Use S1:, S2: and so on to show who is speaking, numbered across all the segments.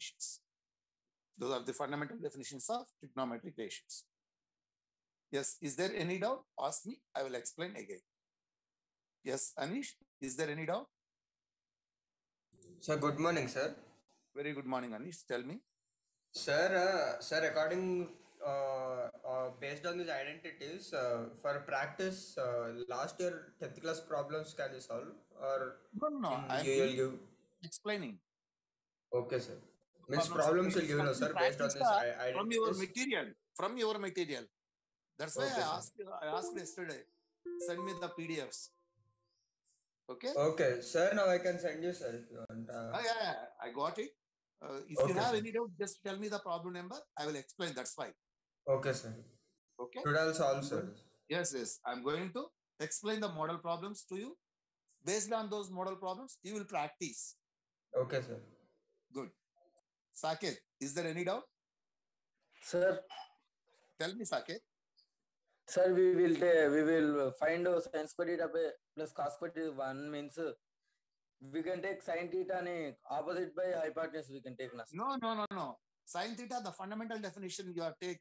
S1: ratios. Those are the fundamental definitions of trigonometric ratios. Yes, is there any doubt? Ask me, I will explain again. Yes, Anish, is there any doubt?
S2: Sir, good morning, sir.
S1: Very good morning, Anish. Tell me.
S2: Sir, uh, sir, according uh, uh, based on these identities, uh, for practice, uh, last year 10th class problems can you solve or
S1: No, no, no. I am
S2: will give?
S1: explaining.
S2: Okay, sir. Means
S1: Problems
S2: problems will give, no,
S1: from
S2: sir, based on this
S1: are
S2: i-
S1: From your
S2: identities.
S1: material. From your material. That's why
S2: Okay,
S1: I
S2: sir.
S1: asked you, I asked yesterday. Send me the PDFs. Okay?
S2: Okay, sir, now I can send you, sir, if you want. Uh,
S1: Oh, yeah, yeah, I got it. Uh, if
S2: Okay,
S1: you have
S2: sir.
S1: any doubt, just tell me the problem number. I will explain. That's fine.
S2: okay, sir.
S1: Okay?
S2: Should I solve, sir?
S1: Yes, yes. I'm going to explain the model problems to you. Based on those model problems, you will practice.
S2: Okay, sir.
S1: Good. Saket, is there any doubt?
S3: Sir,
S1: Tell me, Saket.
S3: sir, we will we will find uh, sin square theta plus cos square theta one means uh, we can take sin theta and opposite by hypotenuse we can take.
S1: No, no, no, no. Sin theta, the fundamental definition you are take,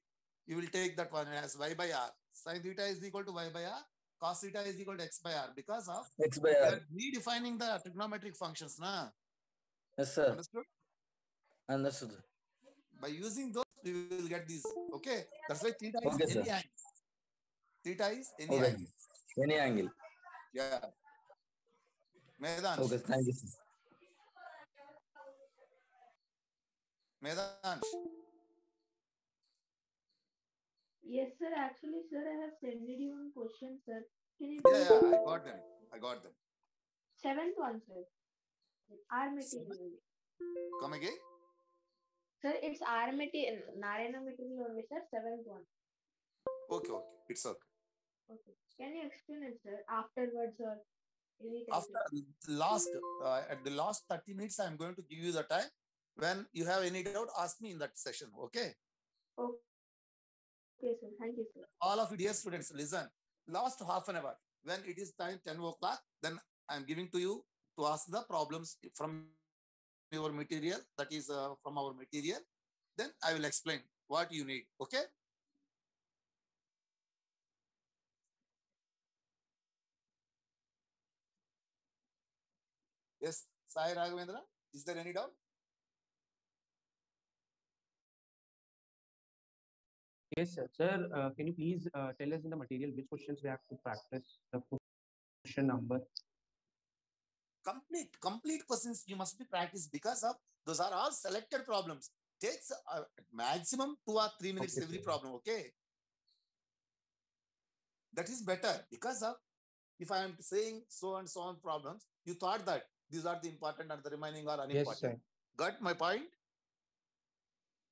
S1: you will take that one as y by r. Sin theta is equal to y by r. Cos theta is equal to x by r because of
S3: X by r.
S1: we are redefining the trigonometric functions. Na?
S3: Yes, sir.
S1: Understood?
S3: Understood.
S1: By using those, we will get these. Okay. That's why theta is
S3: Okay,
S1: any angle. Theta is any
S3: Okay.
S1: angle.
S3: Any angle.
S1: Yeah. Medansh.
S3: Okay, thank you. Sir.
S1: Medansh.
S4: Yes, sir. Actually, sir, I have sent you one question, sir. Can you
S1: Yeah, yeah, I got them. I got them.
S4: seventh one, sir? R material.
S1: Come again.
S4: Sir, it's R material, Narayana material only, sir. Seventh one.
S1: Okay, okay. It's okay.
S4: Okay. Can you explain it, sir? Afterwards or?
S1: After last, uh, at the last 30 minutes, I'm going to give you the time. When you have any doubt, ask me in that session. Okay.
S4: Okay, sir. Thank you, sir.
S1: All of you, dear students, listen. Last half an hour, when it is time 10 o'clock, then I'm giving to you to ask the problems from your material, that is uh, from our material. Then I will explain what you need. Okay. Yes, Sai Raghavendra, is there any doubt?
S5: Yes, sir. Sir, uh, can you please uh, tell us in the material which questions we have to practice, the question number?
S1: Complete complete questions you must be practiced because of those are all selected problems takes uh, maximum two or three minutes
S5: Okay,
S1: every problem okay that is better because of if i am saying so and so on problems you thought that these are the important and the remaining are unimportant
S5: sir.
S1: got my point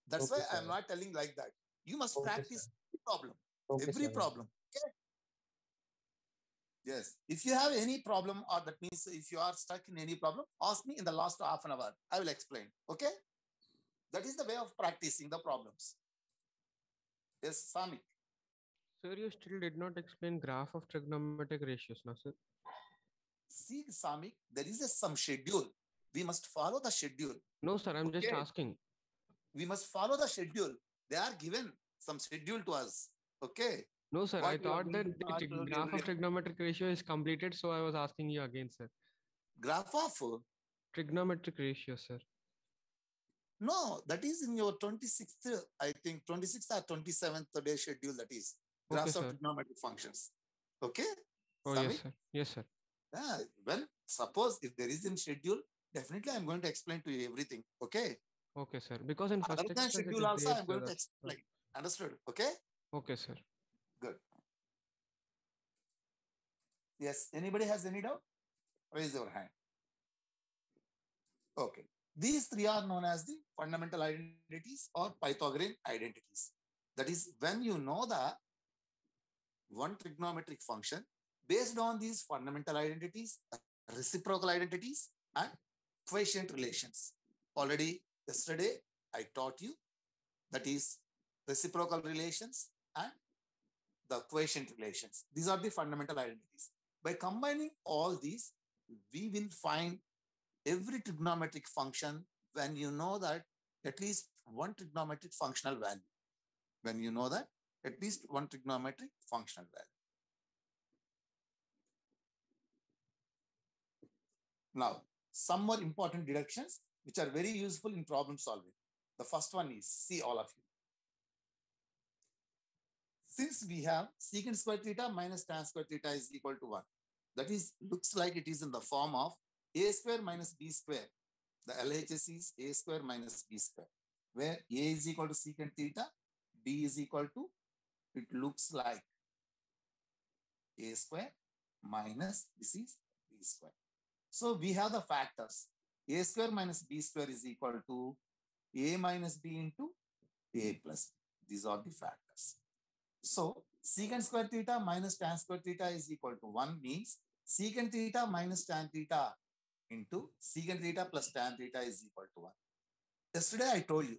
S1: that's
S5: Okay,
S1: why i'm not telling like that you must
S5: Okay,
S1: practice
S5: sir.
S1: every problem every
S5: sir.
S1: problem. Okay. Yes. If you have any problem, or that means if you are stuck in any problem, ask me in the last half an hour. I will explain. Okay. That is the way of practicing the problems. Yes, Sami.
S6: Sir, you still did not explain graph of trigonometric ratios, no, sir?
S1: See, Sami, there is a, some schedule. We must follow the schedule.
S6: No, sir, I'm just asking.
S1: We must follow the schedule. They are given some schedule to us. Okay.
S6: No, sir,
S1: What
S6: I thought that the graph of trigonometric ratio is completed, so I was asking you again, sir.
S1: Graph of
S6: Trigonometric ratio, sir.
S1: no, that is in your 26th, I think 26th or 27th day schedule. That is
S6: Okay,
S1: of trigonometric functions. Okay.
S6: Oh,
S1: Sami?
S6: yes, sir. Yes, sir.
S1: Yeah, well, suppose if there is in schedule, definitely I'm going to explain to you everything. Okay.
S6: Okay, sir. Because in first
S1: Other than schedule also, I'm going to explain. Understood? Okay.
S6: Okay, sir.
S1: Good. Yes. Anybody has any doubt? Raise your hand. Okay. These three are known as the fundamental identities or Pythagorean identities. That is when you know the one trigonometric function based on these fundamental identities, reciprocal identities, and quotient relations. Already yesterday, I taught you that is reciprocal relations and the quotient relations. These are the fundamental identities. By combining all these, we will find every trigonometric function when you know that at least one trigonometric functional value. When you know that, at least one trigonometric functional value. Now, some more important deductions which are very useful in problem solving. The first one is, see all of you. Since we have secant square theta minus tan square theta is equal to 1, that is, looks like it is in the form of a square minus b square. The LHS is a square minus b square, where a is equal to secant theta, b is equal to, it looks like a square minus this is b square. So we have the factors. a square minus b square is equal to a minus b into a plus. b. These are the factors. So secant square theta minus tan square theta is equal to 1 means secant theta minus tan theta into secant theta plus tan theta is equal to 1. Yesterday I told you,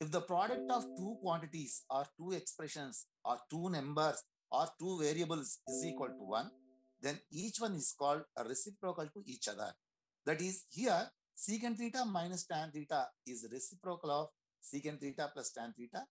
S1: if the product of two quantities or two expressions or two numbers or two variables is equal to 1, then each one is called a reciprocal to each other. That is here secant theta minus tan theta is reciprocal of secant theta plus tan theta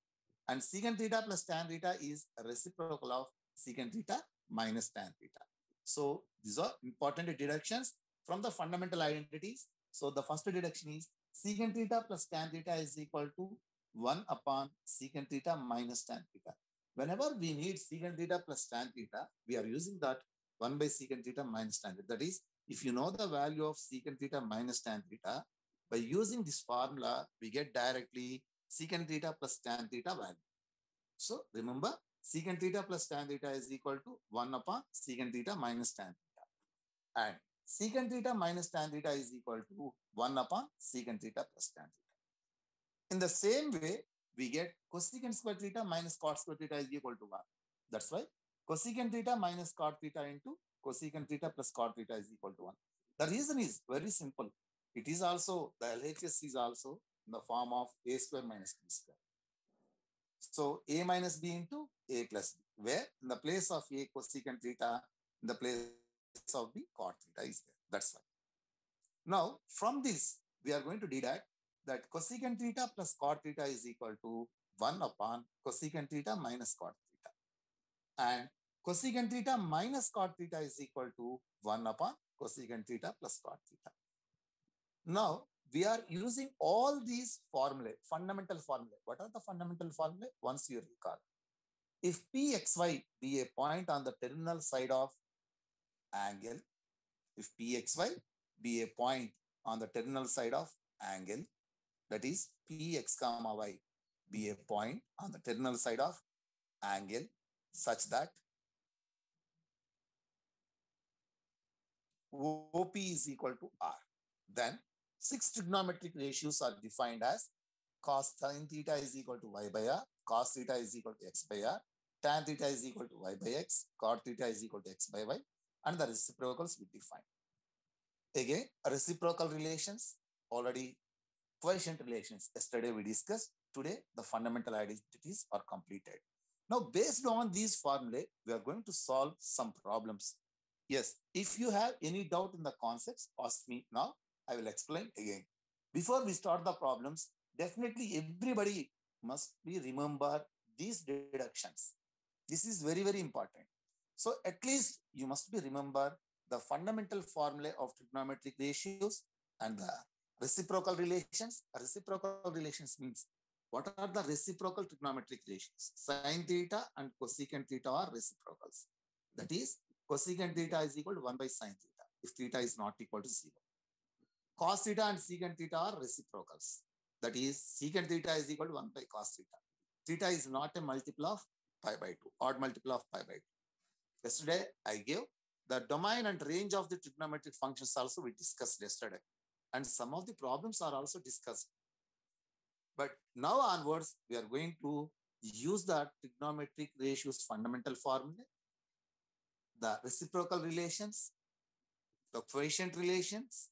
S1: and secant theta plus tan theta is reciprocal of secant theta minus tan theta. So these are important deductions from the fundamental identities. So the first deduction is secant theta plus tan theta is equal to 1 upon secant theta minus tan theta. Whenever we need secant theta plus tan theta, we are using that 1 by secant theta minus tan theta. That is, if you know the value of secant theta minus tan theta, by using this formula, we get directly secant theta plus tan theta value. So remember, secant theta plus tan theta is equal to 1 upon secant theta minus tan theta. And secant theta minus tan theta is equal to 1 upon secant theta plus tan theta. In the same way, we get cosecant square theta minus cot square theta is equal to 1. That's why cosecant theta minus cot theta into cosecant theta plus cot theta is equal to 1. The reason is very simple. It is also, the LHS is also in the form of a square minus b square. So a minus b into a plus b, where in the place of a cosecant theta, in the place of b cot theta is there. That's why. Now, from this, we are going to deduct that cosecant theta plus cot theta is equal to 1 upon cosecant theta minus cot theta. And cosecant theta minus cot theta is equal to 1 upon cosecant theta plus cot theta. Now, we are using all these formulae, fundamental formulae. What are the fundamental formulae? Once you recall. If Pxy be a point on the terminal side of angle, if Pxy be a point on the terminal side of angle, that is Px comma y be a point on the terminal side of angle such that OP is equal to R. Then six trigonometric ratios are defined as cos sin theta is equal to y by r, cos theta is equal to x by r, tan theta is equal to y by x, cot theta is equal to x by y, and the reciprocals we define. Again, reciprocal relations, already quotient relations. Yesterday we discussed. Today, the fundamental identities are completed. Now, based on these formulae, we are going to solve some problems. Yes, if you have any doubt in the concepts, ask me now. I will explain again. Before we start the problems, definitely everybody must be remember these deductions. This is very, very important. So at least you must be remember the fundamental formula of trigonometric ratios and the reciprocal relations. Reciprocal relations means what are the reciprocal trigonometric ratios? Sine theta and cosecant theta are reciprocals. That is, cosecant theta is equal to 1 by sine theta if theta is not equal to 0 cos theta and secant theta are reciprocals. That is, secant theta is equal to 1 by cos theta. Theta is not a multiple of pi by 2, odd multiple of pi by 2. Yesterday, I gave the domain and range of the trigonometric functions also we discussed yesterday. And some of the problems are also discussed. But now onwards, we are going to use the trigonometric ratios fundamental formula, the reciprocal relations, the quotient relations,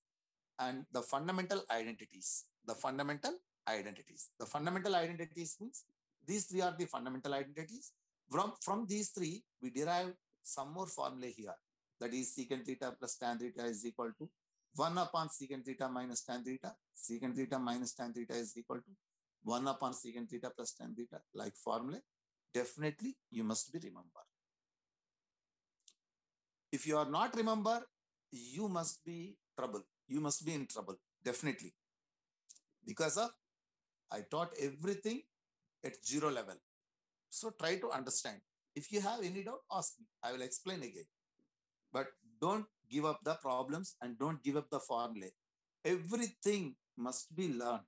S1: and the fundamental identities. The fundamental identities. The fundamental identities means these three are the fundamental identities. From, from these three, we derive some more formula here. That is secant theta plus tan theta is equal to 1 upon secant theta minus tan theta. Secant theta minus tan theta is equal to 1 upon secant theta plus tan theta, like formula, definitely you must be remember. If you are not remember, you must be trouble. You must be in trouble, definitely. Because of I taught everything at zero level. So try to understand. If you have any doubt, ask me. I will explain again. But don't give up the problems and don't give up the formula. Everything must be learned.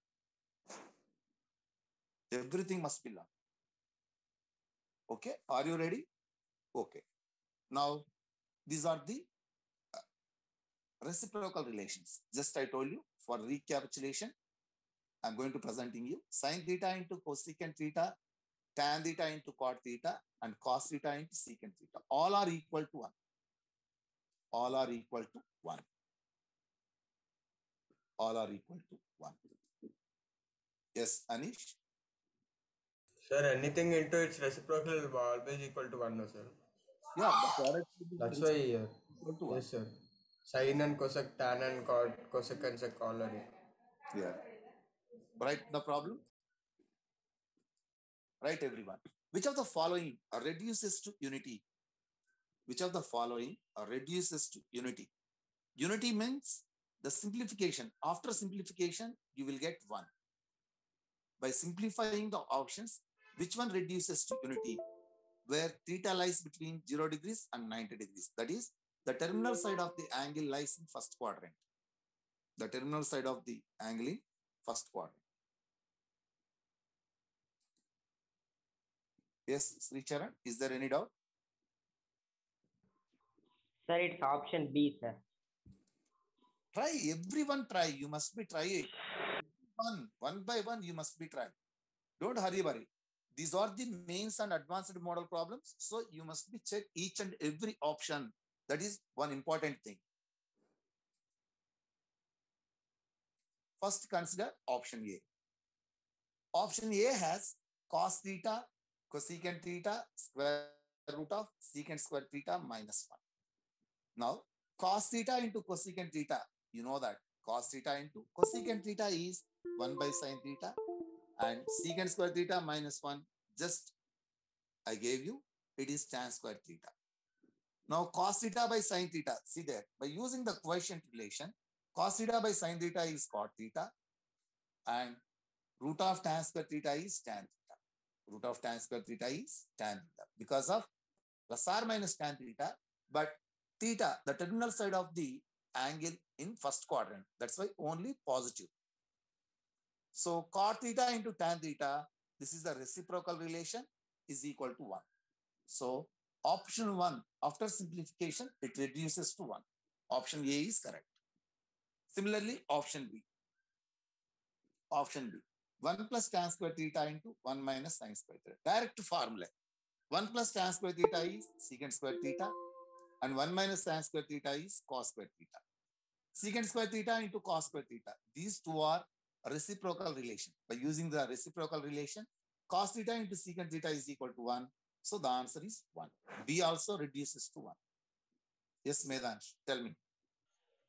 S1: Everything must be learned. Okay, are you ready? Okay. Now, these are the uh, reciprocal relations. Just I told you for recapitulation, I'm going to presenting you sine theta into cosecant theta, tan theta into cot theta, and cos theta into secant theta. All are equal to 1. All are equal to 1. All are equal to 1. Yes, Anish?
S2: Sir, anything into its reciprocal will always equal to 1, no, sir.
S1: Yeah, the product
S2: That's why, uh,
S1: equal to 1.
S2: yes, sir. Sine and cosec, tan and cot, cosec and sec all are equal.
S1: Yeah. Right the problem? Right, everyone. Which of the following reduces to unity? Which of the following reduces to unity? Unity means the simplification. After simplification, you will get one. By simplifying the options, which one reduces to unity? Where theta lies between 0 degrees and 90 degrees. That is, the terminal side of the angle lies in first quadrant. The terminal side of the angle in first quadrant. Yes, Sri Charan, is there any doubt?
S7: Sir, it's option B, sir.
S1: Try, everyone try. You must be try. One, one by one, you must be try. Don't hurry, worry. These are the mains and advanced model problems. So you must be check each and every option. That is one important thing. First, consider option A. Option A has cos theta, cosecant theta, square root of secant square theta minus 1. Now, cos theta into cosecant theta, you know that cos theta into cosecant theta is 1 by sine theta and secant square theta minus 1, just I gave you, it is tan square theta. Now, cos theta by sine theta, see there, by using the quotient relation, cos theta by sine theta is cot theta and root of tan square theta is tan theta. Root of tan square theta is tan theta because of plus or minus tan theta, but theta, the terminal side of the angle in first quadrant. That's why only positive. So cot theta into tan theta, this is the reciprocal relation is equal to 1. So option 1, after simplification, it reduces to 1. Option A is correct. Similarly, option B. Option B. 1 plus tan square theta into 1 minus sine square theta. Direct formula. 1 plus tan square theta is secant square theta and 1 minus tan square theta is cos square theta. Secant square theta into cos square theta. These two are reciprocal relation. By using the reciprocal relation, cos theta into secant theta is equal to 1. So the answer is 1. B also reduces to 1. Yes, Medansh, tell me.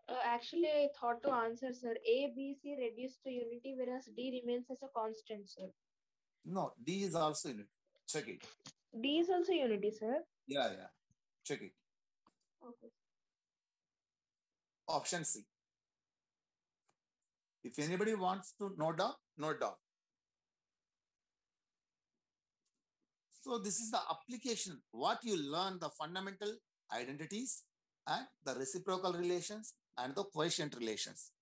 S4: Uh, actually, I thought to answer, sir. A, B, C reduced to unity, whereas D remains as a constant, sir.
S1: No, D is also unity. Check it.
S4: D is also unity, sir.
S1: Yeah, yeah. Check it.
S4: Okay.
S1: Option C. If anybody wants to note down, note down. So this is the application, what you learn, the fundamental identities and the reciprocal relations and the quotient relations.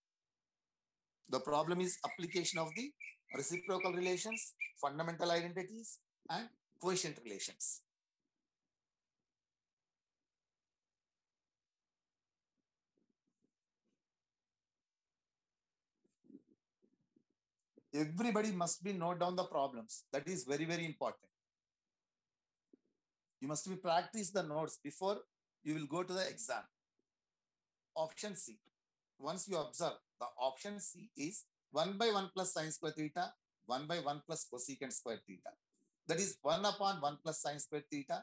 S1: The problem is application of the reciprocal relations, fundamental identities and quotient relations. everybody must be note down the problems. That is very, very important. You must be practice the notes before you will go to the exam. Option C. Once you observe, the option C is 1 by 1 plus sine square theta, 1 by 1 plus cosecant square theta. That is 1 upon 1 plus sine square theta.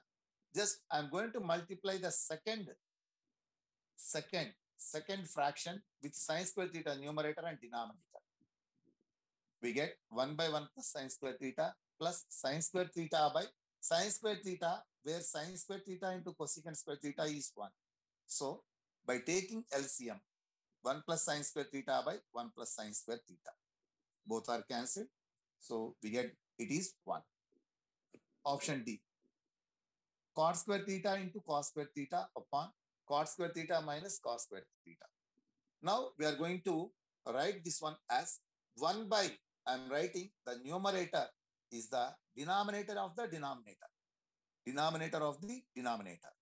S1: Just I'm going to multiply the second, second, second fraction with sine square theta numerator and denominator we get 1 by 1 plus sine square theta plus sine square theta by sine square theta, where sine square theta into cosecant square theta is 1. So by taking LCM, 1 plus sine square theta by 1 plus sine square theta. Both are cancelled. So we get it is 1. Option D. Cot square theta into cos square theta upon cot square theta minus cos square theta. Now we are going to write this one as 1 by, I am writing the numerator is the denominator of the denominator. Denominator of the denominator.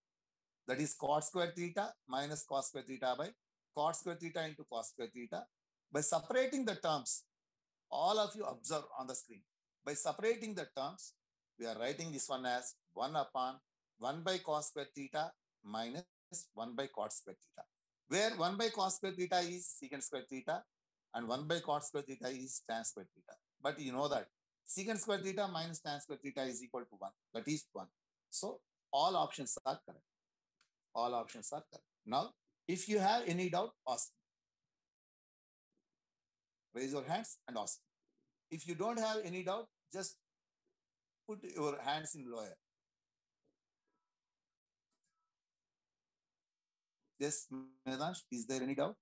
S1: That is cot square theta minus cos square theta by cot square theta into cos square theta. By separating the terms, all of you observe on the screen. By separating the terms, we are writing this one as 1 upon 1 by cos square theta minus 1 by cot square theta. Where 1 by cos square theta is secant square theta and 1 by cot square theta is tan square theta. But you know that secant square theta minus tan square theta is equal to 1. That is 1. So all options are correct. All options are correct. Now, if you have any doubt, ask. Raise your hands and ask. If you don't have any doubt, just put your hands in lower. Yes, Medansh, is there any doubt?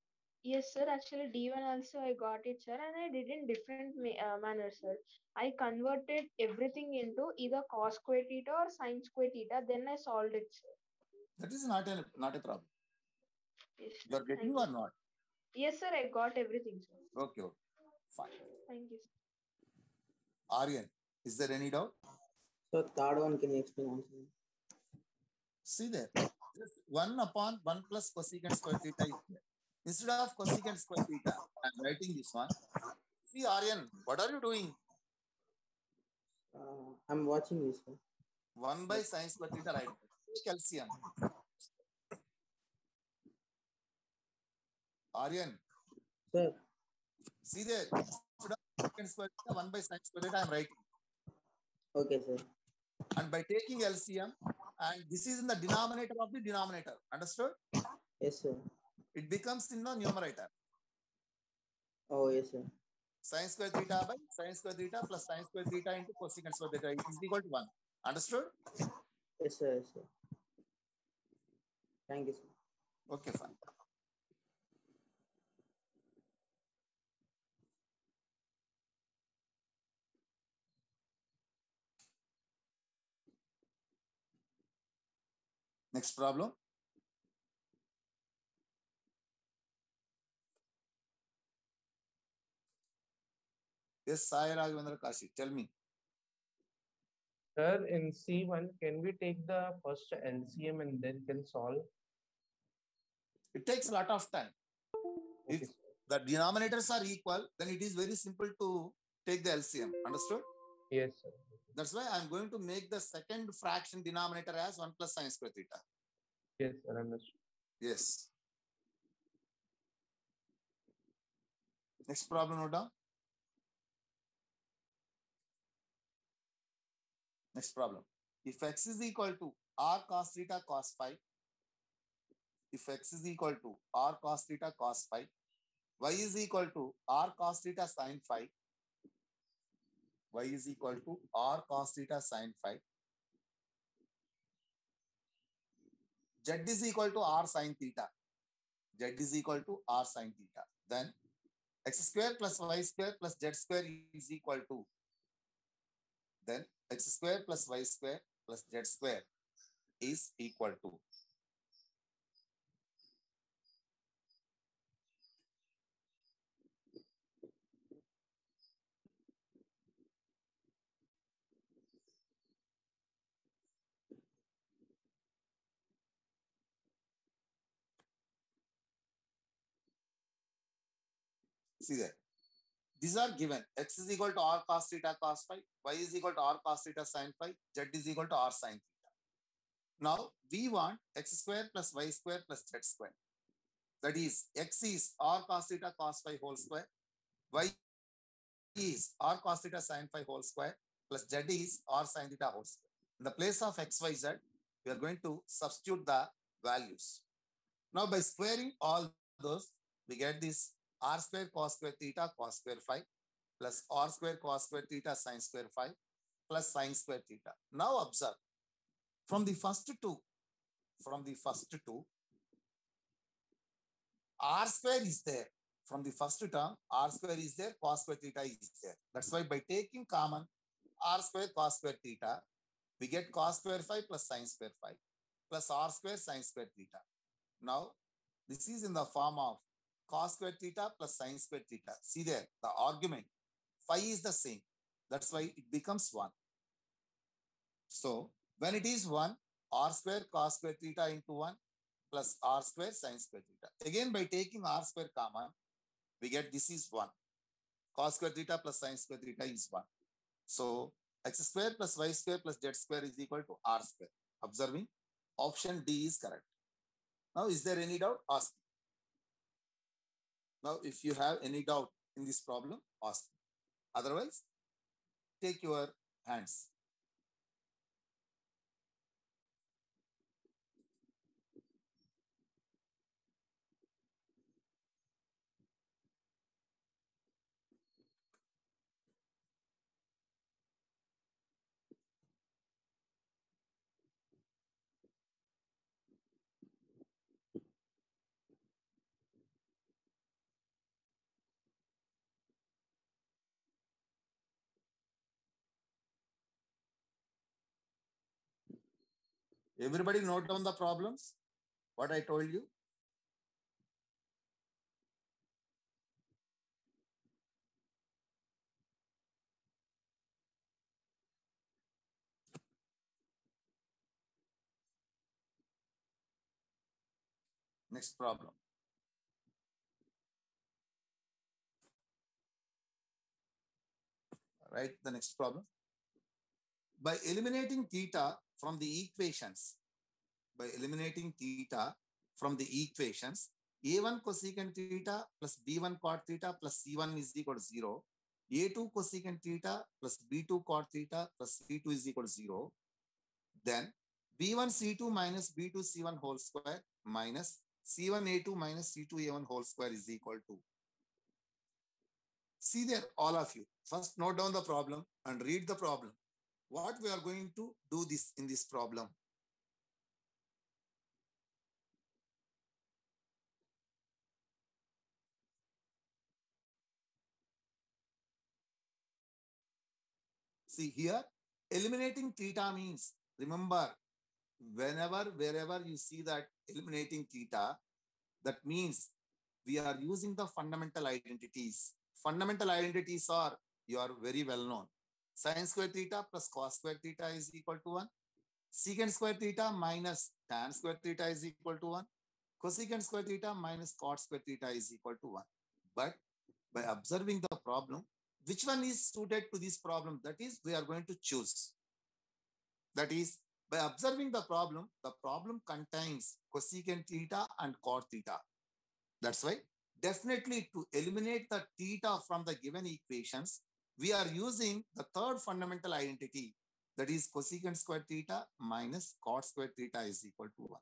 S4: Yes, sir. Actually, D1 also I got it, sir, and I did in different ma- uh, manner, sir. I converted everything into either cos square theta or sine square theta. Then I solved it, sir.
S1: That is not a not a problem.
S4: Yes,
S1: You are
S4: sir.
S1: getting or not?
S4: Yes, sir. I got everything, sir.
S1: Okay, okay. Fine.
S4: Thank you. Sir.
S1: Aryan, is there any doubt?
S8: So third one, can you explain also?
S1: See there. Just 1 upon 1 plus cosecant square theta is there. Instead of cosecant square theta, I'm writing this one. See, Aryan, what are you doing?
S8: Uh, I'm watching this one.
S1: 1 by sine square theta, right? Take LCM. Aryan,
S8: Sir,
S1: see there. Instead square theta, 1 by sine square theta, I'm writing.
S8: okay, sir.
S1: And by taking LCM, and this is in the denominator of the denominator. Understood?
S8: Yes, sir.
S1: It becomes in the numerator.
S8: Oh, yes, sir.
S1: Sine square theta by sine square theta plus sine square theta into cosecant square theta is equal to 1. Understood?
S8: Yes, sir. Yes, sir. Thank you, sir.
S1: Okay, fine. Next problem. Yes, Sai Raghavendra Kashi, tell me.
S5: Sir, in C1, can we take the first LCM and then can solve?
S1: It takes a lot of time.
S5: Okay,
S1: If the denominators are equal, then it is very simple to take the LCM. Understood?
S5: Yes, sir.
S1: That's why I'm going to make the second fraction denominator as 1 plus sine square theta.
S5: Yes, sir. Understood.
S1: Yes. Next problem, note Next problem. If x is equal to r cos theta cos phi, if x is equal to r cos theta cos phi, y is equal to r cos theta sin phi, y is equal to r cos theta sin phi, z is equal to r sin theta, z is equal to r sin theta, then x square plus y square plus z square is equal to, then x square plus y square plus z square is equal to. See there. These are given. X is equal to r cos theta cos phi, y is equal to r cos theta sin phi, z is equal to r sin theta. Now we want x square plus y square plus z square. That is, x is r cos theta cos phi whole square, y is r cos theta sin phi whole square, plus z is r sin theta whole square. In the place of x, y, z, we are going to substitute the values. Now by squaring all those, we get this r square cos square theta cos square phi plus r square cos square theta sine square phi plus sine square theta. Now observe from the first two, from the first two, r square is there. From the first term, r square is there, cos square theta is there. That's why by taking common r square cos square theta, we get cos square phi plus sine square phi plus r square sine square theta. Now, this is in the form of cos square theta plus sine square theta. See there, the argument phi is the same. That's why it becomes 1. So, when it is 1, r square cos square theta into 1 plus r square sine square theta. Again, by taking r square common, we get this is 1. Cos square theta plus sine square theta is 1. So, x square plus y square plus z square is equal to r square. Observing, option D is correct. Now, is there any doubt? Ask. Now, if you have any doubt in this problem, ask. Otherwise, take your hands. Everybody note down the problems, what I told you. Next problem. Right, the next problem. By eliminating theta from the equations, by eliminating theta from the equations, a1 cosecant theta plus b1 cot theta plus c1 is equal to 0, a2 cosecant theta plus b2 cot theta plus c2 is equal to 0, then b1 c2 minus b2 c1 whole square minus c1 a2 minus c2 a1 whole square is equal to. See there, all of you. First note down the problem and read the problem what we are going to do this in this problem. See here, eliminating theta means, remember, whenever, wherever you see that eliminating theta, that means we are using the fundamental identities. Fundamental identities are, you are very well known sine square theta plus cos square theta is equal to 1. Secant square theta minus tan square theta is equal to 1. Cosecant square theta minus cot square theta is equal to 1. But by observing the problem, which one is suited to this problem? That is, we are going to choose. That is, by observing the problem, the problem contains cosecant theta and cot theta. That's why definitely to eliminate the theta from the given equations, we are using the third fundamental identity that is cosecant square theta minus cot square theta is equal to 1.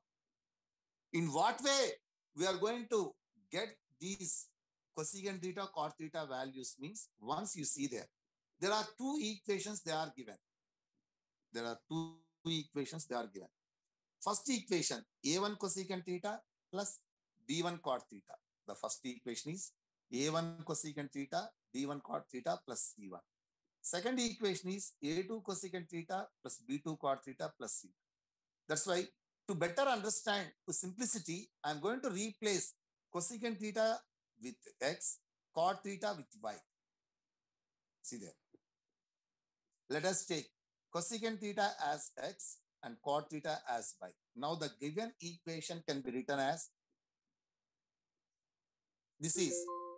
S1: In what way we are going to get these cosecant theta, cot theta values means once you see there, there are two equations they are given. There are two equations they are given. First equation, a1 cosecant theta plus b1 cot theta. The first equation is a1 cosecant theta, b1 cot theta plus c1. Second equation is a2 cosecant theta plus b2 cot theta plus c. That's why to better understand to simplicity, I'm going to replace cosecant theta with x, cot theta with y. See there. Let us take cosecant theta as x and cot theta as y. Now the given equation can be written as this is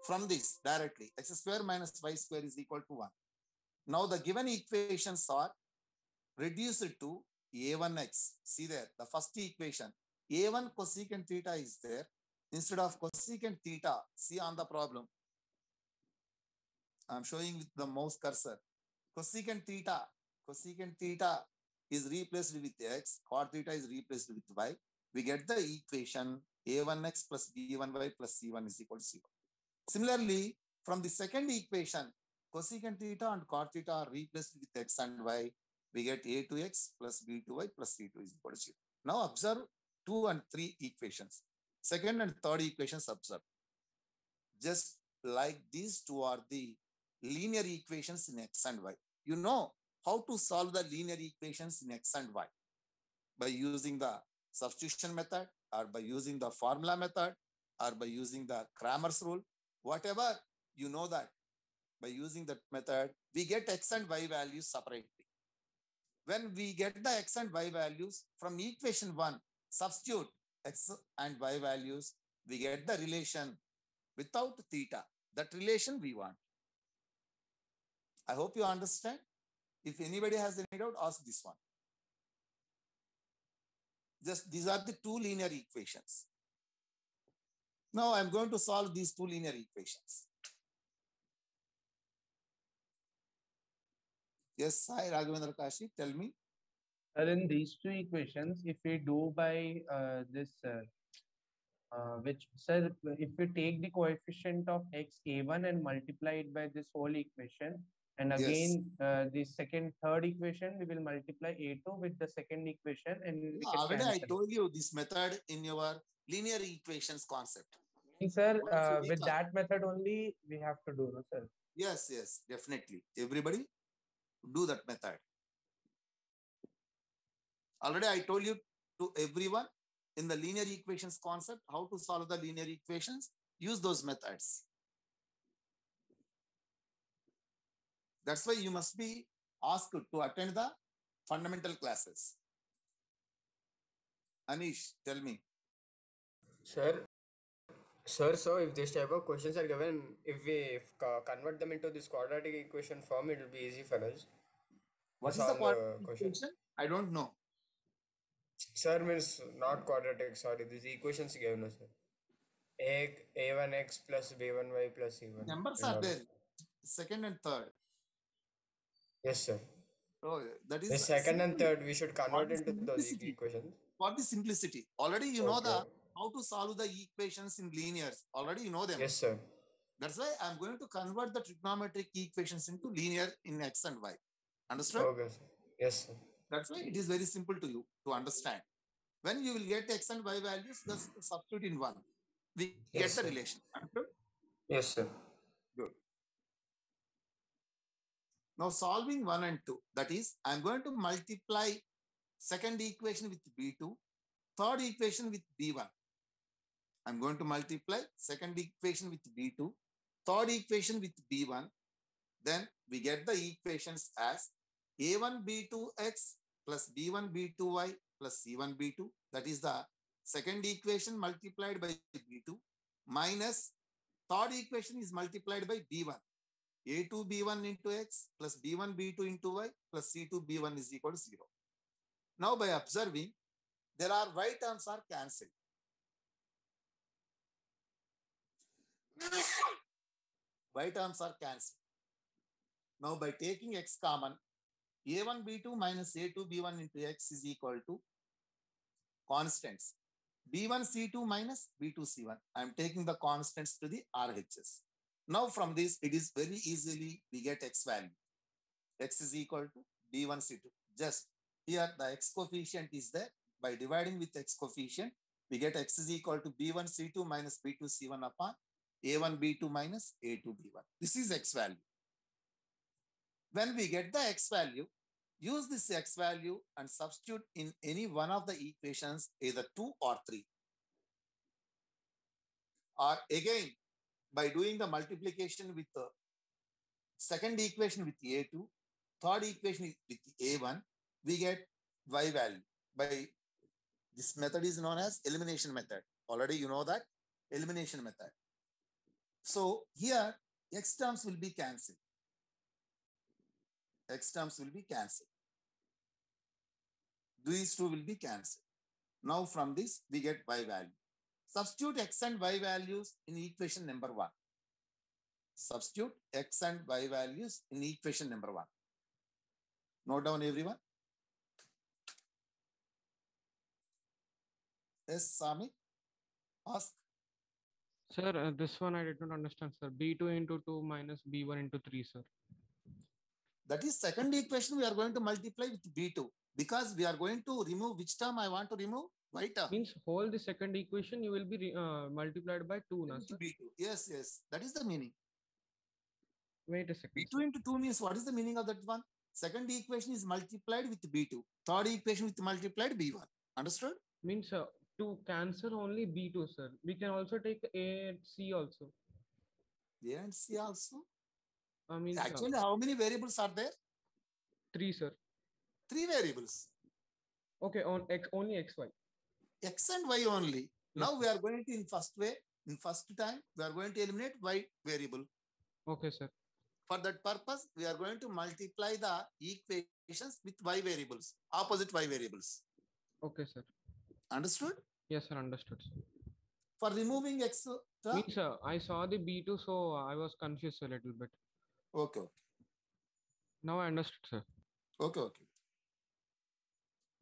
S1: from this directly x square minus y square is equal to 1. Now the given equations are reduced to a1x. See there, the first equation. a1 cosecant theta is there. Instead of cosecant theta, see on the problem. I'm showing with the mouse cursor. Cosecant theta, cosecant theta is replaced with x, cot theta is replaced with y. We get the equation a1x plus b1y plus c1 is equal to 0. Similarly, from the second equation, cosecant theta and cot theta are replaced with x and y, we get a to x plus b to y plus c to is equal to 0. Now observe two and three equations. Second and third equations observe. Just like these two are the linear equations in x and y. You know how to solve the linear equations in x and y by using the substitution method or by using the formula method or by using the Cramer's rule, whatever you know that by using that method, we get x and y values separately. When we get the x and y values from equation one, substitute x and y values, we get the relation without theta. That relation we want. I hope you understand. If anybody has any doubt, ask this one. Just these are the two linear equations. Now I'm going to solve these two linear equations. Yes, Sai Raghavendra Kashi, tell me.
S5: Sir, in these two equations, if we do by uh, this, uh, uh, which, sir, if we take the coefficient of x a1 and multiply it by this whole equation, and
S1: Yes.
S5: again, uh, the second, third equation, we will multiply a2 with the second equation and can
S1: Already I told you this method in your linear equations concept.
S5: Sir, uh, with that method only, we have to do, no, sir?
S1: Yes, yes, definitely. Everybody do that method. Already I told you to everyone in the linear equations concept, how to solve the linear equations, use those methods. That's why you must be asked to attend the fundamental classes. Anish, tell me.
S2: Sir, sir, so if this type of questions are given, if we co- convert them into this quadratic equation form, it will be easy for us.
S1: What is the quadratic
S2: the
S1: equation? I don't know.
S2: Sir means not quadratic, sorry, these equations given, us, sir. A, a1x plus b1y plus c1.
S1: Numbers are there. Second and third.
S2: Yes, sir.
S1: Oh, that is
S2: The second and third, we should convert into those equations.
S1: for the simplicity. Already you know the how to solve the equations in linears. Already you know them.
S2: Yes, sir.
S1: That's why I'm going to convert the trigonometric equations into linear in x and y. Understood?
S2: Okay, sir. Yes, sir.
S1: That's why it is very simple to you to understand. When you will get x and y values, just substitute in one. We get the
S2: sir.
S1: relation. Understood?
S2: Yes, sir.
S1: Now solving one and two. That is, I'm going to multiply second equation with b2, third equation with b1. I'm going to multiply second equation with b2, third equation with b1. Then we get the equations as a1 b2x plus b1 b2y plus c1 b2. That is the second equation multiplied by b2 minus third equation is multiplied by b1 a2 b1 into x plus b1 b2 into y plus c2 b1 is equal to 0. Now by observing, there are y terms are cancelled. y terms are cancelled. Now by taking x common, a1 b2 minus a2 b1 into x is equal to constants. b1 c2 minus b2 c1. I am taking the constants to the RHS. Now from this, it is very easily we get x value. x is equal to b1 c2. Just here the x coefficient is there. By dividing with x coefficient, we get x is equal to b1 c2 minus b2 c1 upon a1 b2 minus a2 b1. This is x value. When we get the x value, use this x value and substitute in any one of the equations, either 2 or 3. Or again, by doing the multiplication with the second equation with A2, third equation with A1, we get Y value. By this method is known as elimination method. Already you know that elimination method. So here X terms will be cancelled. X terms will be cancelled. These two will be cancelled. Now from this we get Y value. Substitute x and y values in equation number one. Substitute x and y values in equation number one. Note down everyone. Yes, Sami. Ask.
S6: Sir, uh, this one I did not understand, sir. B2 into 2 minus B1 into 3, sir.
S1: That is second equation we are going to multiply with B2 because we are going to remove which term I want to remove? Y term.
S6: Means whole the second equation you will be uh, multiplied by 2 na sir?
S1: Yes, yes. That is the meaning.
S6: Wait a second.
S1: B2 into 2 means what is the meaning of that one? Second equation is multiplied with B2. Third equation with multiplied B1. Understood?
S6: Means uh, to cancel only B2 sir. We can also take A and C also.
S1: A and C also.
S6: I mean
S1: Actually, how many variables are there?
S6: 3 sir.
S1: Three variables.
S6: Okay, on X only XY.
S1: X and Y only. Now we are going to in first way, in first time, we are going to eliminate Y variable.
S6: Okay sir.
S1: For that purpose, we are going to multiply the equations with Y variables, opposite Y variables.
S6: Okay sir.
S1: Understood?
S6: Yes sir, understood. Sir.
S1: For removing X term,
S6: Means uh, I saw the B2 so I was confused a little bit.
S1: okay, okay,
S6: Now I understood sir.
S1: okay, okay.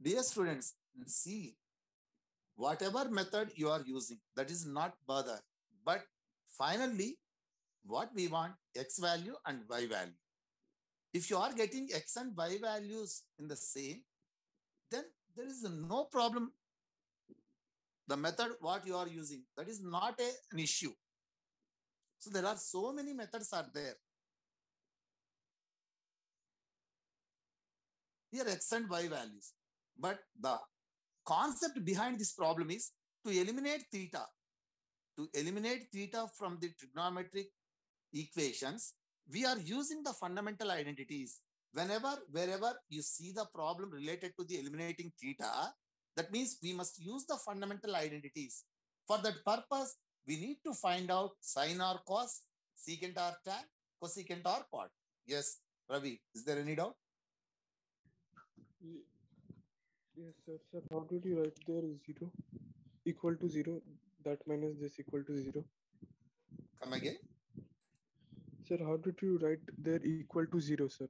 S1: Dear students, see, whatever method you are using, that is not bother. But finally, what we want, X value and Y value. If you are getting X and Y values in the same, then there is no problem. The method what you are using, that is not a, an issue. So there are so many methods are there. Here X and Y values. But the concept behind this problem is to eliminate theta. To eliminate theta from the trigonometric equations, we are using the fundamental identities. Whenever, wherever you see the problem related to the eliminating theta, that means we must use the fundamental identities. For that purpose, we need to find out sine or cos, secant or tan, cosecant or cot. Yes, Ravi, is there any doubt?
S9: Ye- Yes, sir. Sir, how did you write there zero equal to zero? That minus this equal to zero.
S1: Come again.
S9: Sir, how did you write there equal to zero, sir?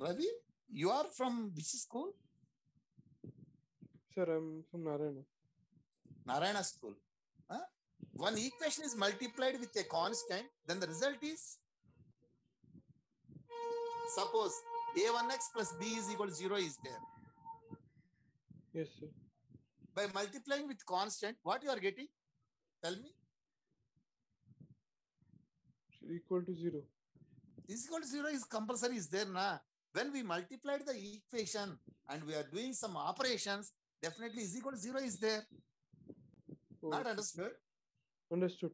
S1: Ravi, you are from which school?
S9: Sir, I'm from Narayana.
S1: Narayana school. Huh? One equation is multiplied with a constant, then the result is suppose a1x plus b is equal to 0 is there.
S9: Yes, sir.
S1: By multiplying with constant, what you are getting? Tell me.
S9: Equal to zero.
S1: Is equal to 0 is compulsory is there na. When we multiplied the equation and we are doing some operations, definitely is equal to 0 is there.
S9: Oh,
S1: Not understood?
S9: Understood.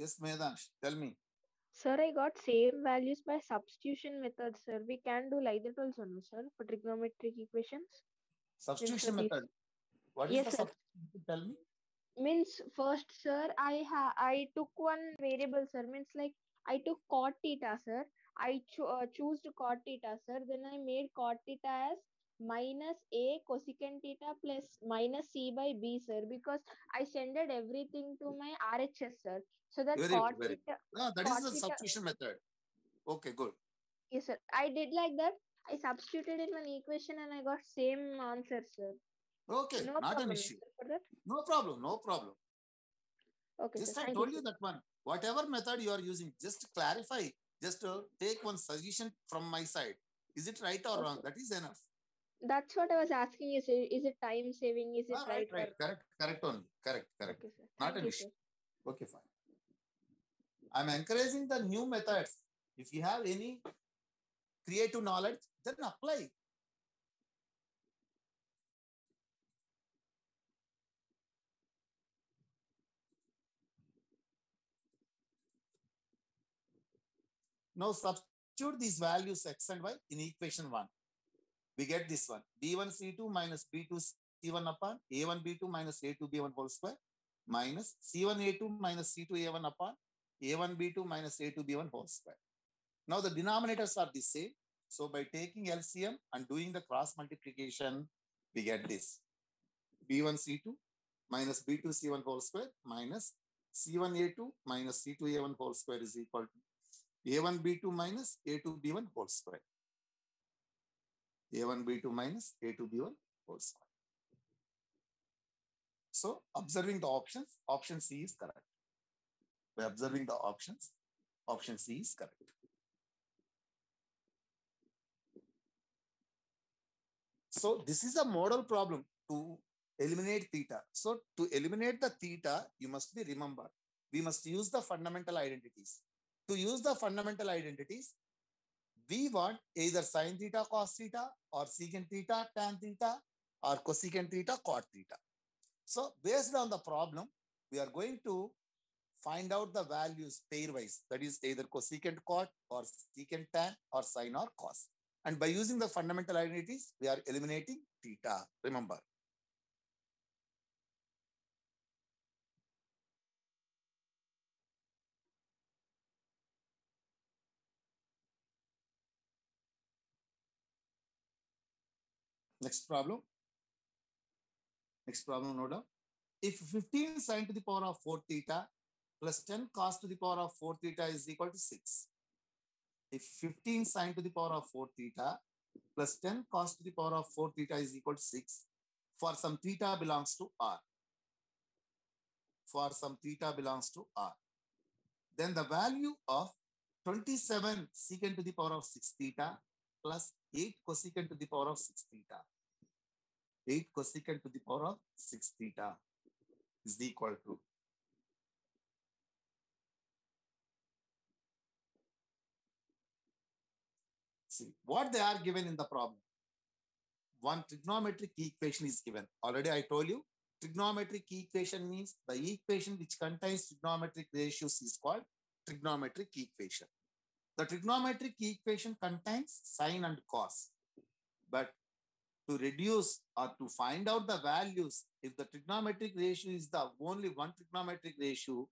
S1: Yes, Medansh, tell me.
S4: Sir, I got same values by substitution method, sir. We can do like that also, no, sir, for trigonometric equations.
S1: Substitution
S4: these-
S1: method. What is
S4: Yes,
S1: the substitution? Tell me.
S4: Means first, sir, I ha I took one variable, sir. Means like I took cot theta, sir. I cho uh, choose to cot theta, sir. Then I made cot theta as minus a cosecant theta plus minus c by b, sir. Because I sended everything to my RHS, sir. So that
S1: Very
S4: cot
S1: very
S4: theta,
S1: No, that is the substitution method. Okay, good.
S4: yes, sir. I did like that. I substituted in one equation and I got same answer, sir.
S1: Okay,
S4: No
S1: not an
S4: problem,
S1: issue.
S4: sir.
S1: No problem, no problem.
S4: Okay,
S1: Just
S4: sir.
S1: I told
S4: you,
S1: you that one. Whatever method you are using, just clarify. Just uh, take one suggestion from my side. Is it right or wrong? That is enough.
S4: That's what I was asking you, sir. Is it time saving? Is it
S1: Ah,
S4: right?
S1: right, right.
S4: or-
S1: Correct, correct only. Correct, correct.
S4: Okay.
S1: Not an issue. Okay, fine. I'm encouraging the new methods. If you have any creative knowledge, then apply. Now substitute these values x and y in equation 1. We get this one. b1 c2 minus b2 c1 upon a1 b2 minus a2 b1 whole square minus c1 a2 minus c2 a1 upon a1 b2 minus a2 b1 whole square. Now the denominators are the same. So by taking LCM and doing the cross multiplication, we get this. b1 c2 minus b2 c1 whole square minus C1A2 minus C2A1 whole square is equal to A1B2 minus A2B1 whole square. A1B2 minus A2B1 whole square. So observing the options, option C is correct. By observing the options, option C is correct. So this is a model problem to eliminate theta. So to eliminate the theta, you must be remember, we must use the fundamental identities. To use the fundamental identities, we want either sine theta cos theta or secant theta tan theta or cosecant theta cot theta. So based on the problem, we are going to find out the values pairwise. That is either cosecant cot or secant tan or sine or cos. And by using the fundamental identities, we are eliminating theta. Remember. Next problem. Next problem, no doubt. If 15 sine to the power of 4 theta plus 10 cos to the power of 4 theta is equal to 6. If 15 sine to the power of 4 theta plus 10 cos to the power of 4 theta is equal to 6 for some theta belongs to R. For some theta belongs to R. Then the value of 27 secant to the power of 6 theta plus 8 cosecant to the power of 6 theta. 8 cosecant to the power of 6 theta is equal to see what they are given in the problem. One trigonometric equation is given. Already I told you trigonometric equation means the equation which contains trigonometric ratios is called trigonometric equation. The trigonometric equation contains sine and cos. But to reduce or to find out the values, if the trigonometric ratio is the only one trigonometric ratio,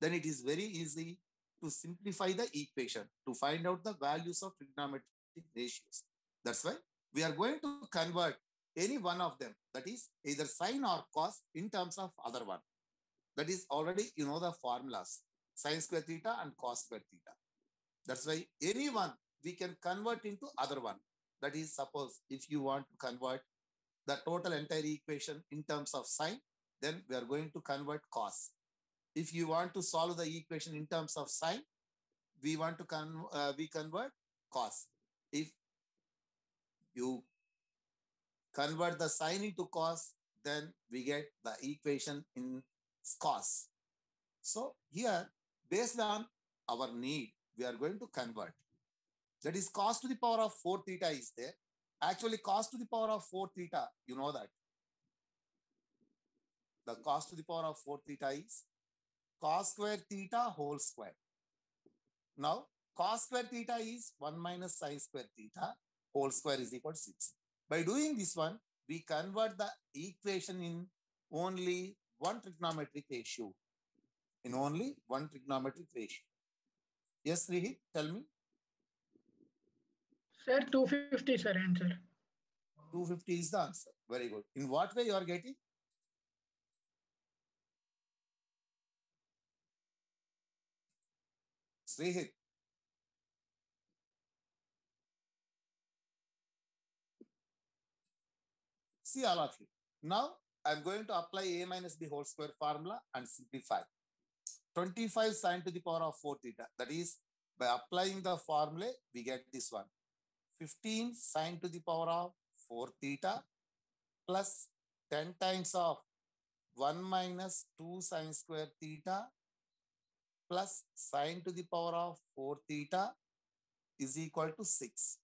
S1: then it is very easy to simplify the equation to find out the values of trigonometric ratios. That's why we are going to convert any one of them, that is either sine or cos in terms of other one. That is already, you know, the formulas, sine square theta and cos square theta. That's why anyone we can convert into other one. That is, suppose if you want to convert the total entire equation in terms of sine, then we are going to convert cos. If you want to solve the equation in terms of sine, we want to con uh, we convert cos. If you convert the sine into cos, then we get the equation in cos. So here, based on our need, we are going to convert. That is cos to the power of 4 theta is there. Actually, cos to the power of 4 theta, you know that. The cos to the power of 4 theta is cos square theta whole square. Now, cos square theta is 1 minus sine square theta whole square is equal to 6. By doing this one, we convert the equation in only one trigonometric ratio. In only one trigonometric ratio. Yes, Rihit, tell me.
S10: Sir, 250, sir, answer.
S1: 250 is the answer. Very good. In what way you are getting? Srihit. See all of you. Now I'm going to apply a minus b whole square formula and simplify. 25 sine to the power of 4 theta. That is, by applying the formula, we get this one. 15 sine to the power of 4 theta plus 10 times of 1 minus 2 sine square theta plus sine to the power of 4 theta is equal to 6.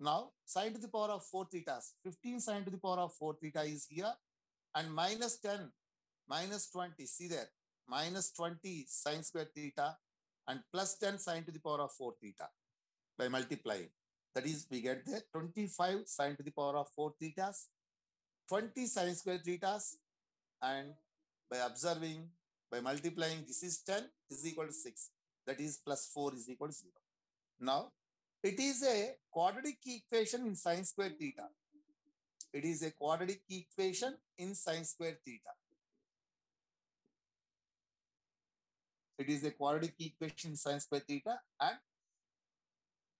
S1: Now, sine to the power of 4 theta, 15 sine to the power of 4 theta is here and minus 10, minus 20, see there, minus 20 sine square theta and plus 10 sine to the power of 4 theta by multiplying. That is, we get the 25 sine to the power of 4 thetas, 20 sine square thetas, and by observing, by multiplying, this is 10 is equal to 6. That is plus 4 is equal to 0. Now, it is a quadratic equation in sine square theta. It is a quadratic equation in sine square theta. It is a quadratic equation sine square theta and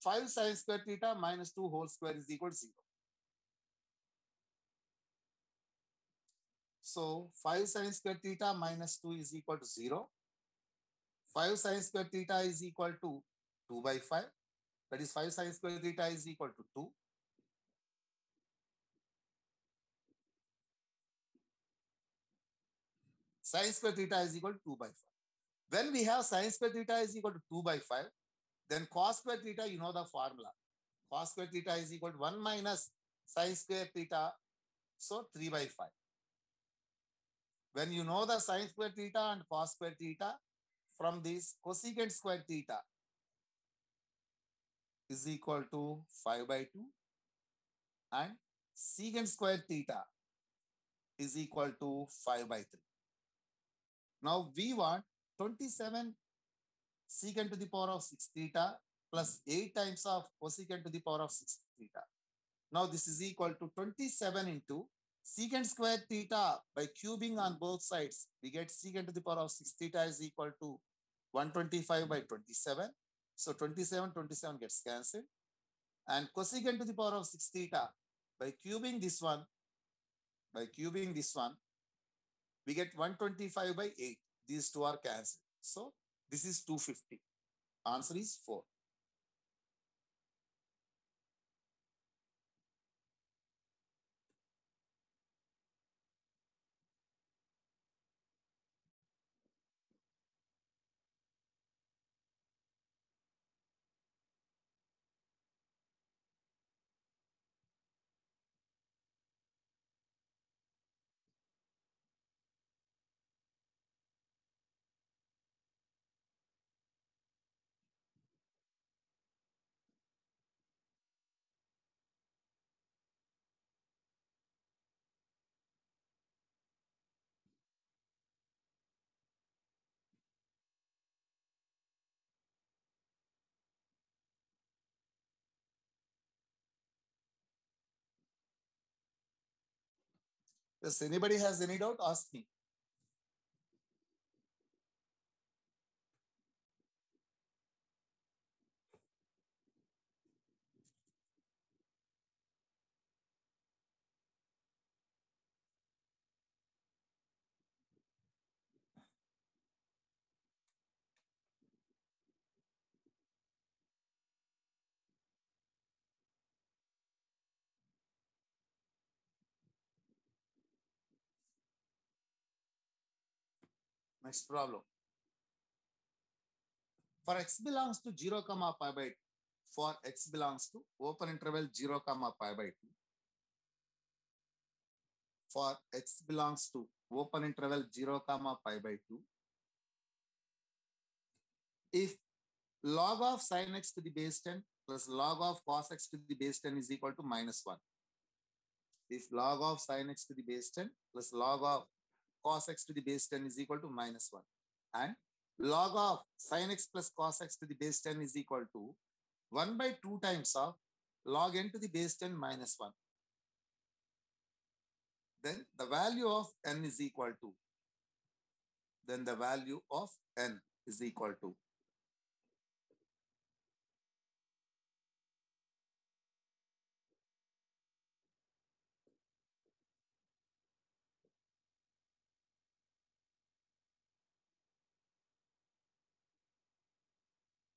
S1: 5 sine square theta minus 2 whole square is equal to 0. So 5 sine square theta minus 2 is equal to 0. 5 sine square theta is equal to 2 by 5. That is 5 sine square theta is equal to 2. Sine square theta is equal to 2 by 5. When we have sine square theta is equal to 2 by 5, then cos square theta, you know the formula. Cos square theta is equal to 1 minus sine square theta, so 3 by 5. When you know the sine square theta and cos square theta, from this cosecant square theta is equal to 5 by 2 and secant square theta is equal to 5 by 3. Now we want 27 secant to the power of 6 theta plus 8 times of cosecant to the power of 6 theta. Now this is equal to 27 into secant square theta by cubing on both sides. We get secant to the power of 6 theta is equal to 125 by 27. So 27, 27 gets cancelled. And cosecant to the power of 6 theta by cubing this one, by cubing this one, we get 125 by 8. These two are cancelled. So this is 250. Answer is 4. Does anybody has any doubt? Ask me. Next problem. For x belongs to 0 comma pi by 2, for x belongs to open interval 0 comma pi by 2, for x belongs to open interval 0 comma pi by 2, if log of sin x to the base 10 plus log of cos x to the base 10 is equal to minus 1. If log of sin x to the base 10 plus log of cos x to the base 10 is equal to minus 1. And log of sin x plus cos x to the base 10 is equal to 1 by 2 times of log n to the base 10 minus 1. Then the value of n is equal to, then the value of n is equal to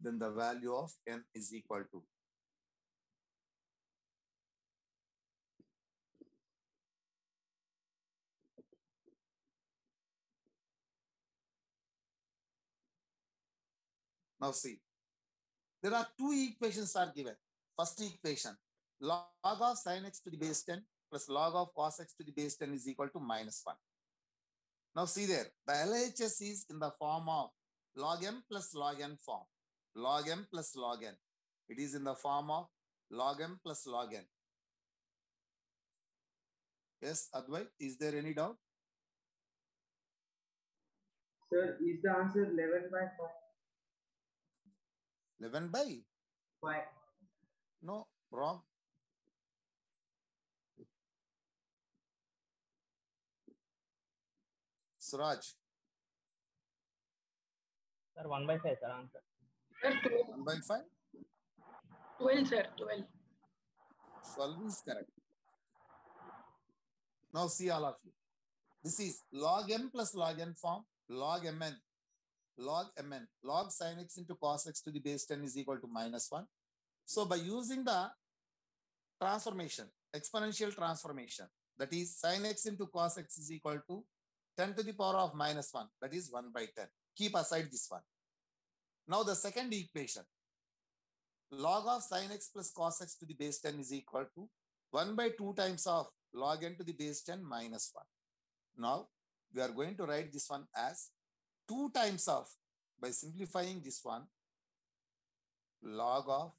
S1: then the value of n is equal to Now see, there are two equations are given. First equation, log of sin x to the base 10 plus log of cos x to the base 10 is equal to minus 1. Now see there, the LHS is in the form of log m plus log n form. Log m plus log n. It is in the form of log m plus log n. Yes, Advait, is there any doubt?
S11: Sir, is the answer 11 by 5?
S1: 11 by?
S11: 5.
S1: No, wrong. Suraj,
S7: Sir, 1 by 5, sir, answer.
S10: Sir, 12,
S1: 1 by 5?
S10: 12 sir, 12.
S1: 12 is correct. Now see all of you. This is log m plus log n form, log mn, log mn, log sin x into cos x to the base 10 is equal to minus 1. So by using the transformation, exponential transformation, that is sin x into cos x is equal to 10 to the power of minus 1, that is 1 by 10. Keep aside this one. Now the second equation, log of sine x plus cos x to the base 10 is equal to 1 by 2 times of log n to the base 10 minus 1. Now, we are going to write this one as 2 times of, by simplifying this one, log of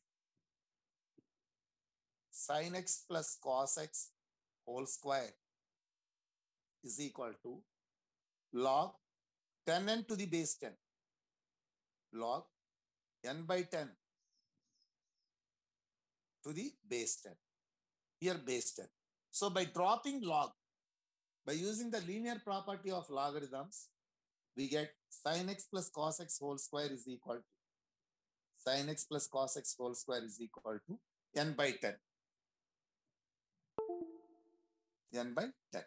S1: sine x plus cos x whole square is equal to log 10n to the base 10 log n by 10 to the base 10. Here base 10. So by dropping log, by using the linear property of logarithms, we get sin x plus cos x whole square is equal to sin x plus cos x whole square is equal to n by 10. n by 10.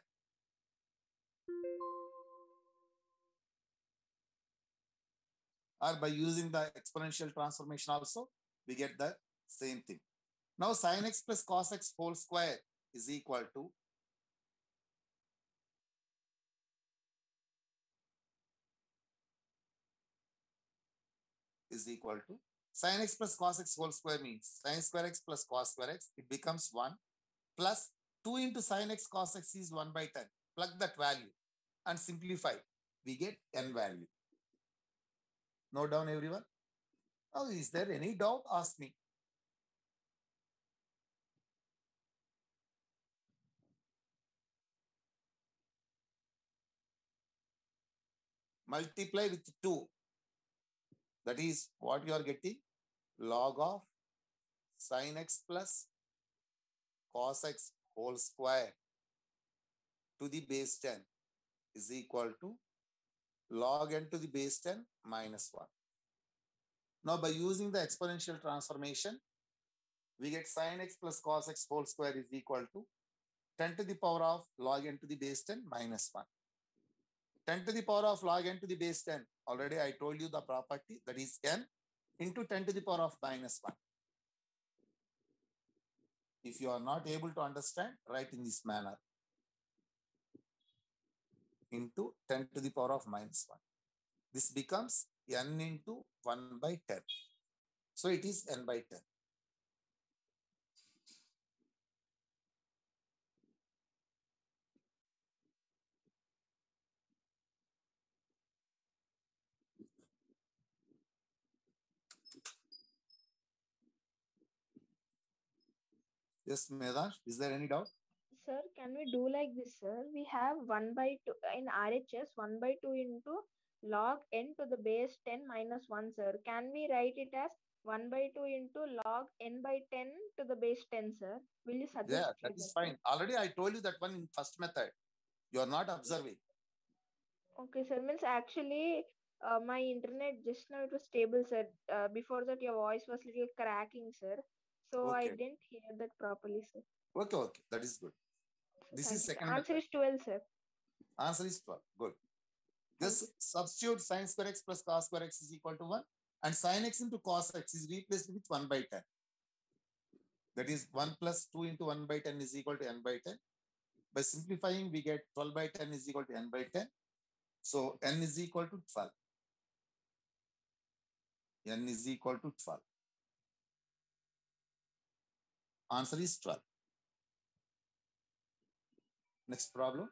S1: Or by using the exponential transformation also, we get the same thing. Now sin x plus cos x whole square is equal to is equal to sin x plus cos x whole square means sine square x plus cos square x, it becomes 1 plus 2 into sin x cos x is 1 by 10. Plug that value and simplify. We get n value. Note down everyone. Now, is there any doubt? Ask me. multiply with 2. That is what you are getting log of sin x plus cos x whole square to the base 10 is equal to log n to the base 10 minus 1. Now by using the exponential transformation, we get sin x plus cos x whole square is equal to 10 to the power of log n to the base 10 minus 1. 10 to the power of log n to the base 10. Already I told you the property that is n into 10 to the power of minus 1. If you are not able to understand, write in this manner. Into 10 to the power of minus 1. This becomes n into 1 by 10. So it is n by 10. Yes, Medansh, is there any doubt?
S4: Sir, can we do like this, sir? We have 1 by 2 in RHS 1 by 2 into log n to the base 10 minus 1, sir. Can we write it as 1 by 2 into log n by 10 to the base 10, sir? Will you suggest?
S1: Yeah, that is fine. Already I told you that one in first method. You are not observing.
S4: Okay, sir. Means actually, uh, my internet just now it was stable, sir. Uh, before that, your voice was little cracking, sir. So I didn't hear that properly, sir.
S1: Okay, okay. That is good. This
S4: Thank
S1: is second
S4: Answer
S1: method.
S4: is 12, sir.
S1: Answer is 12. Good. This substitute sin square x plus cos square x is equal to 1 and sine x into cos x is replaced with 1 by 10. That is 1 plus 2 into 1 by 10 is equal to n by 10. By simplifying, we get 12 by 10 is equal to n by 10. So n is equal to 12. n is equal to 12. Answer is 12. Next problem.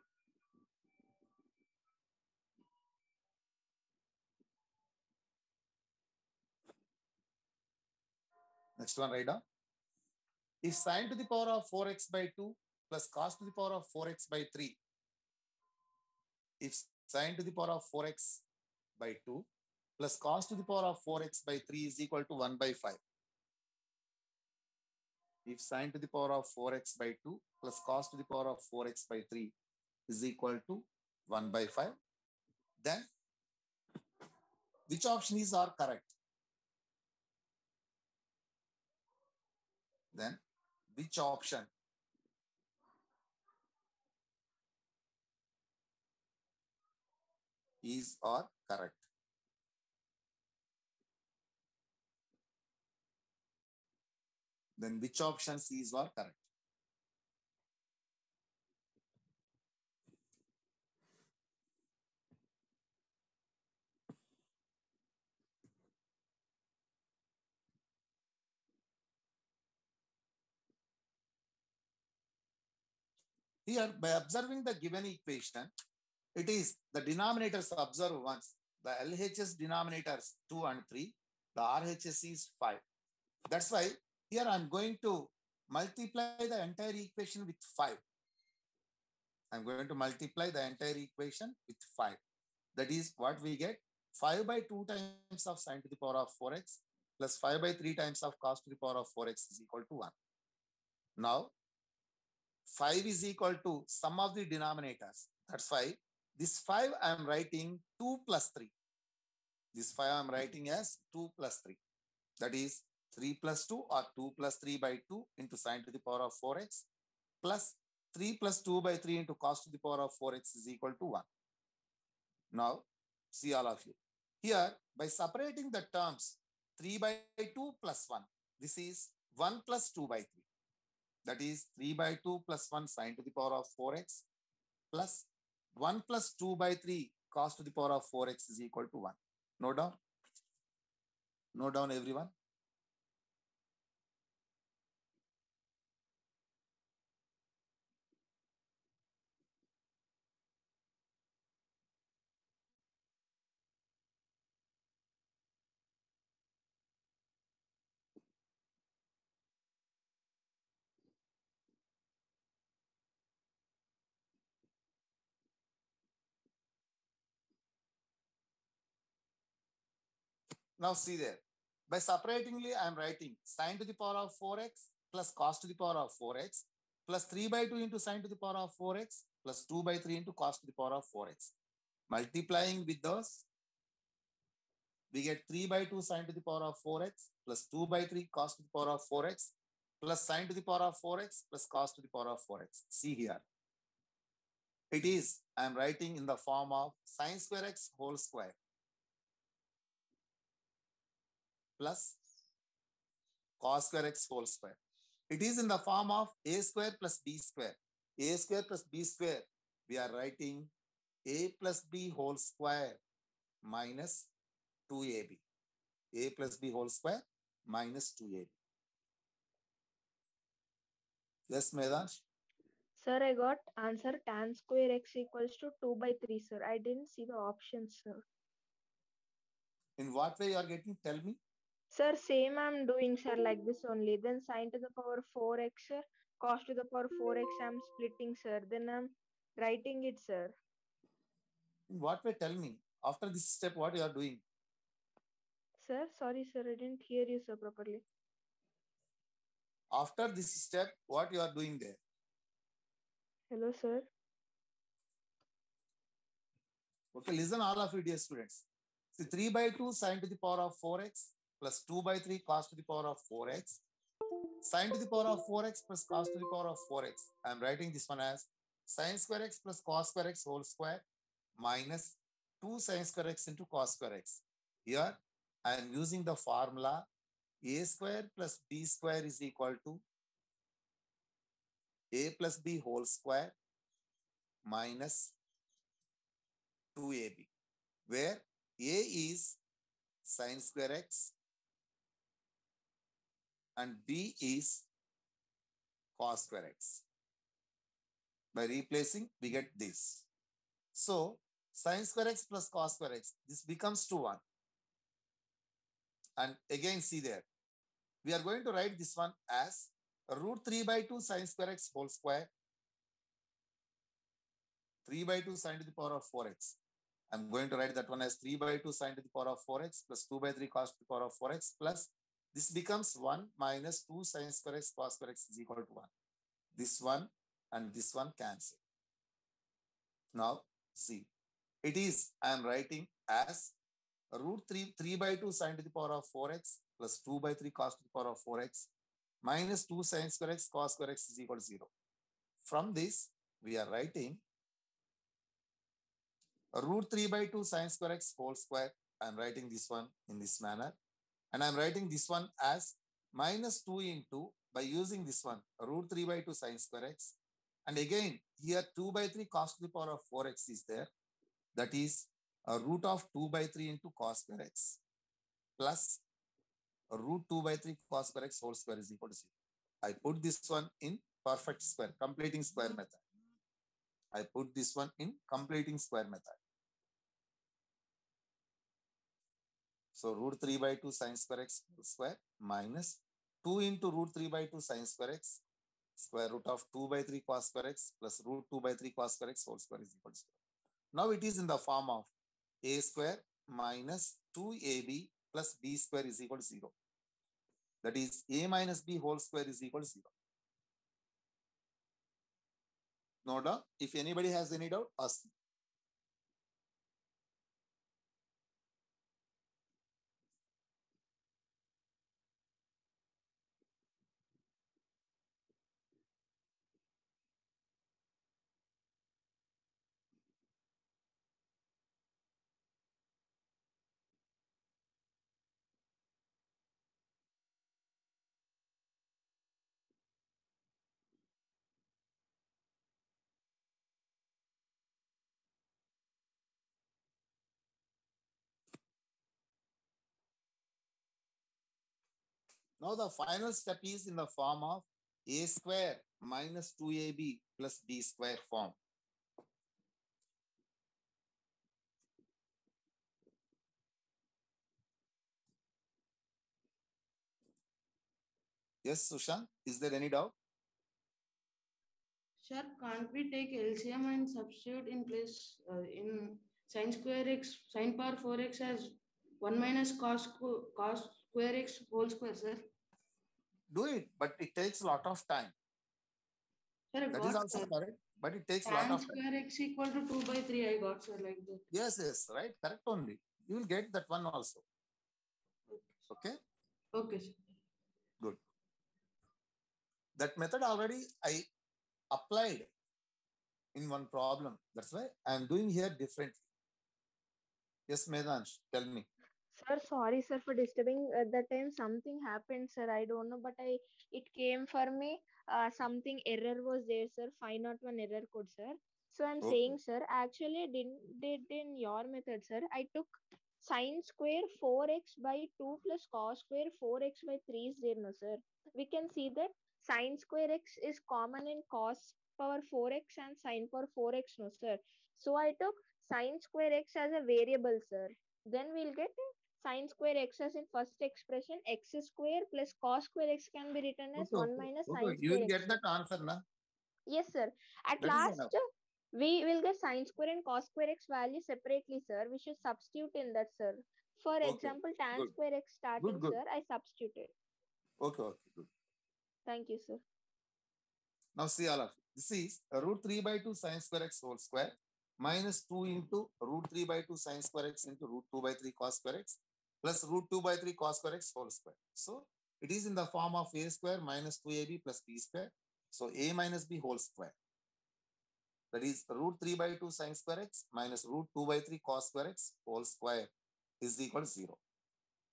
S1: Next one, right down. If sine to the power of 4x by 2 plus cos to the power of 4x by 3, if sine to the power of 4x by 2 plus cos to the power of 4x by 3 is equal to 1 by 5. If sine to the power of 4x by 2 plus cos to the power of 4x by 3 is equal to 1 by 5, then which option is are correct? Then which option is or correct? Then which options is or correct? Here, by observing the given equation, it is the denominators observe once. The LHS denominators 2 and 3, the RHS is 5. That's why here I'm going to multiply the entire equation with 5. I'm going to multiply the entire equation with 5. That is what we get 5 by 2 times of sine to the power of 4x plus 5 by 3 times of cos to the power of 4x is equal to 1. Now, 5 is equal to sum of the denominators. That's 5. This 5 I am writing 2 plus 3. This 5 I am writing as 2 plus 3. That is 3 plus 2 or 2 plus 3 by 2 into sine to the power of 4x plus 3 plus 2 by 3 into cos to the power of 4x is equal to 1. Now, see all of you. Here, by separating the terms 3 by 2 plus 1, this is 1 plus 2 by 3. That is 3 by 2 plus 1 sine to the power of 4x plus 1 plus 2 by 3 cos to the power of 4x is equal to 1. No down. No down everyone. Now see there. By separatingly, I am writing sine to the power of 4x plus cos to the power of 4x plus 3 by 2 into sine to the power of 4x plus 2 by 3 into cos to the power of 4x. Multiplying with those, we get 3 by 2 sine to the power of 4x plus 2 by 3 cos to the power of 4x plus sine to the power of 4x plus cos to the power of 4x. See here. It is, I am writing in the form of sine square x whole square plus cos square x whole square. It is in the form of a square plus b square. a square plus b square, we are writing a plus b whole square minus 2ab. a plus b whole square minus 2ab. Yes, Medansh?
S4: Sir, I got answer tan square x equals to 2 by 3, sir. I didn't see the options, sir.
S1: In what way you are getting? Tell me.
S4: Sir, same I'm doing, sir, like this only. Then sine to the power 4x, sir. Cos to the power 4x, I'm splitting, sir. Then I'm writing it, sir.
S1: In what way? Tell me. After this step, what you are doing?
S4: Sir, sorry, sir, I didn't hear you, sir, properly.
S1: After this step, what you are doing there?
S4: Hello, sir.
S1: Okay, listen all of you, dear students. See, 3 by 2 sine to the power of 4x plus 2 by 3 cos to the power of 4x. Sine to the power of 4x plus cos to the power of 4x. I am writing this one as sine square x plus cos square x whole square minus 2 sine square x into cos square x. Here, I am using the formula a square plus b square is equal to a plus b whole square minus 2ab, where a is sine square x and b is cos square x. By replacing, we get this. So, sine square x plus cos square x, this becomes 2 1. And again, see there, we are going to write this one as root 3 by 2 sine square x whole square 3 by 2 sine to the power of 4x. I'm going to write that one as 3 by 2 sine to the power of 4x plus 2 by 3 cos to the power of 4x plus this becomes 1 minus 2 sine square x cos square x is equal to 1. This one and this one cancel. Now, see, it is, I am writing as root 3, 3 by 2 sine to the power of 4x plus 2 by 3 cos to the power of 4x minus 2 sine square x cos square x is equal to 0. From this, we are writing root 3 by 2 sine square x whole square. I'm writing this one in this manner. And I'm writing this one as minus 2 into, by using this one, root 3 by 2 sine square x. And again, here 2 by 3 cos to the power of 4x is there. That is a root of 2 by 3 into cos square x plus root 2 by 3 cos square x whole square is equal to 0. I put this one in perfect square, completing square method. I put this one in completing square method. So root 3 by 2 sine square x square minus 2 into root 3 by 2 sine square x square root of 2 by 3 cos square x plus root 2 by 3 cos square x whole square is equal to 0. Now it is in the form of a square minus 2ab plus b square is equal to 0. That is a minus b whole square is equal to 0. No doubt. If anybody has any doubt, ask me. Now the final step is in the form of a square minus 2ab plus b square form. Yes, Sushant, is there any doubt?
S12: Sir, can't we take LCM and substitute in place uh, in sine square x, sine power 4x as 1 minus cos, cos square x whole square, sir?
S1: Do it, but it takes a lot of time.
S12: Sir,
S1: That is also
S12: sir.
S1: correct, but it takes a lot of time.
S12: square x equal to 2 by 3, I got, sir, like that.
S1: Yes, yes, right, correct only. You will get that one also. Okay,
S12: Okay, sir.
S1: good. That method already I applied in one problem. That's why I am doing here differently. Yes, Medansh, tell me.
S4: Sir, sorry, sir, for disturbing. At that time, something happened, sir. I don't know, but I it came for me. Uh, something error was there, sir. Five not one error code, sir. So I'm
S1: Okay.
S4: saying, sir, actually didn't did in your method, sir. I took sine square 4x by 2 plus cos square 4x by 3 is there, no, sir. We can see that sine square x is common in cos power 4x and sine power 4x, no, sir. So I took sine square x as a variable, sir. Then we'll get sine square x as in first expression x square plus cos square x can be written as
S1: Okay,
S4: 1
S1: okay,
S4: minus
S1: okay,
S4: sine
S1: You
S4: square
S1: will get that answer now.
S4: Yes, sir. At
S1: That
S4: last, we will get sine square and cos square x value separately, sir. We should substitute in that, sir. For
S1: Okay,
S4: example, tan
S1: good.
S4: square x starting,
S1: good.
S4: sir, I substituted.
S1: Okay, okay, good.
S4: Thank you, sir.
S1: Now see all of it. This is root 3 by 2 sine square x whole square minus 2 into root 3 by 2 sine square x into root 2 by 3 cos square x plus root 2 by 3 cos square x whole square. So it is in the form of a square minus 2ab plus b square. So a minus b whole square. That is root 3 by 2 sine square x minus root 2 by 3 cos square x whole square is equal to 0.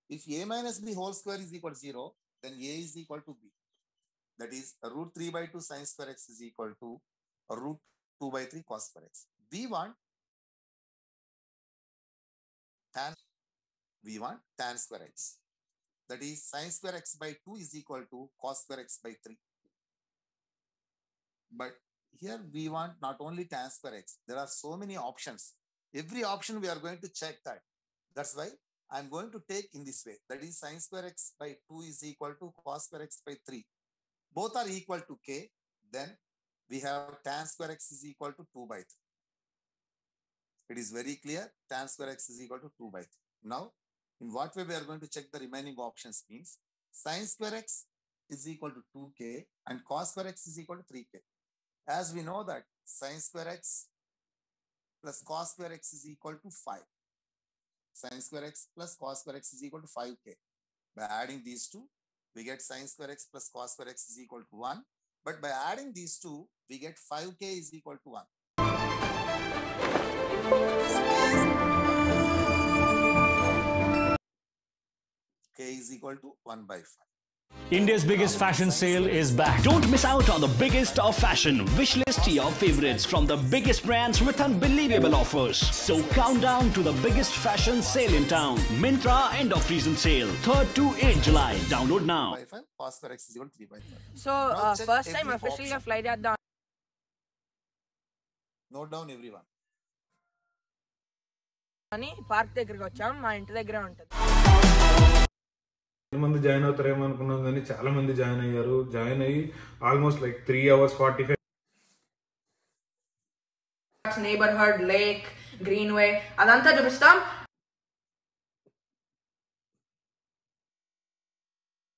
S1: If a minus b whole square is equal to 0, then a is equal to b. That is root 3 by 2 sine square x is equal to root 2 by 3 cos square x. We want tan, we want tan square x. That is sine square x by 2 is equal to cos square x by 3. But here we want not only tan square x, there are so many options. Every option we are going to check that. That's why I'm going to take in this way. That is sine square x by 2 is equal to cos square x by 3. Both are equal to k. Then we have tan square x is equal to 2 by 3. It is very clear. Tan square x is equal to 2 by 3. Now, in what way we are going to check the remaining options means sine square x is equal to 2k and cos square x is equal to 3k. As we know that sine square x plus cos square x is equal to 5. sine square x plus cos square x is equal to 5k. By adding these two, we get sine square x plus cos square x is equal to 1. But by adding these two, we get 5k is equal to 1. is equal to 1 by 5.
S13: India's biggest fashion sale is back. Don't miss out on the biggest of fashion. Wishlist your favorites from the biggest brands with unbelievable offers. So count down to the biggest fashion sale in town. Myntra end of season sale, 3rd to 8th July. Download now.
S1: So
S14: uh, first
S1: time
S14: officially ga
S1: flight
S14: had done.
S1: Note down everyone.
S14: అని park దగ్గరికి వచ్చాం
S15: మంది join అవుతారేమో అనుకున్నాం కానీ చాలా మంది join అయ్యారు. Join అయ్యి almost like three hours forty five
S14: neighbourhood lake green way అదంతా చూపిస్తాం.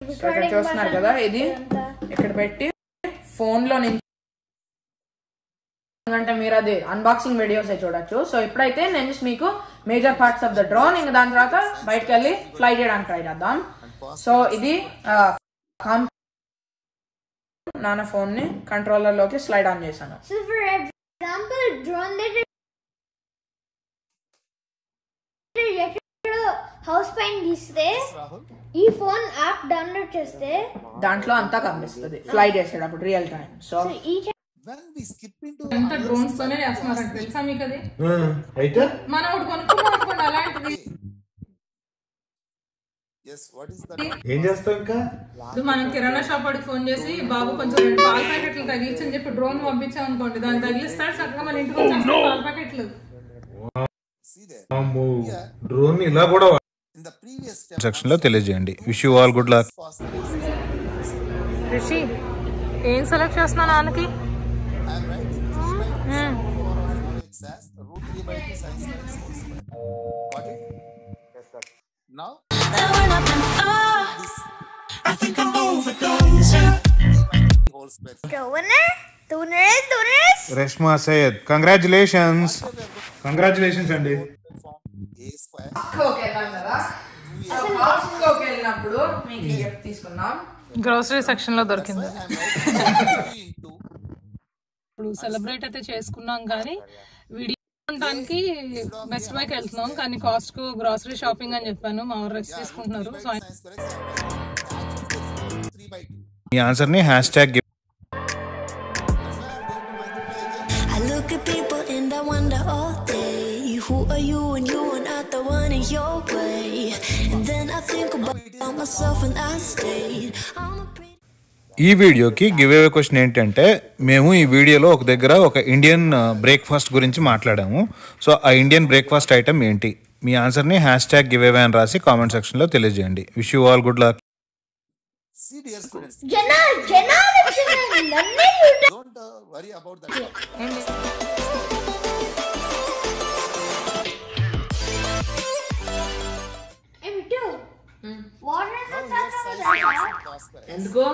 S14: ఇక్కడ చూస్తున్నారు కదా ఇది? ఇక్కడ పెట్టి ఫోన్లో నుంచి అంటే మీరు అది అన్బాక్సింగ్ వీడియోస్ చూడొచ్చు. సో ఇప్పుడైతే నేను మీకు major parts of the drone ఇంకా దాని తర్వాత బయటకు వెళ్ళి ఫ్లై చేయడానికి ట్రై చేద్దాం. సో ఇది కామ్- నాన్న ఫోన్ని కంట్రోలర్లోకి స్లైడ్ ఆన్ చేశాను.
S16: హౌస్ పైన గీస్తే ఈ ఫోన్ యాప్ డౌన్లోడ్ చేస్తే
S14: దాంట్లో అంతా కనిపిస్తుంది. ఫ్లై చేసేటప్పుడు రియల్ టైం సో
S17: ఎంత డ్రోన్స్ తోనే చేస్తున్నారంట తెలుసా మీకు అది
S15: అయితే?
S17: మనం ఒకటి కొనుక్కున్నాం అనుకోండి అలాంటిది.
S15: ఏం చేస్తావు ఇంకా?
S17: మనం కిరాణా షాప్ వాడికి ఫోన్ చేసి బాబు కొంచెం రెండు పాల ప్యాకెట్లు తగిలించి అని చెప్పి డ్రోన్ పంపించాం అనుకోండి దాన్ని తగిలిస్తాడు చక్కగా మన ఇంటికి వచ్చి oh, పాల ప్యాకెట్లు.
S15: డ్రోన్ ఇలా కూడా
S18: సెక్షన్లో తెలియజేయండి. Wish you all good luck
S17: Rishi ఏం సెలెక్ట్ చేస్తున్నా నాన్నకి?
S1: Hmm. Now
S18: Reshma Sayyed congratulations
S15: congratulations అండి
S17: గ్రోసరీ సెక్షన్లో దొరికింది. ఇప్పుడు సెలబ్రేట్ అయితే చేసుకున్నాం కానీ వీడియో ఉండడానికి బెస్ట్ బైకి వెళ్తున్నాం కానీ కాస్ట్ కు గ్రోసరీ షాపింగ్ అని చెప్పాను మా వారు రెస్ట్ తీసుకుంటున్నారు సో ఆయన-
S1: 3 by 2.
S18: మీ ఆన్సర్ ని hash tag
S16: I look at people and I wonder all day, who are you and you are not the one in your way. And then I think about myself and I stayed. I'm a pretty
S18: ఈ వీడియోకి give away question ఏంటంటే మేము ఈ వీడియోలో ఒక దగ్గర ఒక Indian breakfast గురించి మాట్లాడాము. సో ఆ ఇండియన్ బ్రేక్ఫాస్ట్ ఐటమ్ ఏంటి? మీ ఆన్సర్ని హ్యాష్ ట్యాగ్ గివ్ అవే అని రాసి కామెంట్ సెక్షన్లో తెలియజేయండి.
S1: Wish you all good luck.
S14: ఎందుకు?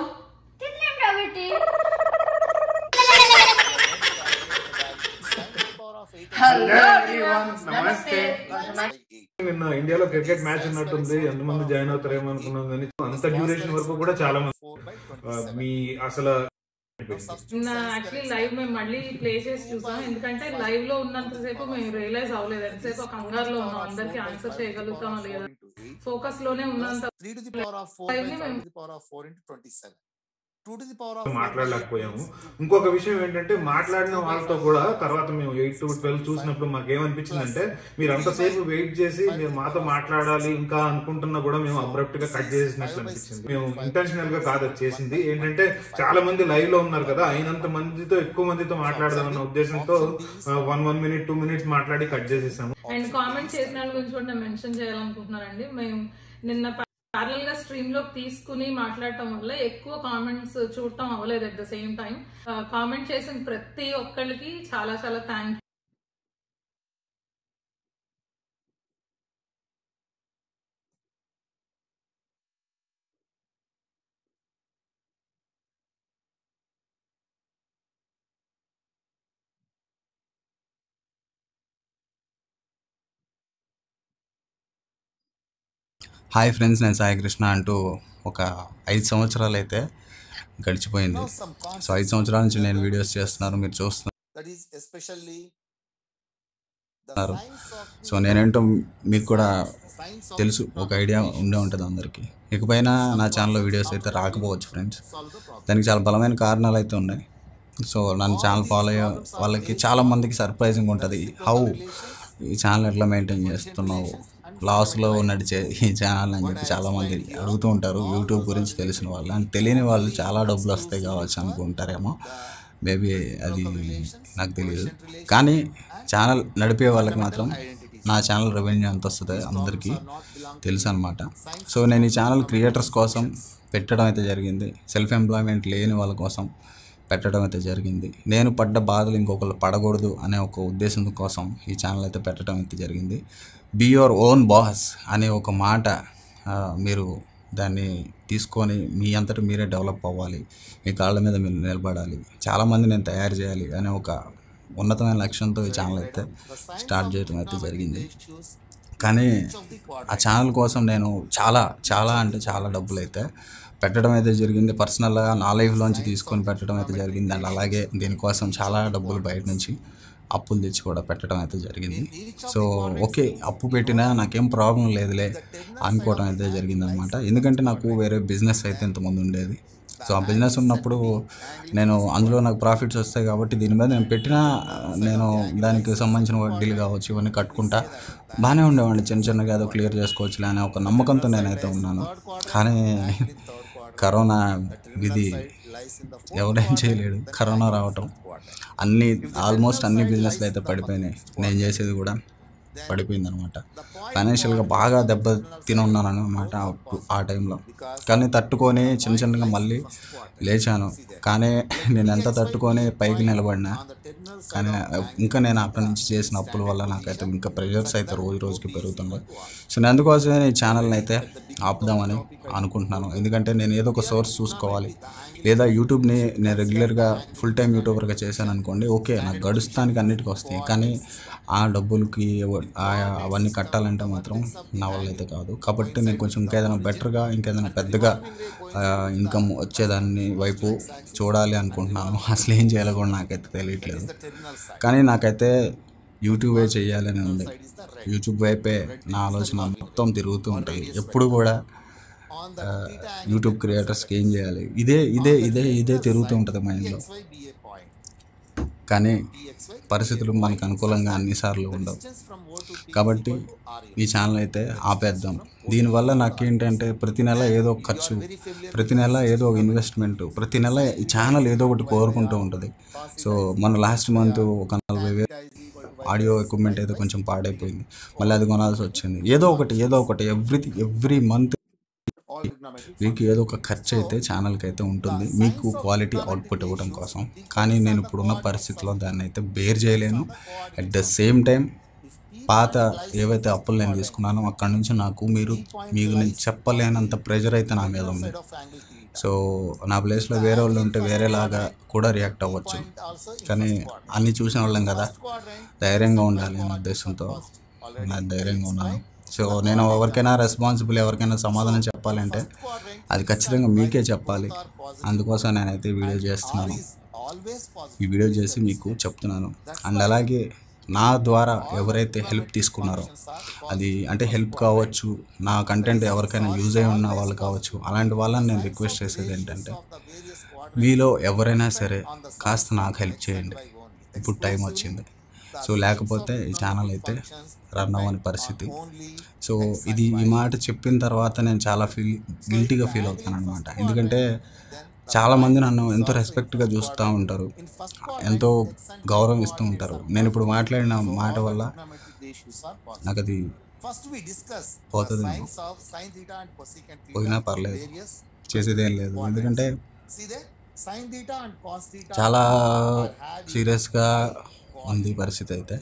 S15: నిన్న ఇండియాలో క్రికెట్ మ్యాచ్ ఉన్నట్టుంది. ఎంతమంది జాయిన్ అవుతారేమో అనుకున్నాం కానీ అంత డ్యూరేషన్ వరకు కూడా చాలా మంది మీ అసలు
S17: యాక్చువల్లీ లైవ్ మేము మళ్ళీ ప్లే చేసి చూసాం. ఎందుకంటే లైవ్లో ఉన్నంతసేపు మేము రియలైజ్ అవ్వలేదు. ఎంతసేపు ఒక కంగారులో ఉన్నాం. అందరికి ఆన్సర్ చేయగలుగుతామా లేదా? ఫోకస్లోనే ఉన్నంత
S15: మాట్లాడలేకపోయాము. ఇంకొక విషయం ఏంటంటే మాట్లాడిన వాళ్ళతో కూడా తర్వాత మేము ఎయిట్ టు ట్వెల్వ్ చూసినప్పుడు మాకు ఏమనిపించిందంటే మీరు అంతసేపు వెయిట్ చేసి మీరు మాతో మాట్లాడాలి ఇంకా అనుకుంటున్నా కూడా మేము అబ్రప్ట్గా కట్ చేసినట్లు అనిపించింది. మేము ఇంటెన్షనల్గా కాదు అది చేసింది. ఏంటంటే చాలా మంది లైవ్లో ఉన్నారు కదా అయినంత మందితో ఎక్కువ మందితో మాట్లాడదామన్న ఉద్దేశంతో one one minute two minutes మాట్లాడి కట్ చేసేసాము.
S17: అండ్ కామెంట్ చేసిన గురించి కూడా నేను మెన్షన్ చేయాలనుకుంటున్నానండి. మేము నిన్న ప్యారల్గా స్ట్రీమ్లో తీసుకుని మాట్లాడటం వల్ల ఎక్కువ కామెంట్స్ చూడటం అవ్వలేదు at the same time comment చేసిన ప్రతి ఒక్కళ్ళకి చాలా చాలా థ్యాంక్
S19: హాయ్ ఫ్రెండ్స్ నేను సాయి కృష్ణ అంటూ ఒక ఐదు సంవత్సరాలు అయితే గడిచిపోయింది. సో ఐదు సంవత్సరాల నుంచి నేను వీడియోస్ చేస్తున్నాను మీరు చూస్తున్నారు. సో నేనేంటో మీకు కూడా తెలుసు ఒక ఐడియా ఉండే ఉంటుంది అందరికీ. ఇకపైన నా ఛానల్లో వీడియోస్ అయితే రాకపోవచ్చు ఫ్రెండ్స్. దానికి చాలా బలమైన కారణాలు అయితే ఉన్నాయి. సో నన్ను ఛానల్ ఫాలో అయ్యే వాళ్ళకి చాలా మందికి సర్ప్రైజింగ్ ఉంటుంది. హౌ ఈ ఛానల్ ఎట్లా మెయింటైన్ చేస్తున్నావు? లాస్లో నడిచే ఈ ఛానల్ అని చెప్పి చాలామంది అడుగుతూ ఉంటారు. యూట్యూబ్ గురించి తెలిసిన వాళ్ళు. అండ్ తెలియని వాళ్ళు చాలా డబ్బులు వస్తాయి కావచ్చు అనుకుంటారేమో. మేబీ అది నాకు తెలియదు కానీ ఛానల్ నడిపే వాళ్ళకి మాత్రం నా ఛానల్ రెవెన్యూ ఎంత వస్తుందో అందరికీ తెలుసు అనమాట సో నేను ఈ ఛానల్ క్రియేటర్స్ కోసం పెట్టడం అయితే జరిగింది. సెల్ఫ్ ఎంప్లాయ్మెంట్ లేని వాళ్ళ కోసం. పెట్టడం అయితే జరిగింది. నేను పడ్డ బాధలు ఇంకొకరు పడకూడదు అనే ఒక ఉద్దేశం కోసం ఈ ఛానల్ అయితే పెట్టడం అయితే జరిగింది. బీ యువర్ ఓన్ బాస్ అనే ఒక మాట మీరు దాన్ని తీసుకొని మీ అంతటి మీరే డెవలప్ అవ్వాలి. మీ కాళ్ళ మీద మీరు నిలబడాలి. చాలామంది నేను తయారు చేయాలి అనే ఒక ఉన్నతమైన లక్ష్యంతో ఈ ఛానల్ అయితే స్టార్ట్ చేయడం అయితే జరిగింది. కానీ ఆ ఛానల్ కోసం నేను చాలా చాలా అంటే చాలా డబ్బులు అయితే పెట్టడం అయితే జరిగింది. పర్సనల్గా నా లైఫ్లోంచి తీసుకొని పెట్టడం అయితే జరిగింది. అండ్ అలాగే దీనికోసం చాలా డబ్బులు బయట నుంచి అప్పులు తెచ్చి కూడా పెట్టడం అయితే జరిగింది. సో ఓకే అప్పు పెట్టినా నాకేం ప్రాబ్లం లేదులే అనుకోవడం అయితే జరిగింది అనమాట ఎందుకంటే నాకు వేరే బిజినెస్ అయితే ఇంతమంది ఉండేది. సో ఆ బిజినెస్ ఉన్నప్పుడు నేను అందులో నాకు ప్రాఫిట్స్ వస్తాయి కాబట్టి దీని మీద నేను పెట్టిన నేను దానికి సంబంధించిన వడ్డీలు కావచ్చు ఇవన్నీ కట్టుకుంటా బాగానే ఉండేవాడిని. చిన్న చిన్నగా ఏదో క్లియర్ చేసుకోవచ్చులే అనే ఒక నమ్మకంతో నేనైతే ఉన్నాను. కానీ కరోనా విధి ఎవరేం చేయలేడు. కరోనా రావటం. అన్ని ఆల్మోస్ట్ అన్ని బిజినెస్లు అయితే పడిపోయినాయి. నేను చేసేది కూడా పడిపోయింది అనమాట ఫైనాన్షియల్గా బాగా దెబ్బ తిని అనమాట ఆ టైంలో. కానీ తట్టుకొని చిన్న చిన్నగా మళ్ళీ లేచాను. కానీ నేను ఎంత తట్టుకొని పైకి నిలబడినా కానీ ఇంకా నేను అక్కడి నుంచి చేసిన అప్పుల వల్ల నాకైతే ఇంకా ప్రెషర్స్ అయితే రోజు రోజుకి పెరుగుతున్నాయి. సో నేను అందుకోసమే ఈ ఛానల్ని అయితే ఆపుదామని అనుకుంటున్నాను. ఎందుకంటే నేను ఏదో ఒక సోర్స్ చూసుకోవాలి. లేదా యూట్యూబ్ని నేను రెగ్యులర్గా ఫుల్ టైం యూట్యూబర్గా చేశాను అనుకోండి ఓకే నాకు గడుస్తానికి అన్నిటికీ వస్తాయి. కానీ ఆ డబ్బులకి ఆ- అవన్నీ కట్టాలంటే మాత్రం నా వల్ల అయితే కాదు. కాబట్టి నేను కొంచెం ఇంకేదైనా బెటర్గా ఇంకేదైనా పెద్దగా ఇన్కమ్ వచ్చేదాన్ని వైపు చూడాలి అనుకుంటున్నాను. అసలు ఏం చేయాలో కూడా నాకైతే తెలియట్లేదు. కానీ నాకైతే యూట్యూబే చేయాలని ఉంది. యూట్యూబ్ వైపే నా ఆలోచన మొత్తం తిరుగుతూ ఉంటుంది. ఎప్పుడు కూడా యూట్యూబ్ క్రియేటర్స్కి ఏం చేయాలి? ఇదే ఇదే ఇదే ఇదే తిరుగుతూ ఉంటుంది మైండ్లో. కానీ పరిస్థితులు మనకు అనుకూలంగా అన్నిసార్లు ఉండవు. కాబట్టి ఈ ఛానల్ అయితే ఆపేద్దాం. దీనివల్ల నాకేంటంటే ప్రతి నెల ఏదో ఒక ఖర్చు ప్రతి నెల ఏదో ఒక ఇన్వెస్ట్మెంట్ ప్రతి నెల ఈ ఛానల్ ఏదో ఒకటి కోరుకుంటూ ఉంటుంది. సో మన లాస్ట్ మంత్ ఒక నలభై వేలు ఆడియో ఎక్విప్మెంట్ అయితే కొంచెం పాడైపోయింది. మళ్ళీ అది కొనాల్సి వచ్చింది. ఏదో ఒకటి ఏదో ఒకటి ఎవ్రీ ఎవ్రీ మంత్ మీకు ఏదో ఒక ఖర్చు అయితే ఛానల్కి అయితే ఉంటుంది. మీకు క్వాలిటీ అవుట్పుట్ ఇవ్వడం కోసం. కానీ నేను ఇప్పుడున్న పరిస్థితిలో దాన్ని అయితే బేర్ చేయలేను. అట్ ద సేమ్ టైం పాత ఏవైతే అప్పులు నేను తీసుకున్నానో అక్కడి నుంచి నాకు మీరు మీకు నేను చెప్పలేనంత ప్రెషర్ అయితే నా మీద ఉంది. సో నా ప్లేస్లో వేరే వాళ్ళు ఉంటే వేరేలాగా కూడా రియాక్ట్ అవ్వచ్చు. కానీ అన్ని చూసిన వాళ్ళం కదా. ధైర్యంగా ఉండాలి అనే ఉద్దేశంతో. నా ధైర్యంగా ఉన్నాను. సో నేను ఎవరికైనా రెస్పాన్సిబుల్ ఎవరికైనా సమాధానం చెప్పాలంటే అది ఖచ్చితంగా మీకే చెప్పాలి. అందుకోసం నేనైతే వీడియో చేస్తున్నాను. ఈ వీడియో చేసి మీకు చెప్తున్నాను. అండ్ అలాగే నా ద్వారా ఎవరైతే హెల్ప్ తీసుకున్నారో అది అంటే హెల్ప్ కావచ్చు నా కంటెంట్ ఎవరికైనా యూజ్ అయి ఉన్న వాళ్ళు కావచ్చు అలాంటి వాళ్ళని నేను రిక్వెస్ట్ చేసేది ఏంటంటే మీలో ఎవరైనా సరే కాస్త నాకు హెల్ప్ చేయండి. ఇప్పుడు టైం వచ్చింది. సో లేకపోతే ఈ ఛానల్ అయితే రన్ అవ్వని పరిస్థితి. సో ఇది ఈ మాట చెప్పిన తర్వాత నేను చాలా ఫీల్ గిల్టీగా ఫీల్ అవుతాను అనమాట ఎందుకంటే చాలామంది నన్ను ఎంతో రెస్పెక్ట్గా చూస్తూ ఉంటారు. ఎంతో గౌరవం ఇస్తూ ఉంటారు. నేను ఇప్పుడు మాట్లాడిన మాట వల్ల నాకు అది
S1: పోతుంది
S19: పోయినా పర్లేదు. చేసేదేం లేదు. ఎందుకంటే చాలా సీరియస్గా ఉంది పరిస్థితి అయితే.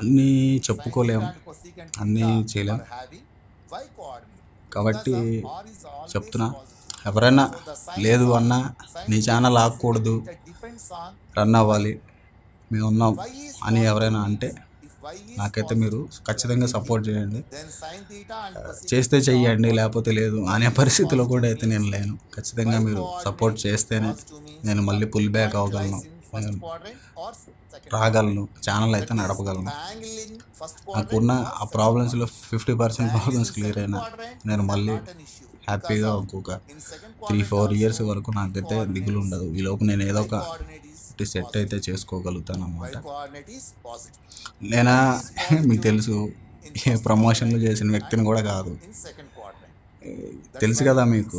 S19: అన్నీ చెప్పుకోలేం అన్నీ చేయలేం. కాబట్టి చెప్తున్నా ఎవరైనా లేదు అన్నా నీ ఛానల్ ఆగకూడదు రన్ అవ్వాలి. మేము ఉన్నాం అని ఎవరైనా అంటే నాకైతే మీరు ఖచ్చితంగా సపోర్ట్ చేయండి. చేస్తే చెయ్యండి లేకపోతే లేదు అనే పరిస్థితిలో కూడా అయితే నేను లేను. ఖచ్చితంగా మీరు సపోర్ట్ చేస్తేనే నేను మళ్ళీ పుల్ బ్యాక్ అవ్వగలను. నేను రాగలను ఛానల్ అయితే నడపగలను. నాకున్న ఆ ప్రాబ్లమ్స్లో ఫిఫ్టీ పర్సెంట్ ప్రాబ్లమ్స్ క్లియర్ అయినా నేను మళ్ళీ హ్యాపీగా ఇంకొక త్రీ ఫోర్ ఇయర్స్ వరకు నాకైతే దిగులు ఉండదు. ఈ లోపు నేను ఏదో ఒక సెట్ అయితే చేసుకోగలుగుతాను అన్నమాట. నేనా? మీకు తెలుసు. ఏ ప్రమోషన్లు చేసిన వ్యక్తిని కూడా కాదు.
S1: quadrant.
S19: తెలుసు కదా మీకు.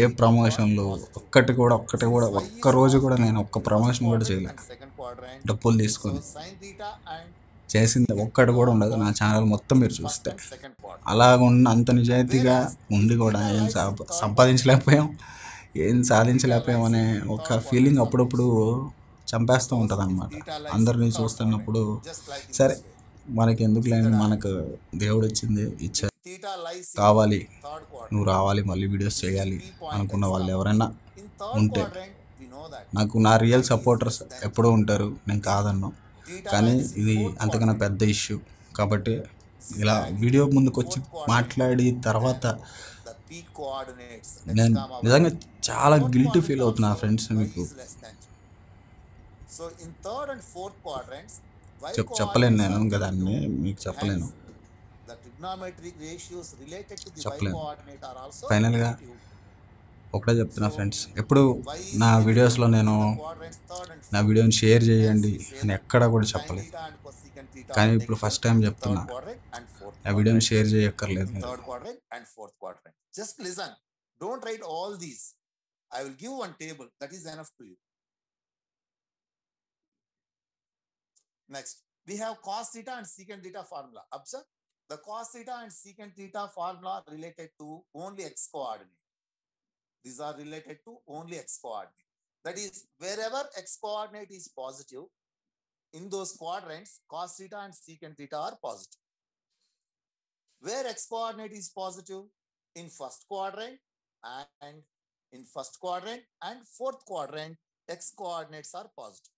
S19: ఏ ప్రమోషన్లు ఒక్కటి కూడా ఒక్కటి కూడా ఒక్క రోజు కూడా నేను ఒక్క ప్రమోషన్ కూడా చేయలేదు డబ్బులు తీసుకొని. చేసింది ఒక్కటి కూడా ఉండదు నా ఛానల్ మొత్తం మీరు చూస్తే. అలాగున్న ఉన్న అంత నిజాయితీగా ఉండి కూడా ఏం సంపాదించలేకపోయాం. ఏం సాధించలేకపోయాం అనే ఒక ఫీలింగ్ అప్పుడప్పుడు చంపేస్తూ ఉంటుంది అనమాట అందరినీ చూస్తున్నప్పుడు సరే మనకి ఎందుకు లేని మనకు దేవుడు ఇచ్చింది
S1: ఇచ్చారు.
S19: కావాలి. నువ్వు రావాలి మళ్ళీ వీడియోస్ చేయాలి అనుకున్న వాళ్ళు ఎవరైనా ఉంటే. నాకు నా రియల్ సపోర్టర్స్ ఎప్పుడూ ఉంటారు నేను కాదన్నాను కానీ ఇది అంతకన్నా పెద్ద ఇష్యూ కాబట్టి ఇలా వీడియో ముందుకు వచ్చి మాట్లాడి తర్వాత నేను నిజంగా చాలా గిల్టీ ఫీల్ అవుతున్నా ఫ్రెండ్స్ మీకు. చెప్పలేను నేను ఇంకా దాన్ని మీకు చెప్పలేను.
S1: Trigonometric ratios related to the y coordinate are also
S19: ఫైనల్గా ఒకటే చెప్తున్నా ఫ్రెండ్స్ ఎప్పుడు నా వీడియోస్లో నేను నా వీడియోని షేర్ చేయండి. అని ఎక్కడ కూడా చెప్పలేదు. కానీ ఇప్పుడు ఫస్ట్ టైం చెప్తున్నా. నా వీడియోని షేర్ చేయక్కర్లేదు
S1: just listen don't write all these I will give one table that is enough to you next we have cos theta and secant theta formula. Observe. The cos theta and secant theta formula related to only x coordinate. These are related to only x coordinate. That is, wherever x coordinate is positive, in those quadrants, cos theta and secant theta are positive. Where x coordinate is positive? In first quadrant and in first quadrant and fourth quadrant, x coordinates are positive.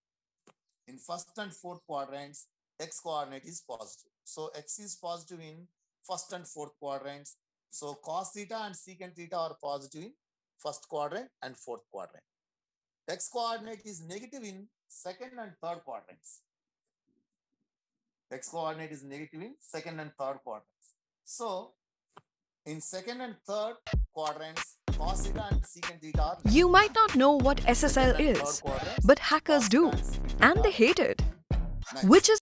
S1: In first and fourth quadrants, x coordinate is positive. So x is positive in first and fourth quadrants. So cos theta and secant theta are positive in first quadrant and fourth quadrant. X coordinate is negative in second and third quadrants. X coordinate is negative in second and third quadrants. So in second and third quadrants, cos theta and secant theta are
S20: You might not know what SSL is, but hackers do, and they hate it. Which is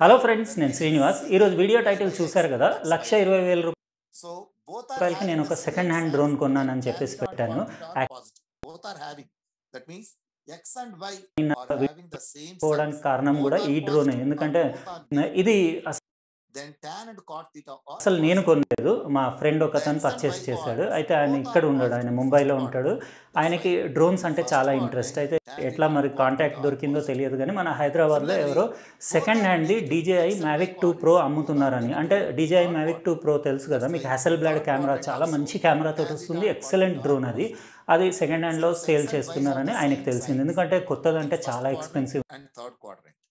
S21: hello friends నేను శ్రీనివాస్. ఈరోజు video title చూశారు కదా లక్ష ఇరవై వేల రూపాయలకి నేను ఒక second hand drone కొన్నానని చెప్పేసి పెట్టాను. పోవడానికి కారణం కూడా ఈ డ్రోనే ఎందుకంటే ఇది అసలు నేను కొనలేదు. మా ఫ్రెండ్ ఒక అతను పర్చేస్ చేశాడు. అయితే ఆయన ఇక్కడ ఉండడు ఆయన ముంబైలో ఉంటాడు. ఆయనకి డ్రోన్స్ అంటే చాలా ఇంట్రెస్ట్ అయితే ఎట్లా మరి కాంటాక్ట్ దొరికిందో తెలియదు కానీ మన హైదరాబాద్లో ఎవరో సెకండ్ హ్యాండ్ది డీజేఐ మ్యావిక్ టూ ప్రో అమ్ముతున్నారని. అంటే డీజేఐ మ్యావిక్ టూ ప్రో తెలుసు కదా? మీకు హ్యాసల్ బ్లాడ్ కెమెరా చాలా మంచి కెమెరాతో వస్తుంది. ఎక్సలెంట్ డ్రోన్ అది. అది సెకండ్ హ్యాండ్లో సేల్ చేస్తున్నారని ఆయనకి తెలిసింది. ఎందుకంటే కొత్తదంటే చాలా ఎక్స్పెన్సివ్
S1: and third quadrant.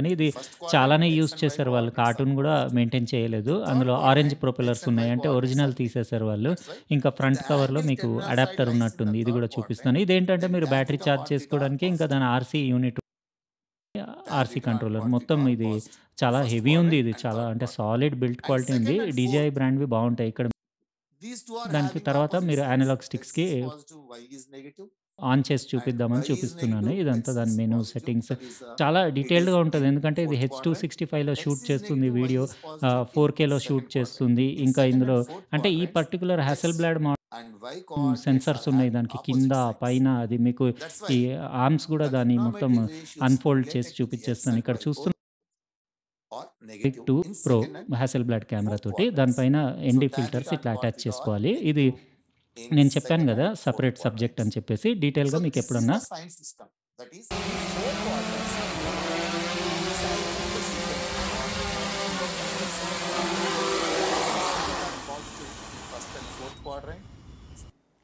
S22: కానీ ఇది చాలానే యూజ్ చేశారు వాళ్ళు. కార్టూన్ కూడా మెయింటైన్ చేయలేదు. అందులో ఆరెంజ్ ప్రొపెలర్స్ ఉన్నాయి అంటే ఒరిజినల్ తీసేశారు వాళ్ళు. ఇంకా ఫ్రంట్ కవర్లో మీకు అడాప్టర్ ఉన్నట్టుంది. ఇది కూడా చూపిస్తాను. ఇదేంటంటే మీరు బ్యాటరీ ఛార్జ్ చేసుకోవడానికి ఇంకా దాని ఆర్సీ యూనిట్ ఆర్సీ కంట్రోలర్ మొత్తం ఇది చాలా హెవీ ఉంది ఇది. చాలా అంటే సాలిడ్ బిల్డ్ క్వాలిటీ ఉంది. డీజేఐ బ్రాండ్వి బాగుంటాయి. ఇక్కడ దానికి తర్వాత మీరు
S1: X
S22: స్టిక్స్కి ఆన్ చేసి చూపిద్దామని చూపిస్తున్నాను. ఇదంతా దాని మెనూ సెట్టింగ్స్ చాలా డీటెయిల్డ్గా ఉంటుంది. ఎందుకంటే ఇది హెచ్ టూ సిక్స్టీ ఫైవ్లో షూట్ చేస్తుంది వీడియో. ఫోర్ కేలో షూట్ చేస్తుంది. ఇంకా ఇందులో అంటే ఈ పర్టికులర్ హ్యాసల్ బ్లాడ్ సెన్సర్స్ ఉన్నాయి. దానికి కింద పైన అది మీకు ఈ ఆర్మ్స్ కూడా దాన్ని మొత్తం అన్ఫోల్డ్ చేసి చూపించేస్తాను. ఇక్కడ చూస్తున్న two pro Hasselblad camera తోటి దానిపైన ఎన్డి ఫిల్టర్స్ ఇట్లా అటాచ్ చేసుకోవాలి. ఇది నేను చెప్పాను కదా సపరేట్ సబ్జెక్ట్ అని చెప్పేసి డీటెయిల్గా మీకు ఎప్పుడన్నా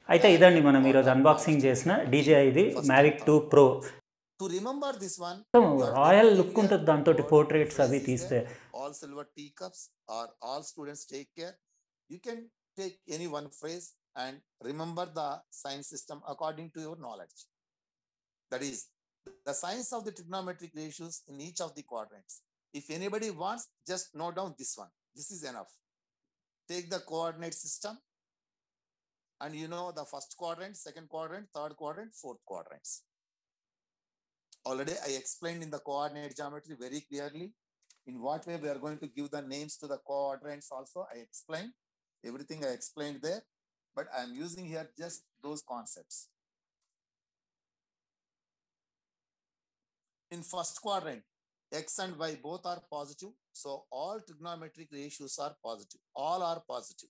S21: అయితే ఇదండి మనం ఈరోజు అన్బాక్సింగ్ చేసిన డీజే ఇది Mavic two Pro
S1: to remember this one
S21: royal look ఉంటుంది దాంతో పోర్ట్రేట్స్ అవి తీస్తే.
S1: All silver tea cups are all students take care you can take any one phrase and remember the science system according to your knowledge. That is the science of the trigonometric ratios in each of the quadrants. If anybody wants, just note down this one. This is enough. Take the coordinate system and you know the first quadrant, second quadrant, third quadrant, fourth quadrants. Already I explained in the coordinate geometry very clearly in what way we are going to give the names to the quadrants also. I explained everything I explained there, but I am using here just those concepts. In first quadrant, x and y both are positive. So all trigonometric ratios are positive. All are positive.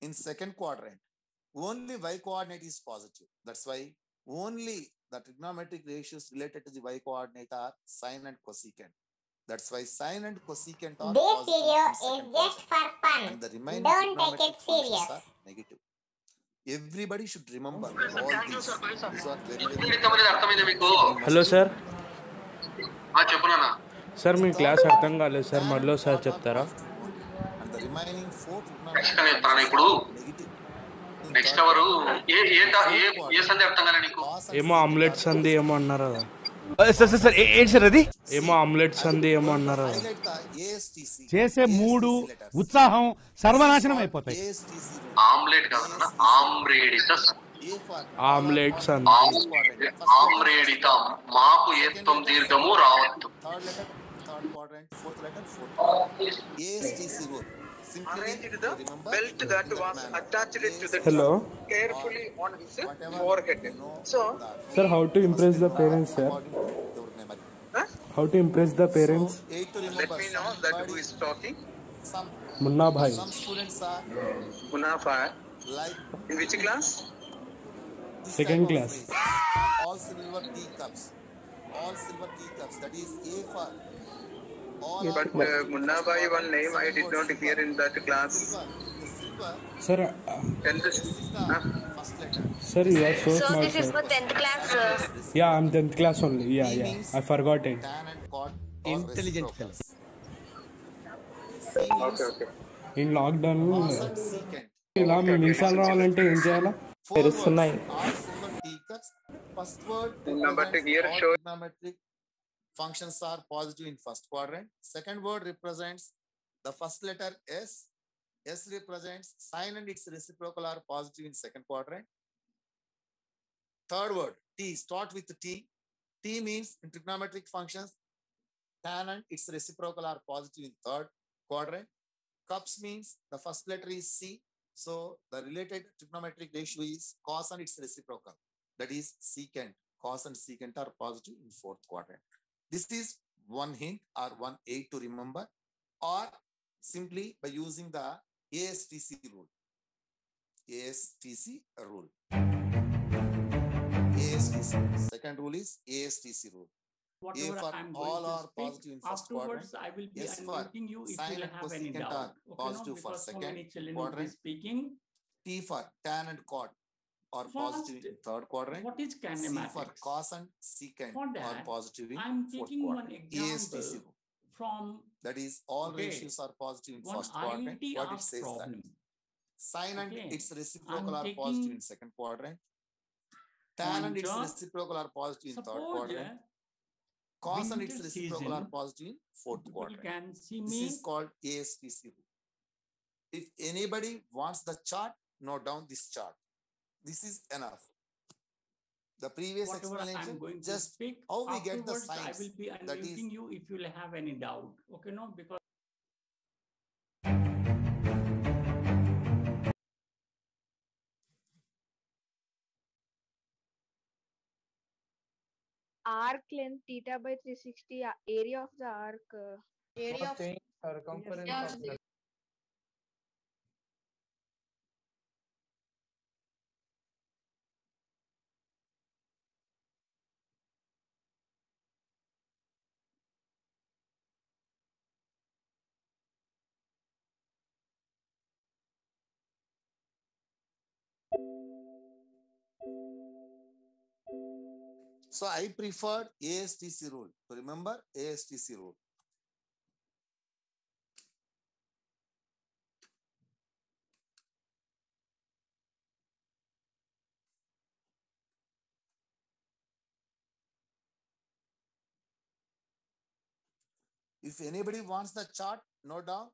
S1: In second quadrant, only y coordinate is positive. That's why only the trigonometric ratios related to the y coordinate are sine and cosecant. That's why sine and cosecant are
S23: This
S1: positive
S23: video is just for fun.
S1: and the remaining
S23: Don't take it serious.
S1: are negative. Everybody should remember all these. These are very, very
S24: అర్థమైంది మీకు
S9: hello sir sir మీ class అర్థం కాలేదు sir మళ్ళీ sir చెప్తారా
S1: and the remaining four
S24: next time చెప్తాను ఇప్పుడు next hour ఏ ఏ ఏ సంధి అర్థం కాలే నీకు
S9: ఏమో ఆమ్లెట్స్ అంది ఏమో అన్నారు కదా
S25: సార్ సార్
S9: ఏమో ఆమ్లెట్స్ అంది? ఏమో అన్నారు?
S25: చేసే మూడు ఉత్సాహం సర్వనాశనం అయిపోతాయి.
S24: ఆమ్లెట్ కాదు
S9: ఆమ్లెట్స్
S24: ఆమ్రేడిత మాకు ఏత్వం దీర్ఘము రావద్దు.
S1: Third letter third fourth letter fourth ASTC rule
S26: arranged the belt that was attached to the
S9: Hello.
S26: carefully on his forehead. So,
S9: sir, how to impress the parents, sir? How to impress the parents?
S26: Let me know that who is talking.
S9: Munna bhai.
S1: some students are
S26: Munna bhai.
S1: like
S26: In which class?
S9: Second class.
S1: All silver tea cups. All silver tea cups. That is A for
S26: But uh, Munna Bhai, one name I did not hear in that class.
S9: Sir, uh,
S26: tenth, huh?
S9: sir, you are so,
S23: so
S9: smart.
S23: So this is for tenth class. Sir.
S9: Yeah, I'm tenth class only. Yeah, yeah. I forgot it.
S25: Intelligent fellow.
S26: Okay, okay.
S9: In lockdown ఇలా మీ నిమిషాలు రావాలంటే ఏం చేయాలా తెలుస్తున్నాయి
S1: functions are positive in first quadrant. Second word represents the first letter S. S represents sine and its reciprocal are positive in second quadrant. Third word T. Start with T. T means in trigonometric functions tan and its reciprocal are positive in third quadrant. Cups means the first letter is C. So the related trigonometric ratio is cos and its reciprocal. That is secant. Cos and secant are positive in fourth quadrant. This is one hint or one aid to remember, or simply by using the ASTC rule. ASTC rule. ASTC. Second rule is ASTC rule. A for
S27: I'm
S1: all are positive in first
S27: afterwards
S1: quadrant.
S27: I will be
S1: S
S27: unmuting you if you'll have any doubt. Okay, no?
S1: positive for second
S27: many children will be
S1: quadrant.
S27: speaking.
S1: T for tan and cot are positive in third quadrant.
S27: What is
S1: C for
S27: kinematics?
S1: cos and secant
S27: For
S1: are
S27: that,
S1: positive in
S27: I'm
S1: fourth
S27: taking one
S1: quadrant.
S27: example
S1: ASTC
S27: from
S1: That is, all
S27: Okay.
S1: ratios are positive in
S27: one
S1: first quadrant. What it says
S27: problem.
S1: that sine and its reciprocal
S27: I'm
S1: are positive in second quadrant. Tan and its reciprocal are positive in third quadrant. Cos and its reciprocal are positive in fourth quadrant.
S27: can see
S1: This is called rule. If anybody wants the chart, note down this chart. This is enough. The previous
S27: whatever
S1: explanation,
S27: I'm going to
S1: just
S27: speak.
S1: how we get the
S27: Afterwards, I will be
S1: That is
S27: unmuting you if you'll have any doubt. Okay, no? Because
S4: arc length theta by 360 uh, area of the arc uh, area of
S5: circumference
S4: Yes.
S5: of the
S1: So I preferred ASTC rule. Remember ASTC rule. If anybody wants the chart, note down.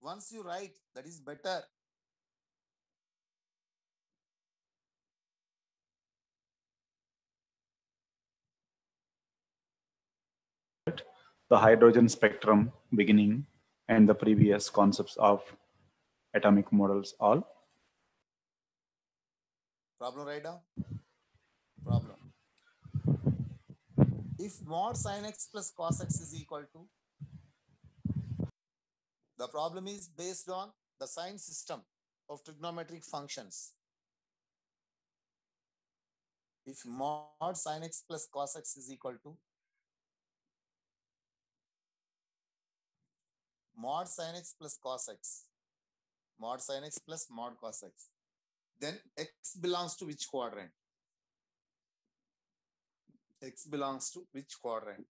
S1: Once you write, that is better.
S28: The hydrogen spectrum beginning and the previous concepts of atomic models all
S1: Problem right now? Problem. If mod sin x plus cos x is equal to, the problem is based on the sign system of trigonometric functions. If mod sin x plus cos x is equal to mod sin x plus cos x, mod sin x plus mod cos x, then x belongs to which quadrant? X belongs to which quadrant?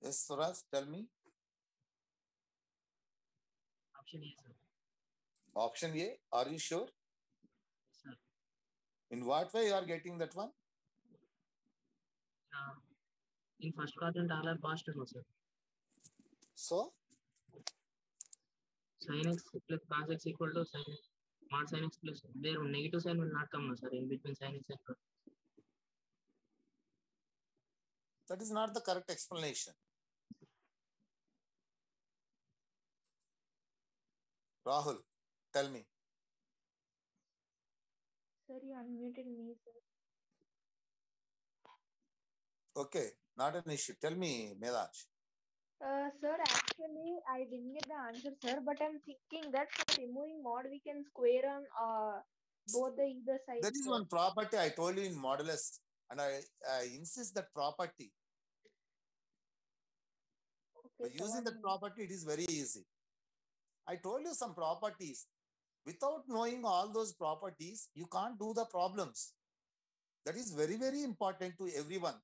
S1: Yes, Suraj, tell me.
S23: Option A, sir.
S1: Option A, are you sure?
S23: Sir.
S1: In what way you are getting that one?
S23: Uh, in first quadrant, all are positive, sir.
S1: So,
S23: Sin x plus cos x equal to sin mod sin x plus their negative sign will not come, sir, in between sin x and cos.
S1: that is not the correct explanation. Rahul, tell me.
S4: Sir, you unmuted me, sir.
S1: Okay, not an issue. Tell me, Medansh.
S4: Uh, sir, actually, I didn't get the answer, sir, but I'm thinking that for removing mod, we can square on uh, both the either side.
S1: There is one property I told you in modulus, and I, I insist that property. By
S4: Okay, sir,
S1: using that property, it is very easy. I told you some properties. Without knowing all those properties, you can't do the problems. That is very, very important to everyone.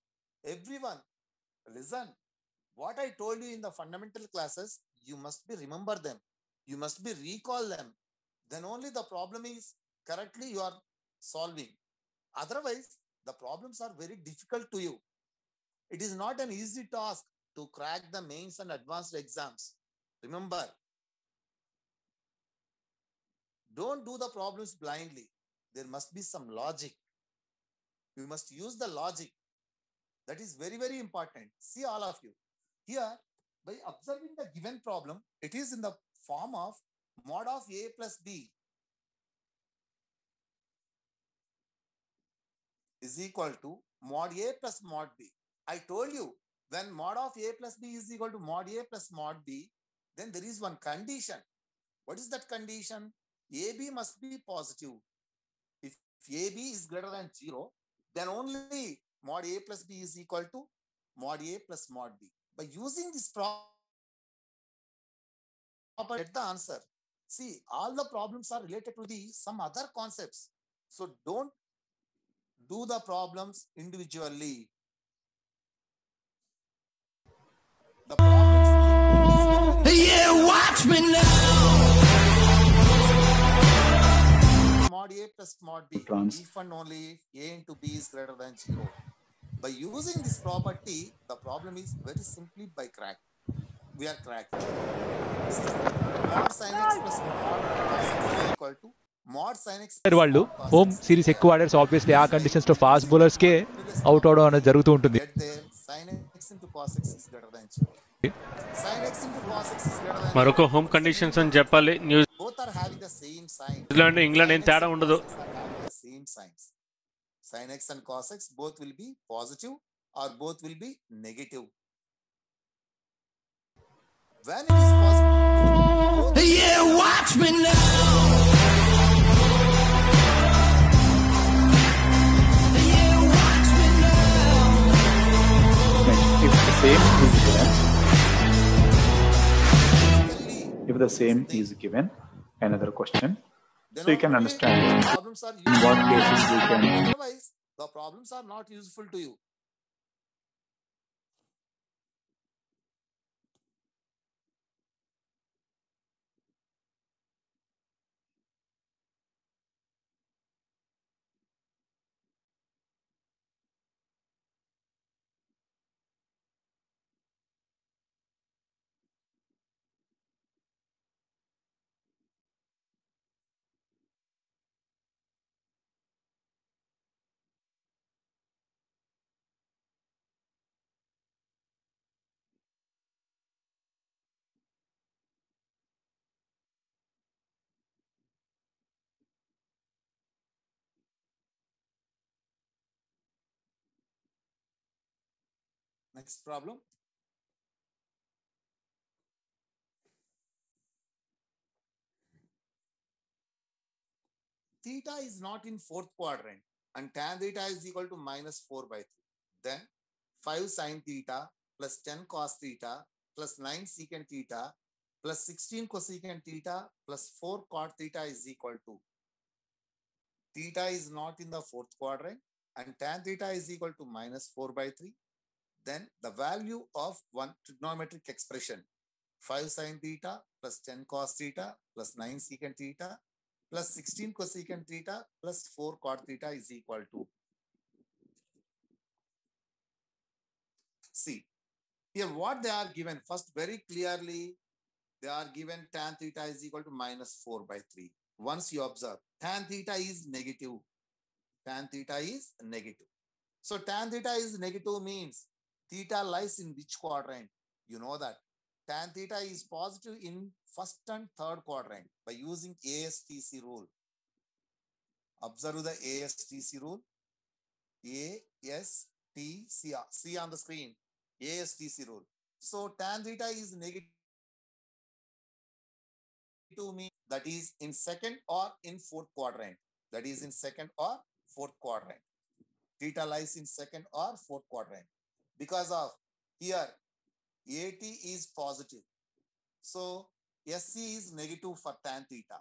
S1: Everyone, listen. What I told you in the fundamental classes, you must be remember them. You must be recall them. Then only the problem is correctly you are solving. Otherwise, the problems are very difficult to you. It is not an easy task to crack the mains and advanced exams. Remember, don't do the problems blindly. There must be some logic. You must use the logic. That is very, very important. See all of you. Here, by observing the given problem, it is in the form of mod of A plus B is equal to mod A plus mod B. I told you when mod of A plus B is equal to mod A plus mod B, then there is one condition. What is that condition? AB must be positive. If AB is greater than zero, then only mod A plus B is equal to mod A plus mod B. By using this property, get the answer. See, all the problems are related to the some other concepts. So don't do the problems individually. The problems
S16: Yeah, watch me now.
S1: mod A plus mod B.
S28: Trans-
S1: If and only if A into B is greater than zero. By using this property, the problem is very simply by crack. We are cracking. See, mod sin x plus mod cos x is equal to mod sin x
S29: player వాళ్ళు home series ఎక్కువ ఆడారు so obviously ఆ conditions లో fast బౌలర్స్కే out అవడం అనేది జరుగుతూ ఉంటుంది
S1: get there. Sin x into cos x is greater than zero. Sin x into cos x is greater than
S30: మరొక హోమ్ కండిషన్స్ అని చెప్పాలి news
S1: both are having the same sign.
S30: England, England sin theta ఉండదు
S1: the same signs. Sin x and cos x both will be positive or both will be negative. When it is positive,
S16: yeah, watch me now. same is given, if
S28: the same is given, another question.
S1: Then
S28: So you can understand
S1: problems are
S28: in what cases we can
S1: Otherwise, the problems are not useful to you. Next problem. Theta is not in fourth quadrant and tan theta is equal to minus 4 by 3. Then 5 sine theta plus 10 cos theta plus 9 secant theta plus 16 cosecant theta plus 4 cot theta is equal to. Theta is not in the fourth quadrant and tan theta is equal to minus 4 by 3 then the value of one trigonometric expression 5 sine theta plus 10 cos theta plus 9 secant theta plus 16 cosecant theta plus 4 cot theta is equal to. See, here what they are given first very clearly, they are given tan theta is equal to minus 4 by 3. Once you observe, tan theta is negative. Tan theta is negative. So tan theta is negative means theta lies in which quadrant? You know that. Tan theta is positive in first and third quadrant by using ASTC rule. Observe the ASTC rule. ASTC, see on the screen, ASTC rule. So tan theta is negative to me that is in second or in fourth quadrant. That is in second or fourth quadrant. Theta lies in second or fourth quadrant because of here AT is positive. So SC is negative for tan theta.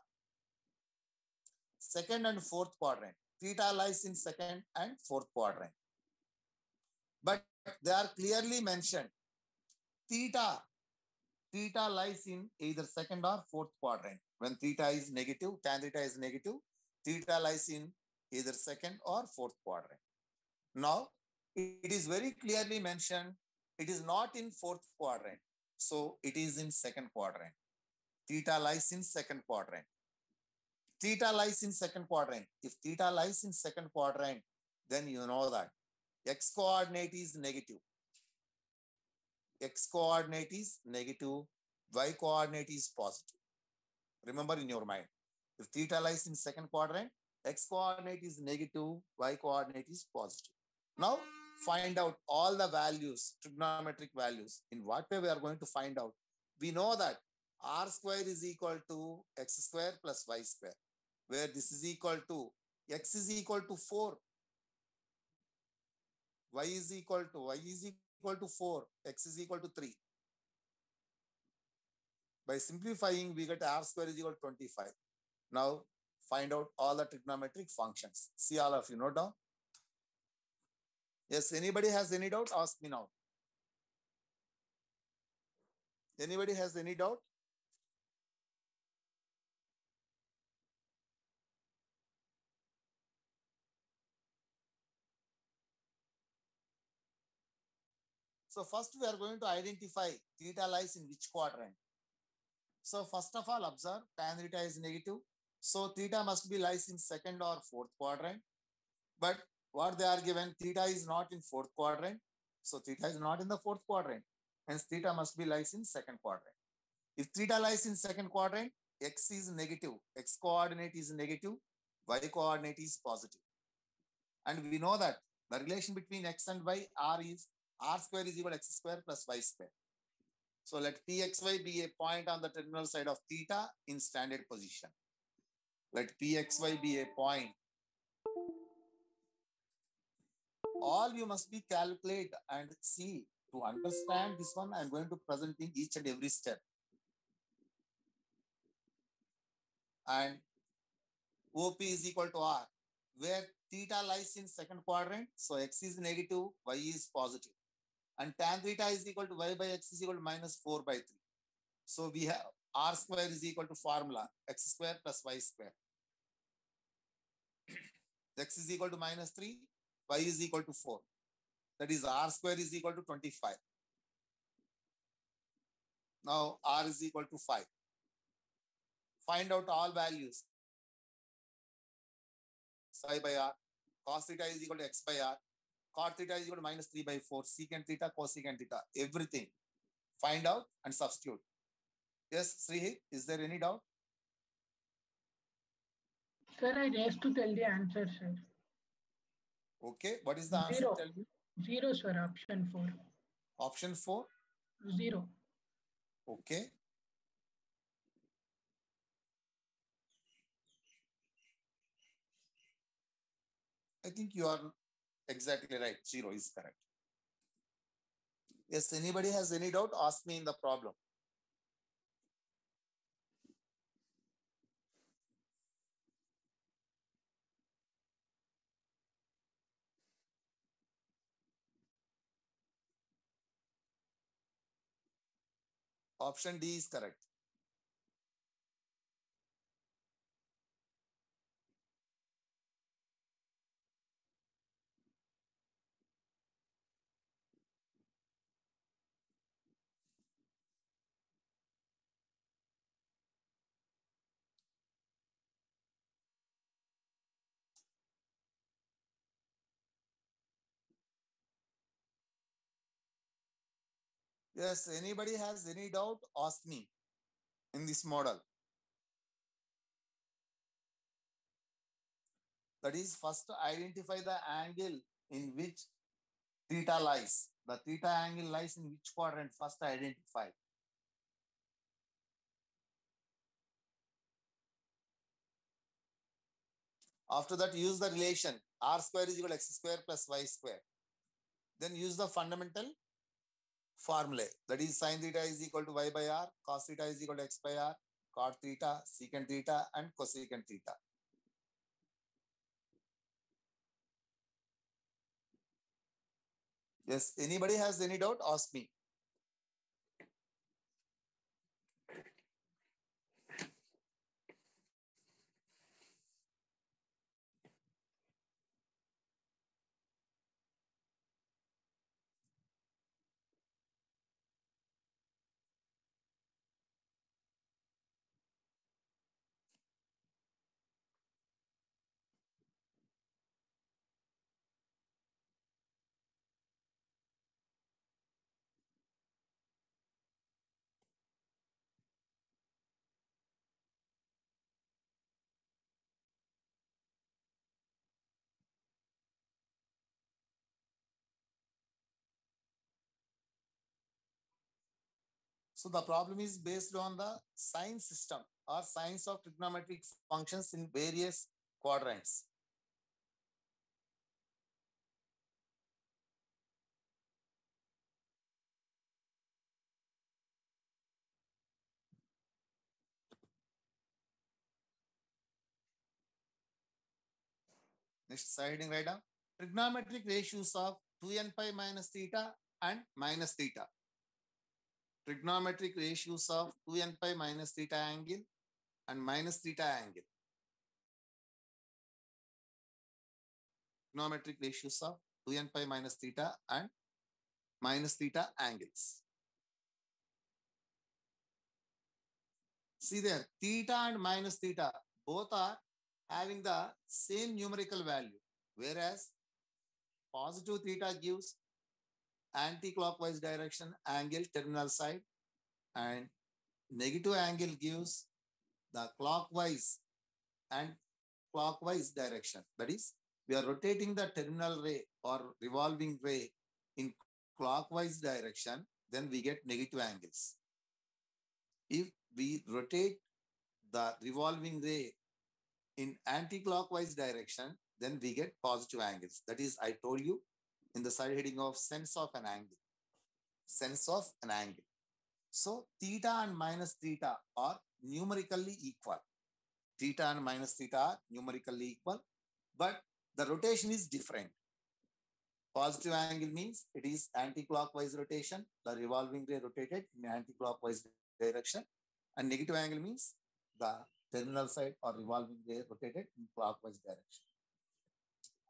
S1: Second and fourth quadrant. Theta lies in second and fourth quadrant. But they are clearly mentioned. Theta, theta lies in either second or fourth quadrant. When theta is negative, tan theta is negative, theta lies in either second or fourth quadrant. Now, it is very clearly mentioned it is not in fourth quadrant. So it is in second quadrant. Theta lies in second quadrant. Theta lies in second quadrant. If theta lies in second quadrant, then you know that x coordinate is negative. X coordinate is negative. Y coordinate is positive. Remember in your mind. If theta lies in second quadrant, x coordinate is negative, y coordinate is positive. Now find out all the values, trigonometric values. In what way we are going to find out? We know that r square is equal to x square plus y square, where this is equal to x is equal to 4, y is equal to y is equal to 4, x is equal to 3. By simplifying, we get r square is equal to 25. Now find out all the trigonometric functions. See all of you, note down. Yes, anybody has any doubt? Ask me now. Anybody has any doubt? So first we are going to identify theta lies in which quadrant. So first of all, observe tan theta is negative. So theta must be lies in second or fourth quadrant. But what they are given, theta is not in fourth quadrant. So theta is not in the fourth quadrant. Hence theta must be lies in second quadrant. If theta lies in second quadrant, x is negative, x coordinate is negative, y coordinate is positive. And we know that the relation between x and y, r is r square is equal to x square plus y square. So let pxy be a point on the terminal side of theta in standard position. Let pxy be a point. All you must be calculate and see to understand this one. I'm going to present in each and every step. and OP is equal to R, where theta lies in second quadrant. So X is negative, Y is. And tan theta is equal to Y by X is equal to minus 4 by 3. So we have R square is equal to formula X square plus Y square. X is equal to minus 3, Y is equal to 4. That is R square is equal to 25. Now R is equal to 5. Find out all values. Psi by R, cos theta is equal to X by R, cot theta is equal to minus 3 by 4, secant theta, cosecant theta, everything. Find out and substitute. Yes, Srihi, is there any doubt?
S31: Sir, I raised to tell the answer, sir.
S1: Okay, what is the answer?
S31: Zero.
S1: Tell me.
S31: Zero, sir. Option four.
S1: Option 4.
S31: Zero.
S1: Okay. I think you are exactly right. Zero is correct. Yes, anybody has any doubt, ask me in the problem. Option D is correct. Yes, anybody has any doubt, ask me in this model. That is, first identify the angle in which theta lies. The theta angle lies in which quadrant? First identify. After that, use the relation r square is equal to x square plus y square. Then use the fundamental formulae. That is sine theta is equal to y by r, cos theta is equal to x by r, cot theta, secant theta, and cosecant theta. Yes, anybody has any doubt, ask me. So the problem is based on the sign system or signs of trigonometric functions in various quadrants. Next slide right down. Trigonometric ratios of 2n pi minus theta and minus theta. Trigonometric ratios of 2n pi minus theta angle and minus theta angle. Trigonometric ratios of 2n pi minus theta and minus theta angles. See there, theta and minus theta both are having the same numerical value, whereas positive theta gives anti-clockwise direction angle terminal side and negative angle gives the clockwise and clockwise direction. That is, we are rotating the terminal ray or revolving ray in clockwise direction, then we get negative angles. If we rotate the revolving ray in anti-clockwise direction, then we get positive angles. That is, I told you in the side heading of sense of an angle. Sense of an angle. So theta and minus theta are numerically equal. theta and minus theta are numerically equal, but the rotation is different. Positive angle means it is anti-clockwise rotation, the revolving ray rotated in anti-clockwise direction. And negative angle means the terminal side or revolving ray rotated in clockwise direction.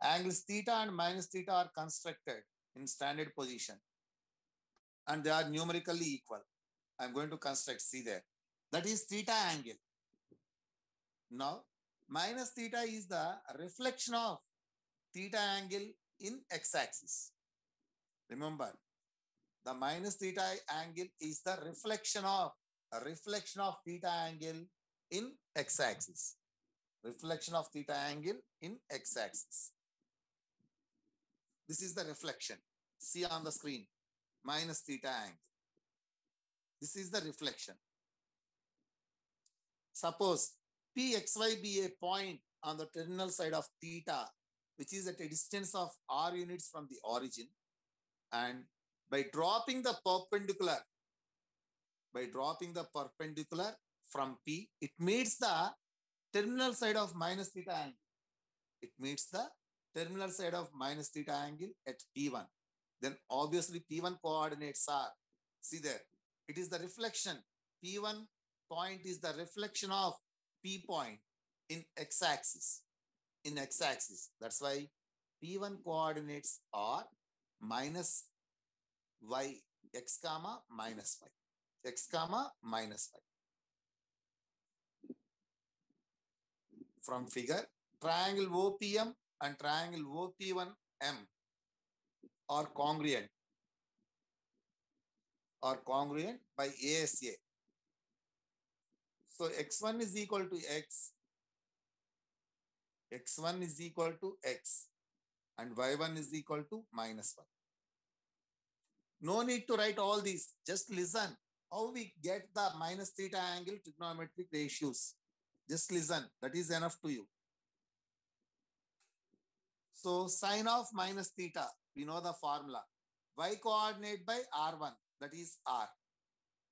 S1: Angles theta and minus theta are constructed in standard position and they are numerically equal. I'm going to construct, see there. That is theta angle. Now, minus theta is the reflection of theta angle in x-axis. Remember, the minus theta angle is the reflection of a reflection of theta angle in x-axis. Reflection of theta angle in x-axis. This is the reflection. See on the screen, minus theta angle. This is the reflection. Suppose Pxy be a point on the terminal side of theta, which is at a distance of r units from the origin. And by dropping the perpendicular, by dropping the perpendicular from P, it meets the terminal side of minus theta angle. It meets the terminal side of minus theta angle at P1. Then obviously P1 coordinates are, see there, it is the reflection. P1 point is the reflection of P point in x-axis. In x-axis. That's why P1 coordinates are minus y, x comma minus y, x comma minus y. From figure, triangle OPM and triangle OP1M are congruent are congruent by ASA. So x1 is equal to x, x1 is equal to x, and y1 is equal to minus 1. No need to write all these, just listen how we get the minus theta angle trigonometric ratios. Just listen, that is enough to you. So sine of minus theta, we know the formula. Y coordinate by R1, that is R.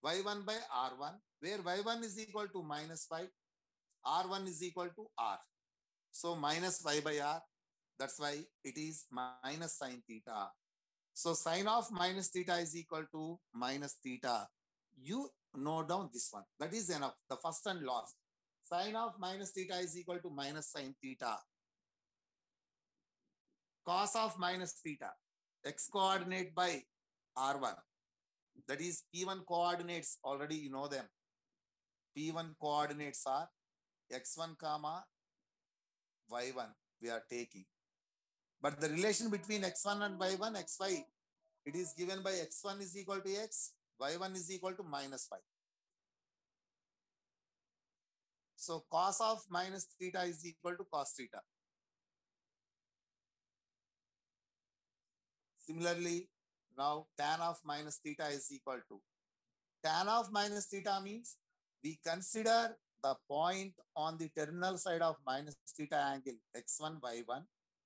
S1: Y1 by R1, where Y1 is equal to minus y, R1 is equal to R. So minus y by R, that's why it is minus sine theta. So sine of minus theta is equal to minus theta. You note down this one. That is enough. The first and last. Sine of minus theta is equal to minus sine theta. Cos of minus theta. X coordinate by R1. That is P1 coordinates. Already you know them. P1 coordinates are X1 comma Y1 we are taking. But the relation between x1 and y1, xy, it is given by x1 is equal to x, y1 is equal to minus 5. So cos of minus theta is equal to cos theta. Similarly, now tan of minus theta is equal to tan of minus theta means we consider the point on the terminal side of minus theta angle x1 y1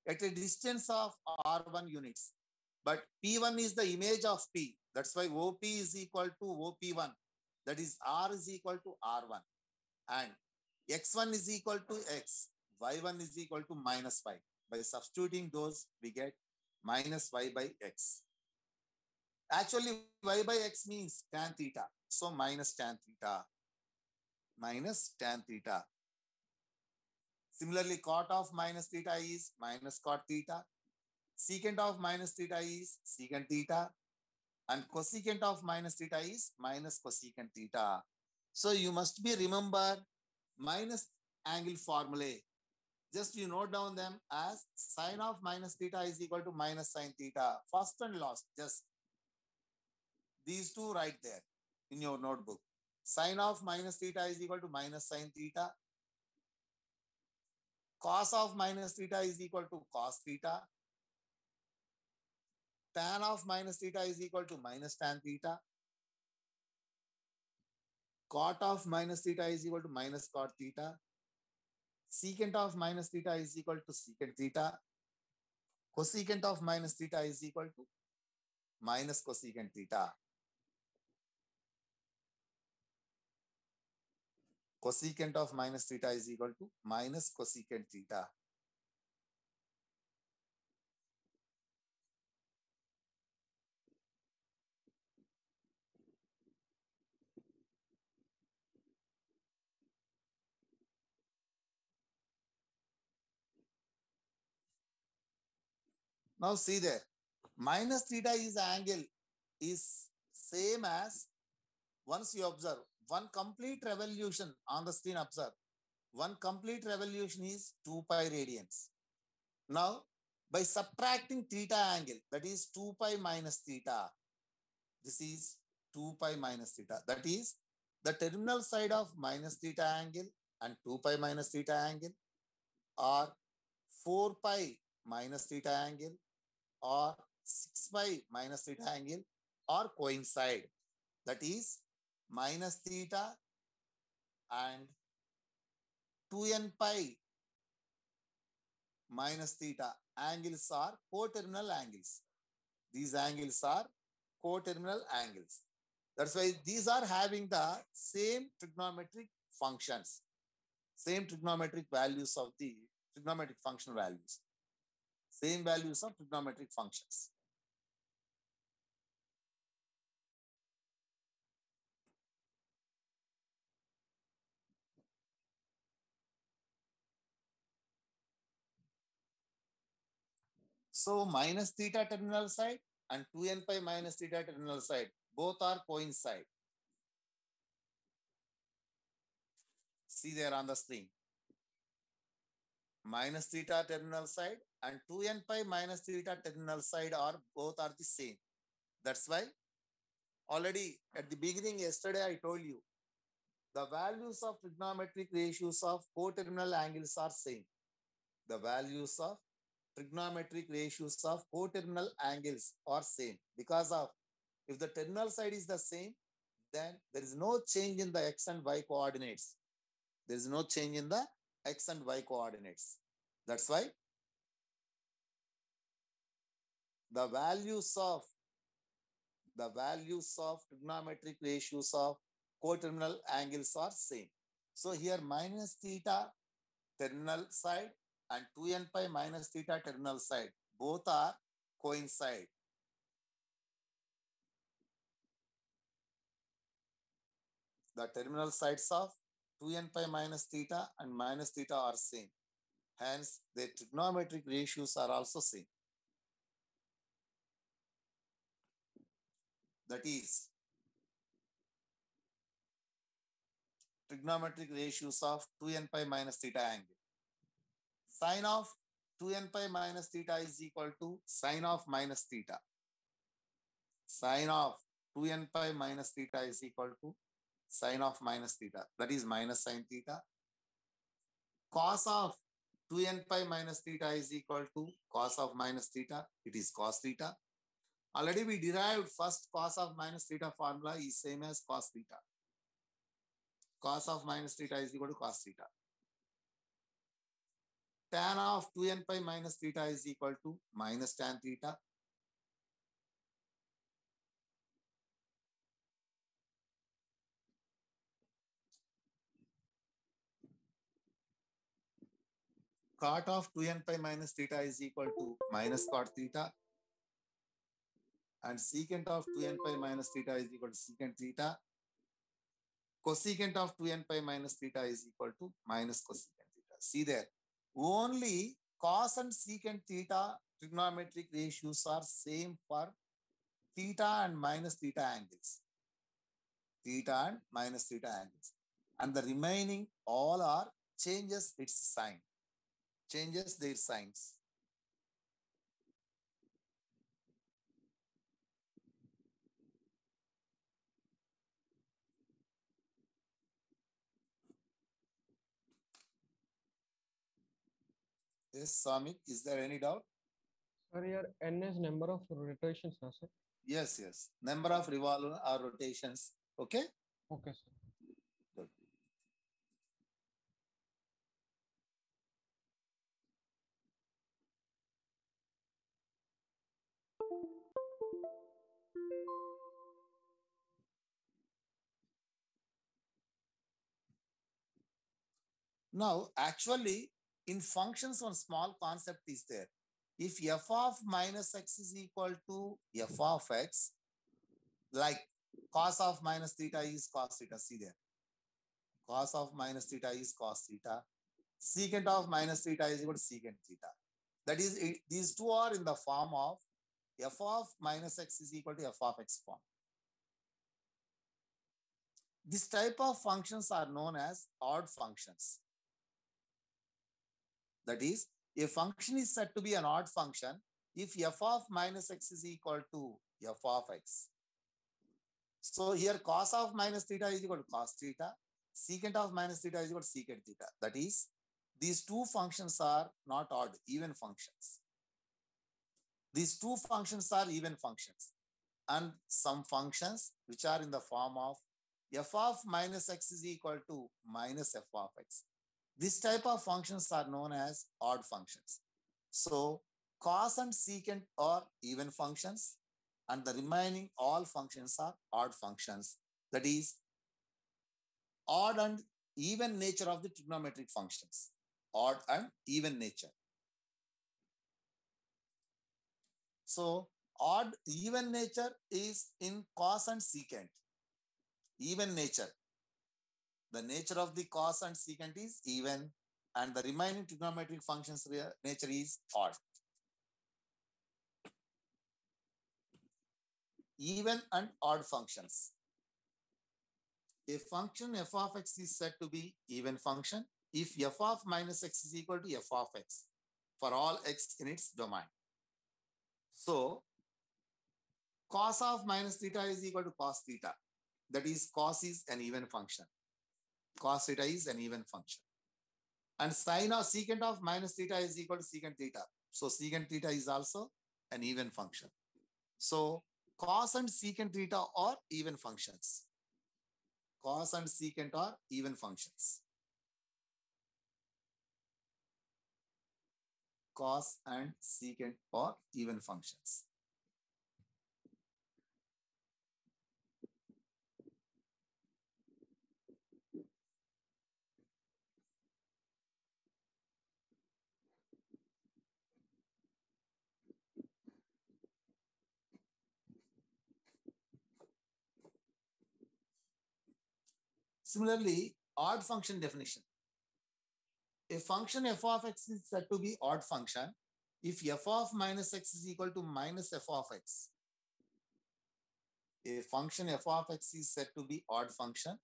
S1: at a distance of r1 units. But p1 is the image of p. That's why OP is equal to OP1. That is r is equal to r1. And x1 is equal to x. y1 is equal to minus Y. By substituting those, we get minus y by x. Actually, y by x means tan theta. So minus tan theta. Minus tan theta. Similarly, cot of minus theta is minus cot theta. Secant of minus theta is secant theta. And cosecant of minus theta is minus cosecant theta. So you must be remember minus angle formulae. Just you note down them as sine of minus theta is equal to minus sine theta. First and last, just these two right there in your notebook. Sine of minus theta is equal to minus sine theta. Cos of minus theta is equal to cos theta. Tan of minus theta is equal to minus tan theta. Cot of minus theta is equal to minus cot theta. Secant of minus theta is equal to secant theta. Cosecant of minus theta is equal to minus cosecant theta. cosecant of minus theta is equal to minus cosecant theta. Now see there, minus theta is angle is same as once you observe one complete revolution on the screen observe. One complete revolution is 2 pi radians. Now by subtracting theta angle that is 2 pi minus theta this is 2 pi minus theta. That is the terminal side of minus theta angle and 2 pi minus theta angle are 4 pi minus theta angle or 6 pi minus theta angle or coincide. That is minus theta and 2n pi minus theta angles are coterminal angles. These angles are coterminal angles. That's why these are having the same trigonometric functions, same trigonometric values of the trigonometric function values same values of trigonometric functions. So minus theta terminal side and 2n pi minus theta terminal side, both are coincide. See there on the screen. Minus theta terminal side and 2n pi minus theta terminal side are both are the same. That's why already at the beginning yesterday I told you the values of trigonometric ratios of coterminal angles are same. The values of trigonometric ratios of coterminal angles are same because of if the terminal side is the same then there is no change in the x and y coordinates. There is no change in the x and y coordinates. That's why the values of the values of trigonometric ratios of coterminal angles are same. So here minus theta terminal side and 2n pi minus theta terminal side both are coincide. The terminal sides of 2n pi minus theta and minus theta are same. Hence, the trigonometric ratios are also same. That is, trigonometric ratios of 2n pi minus theta angle. Sine of 2n pi minus theta is equal to sine of minus theta. Sine of 2n pi minus theta is equal to sine of minus theta. That is minus sine theta. Cos of 2n pi minus theta is equal to cos of minus theta. It is cos theta. Already we derived first cos of minus theta formula is same as cos theta. Cos of minus theta is equal to cos theta. Tan of 2n pi minus theta is equal to minus tan theta. Cot of 2n pi minus theta is equal to minus cot theta. And secant of 2n pi minus theta is equal to secant theta. Cosecant of 2n pi minus theta is equal to minus cosecant theta. See there, only cos and secant theta trigonometric ratios are same for theta and minus theta angles. Theta and minus theta angles. And the remaining all are changes its sign, changes their signs. Yes, Samik, is there any doubt?
S5: Sir, your n is number of rotations, na, sir?
S1: Yes, yes. Number of revolve or rotations. Okay?
S5: Okay, sir.
S1: Good. Now, actually, in functions, one small concept is there. If f of minus x is equal to f of x, like cos of minus theta is cos theta, see there. Cos of minus theta is cos theta. Secant of minus theta is equal to secant theta. That is, it, these two are in the form of f of minus x is equal to f of x form. This type of functions are known as odd functions. That is, a function is said to be an odd function if f of minus x is equal to f of x. So here cos of minus theta is equal to cos theta, secant of minus theta is equal to secant theta. That is, these two functions are not odd, even functions. These two functions are even functions. And some functions which are in the form of f of minus x is equal to minus f of x. This type of functions are known as odd functions. So cos and secant are even functions and the remaining all functions are odd functions. That is odd and even nature of the trigonometric functions. Odd and even nature. So odd even nature is in cos and secant. Even nature. The nature of the cos and secant is even and the remaining trigonometric functions nature is odd. Even and odd functions. A function f of x is said to be even function if f of minus x is equal to f of x for all x in its domain. So cos of minus theta is equal to cos theta. That is cos is an even function. Cos theta is an even function. And sine of secant of minus theta is equal to secant theta. So secant theta is also an even function. So cos and secant theta are even functions. Cos and secant are even functions. Cos and secant are even functions. Similarly, odd function definition. A function f of x is said to be odd function if f of minus x is equal to minus f of x. A function f of x is said to be odd function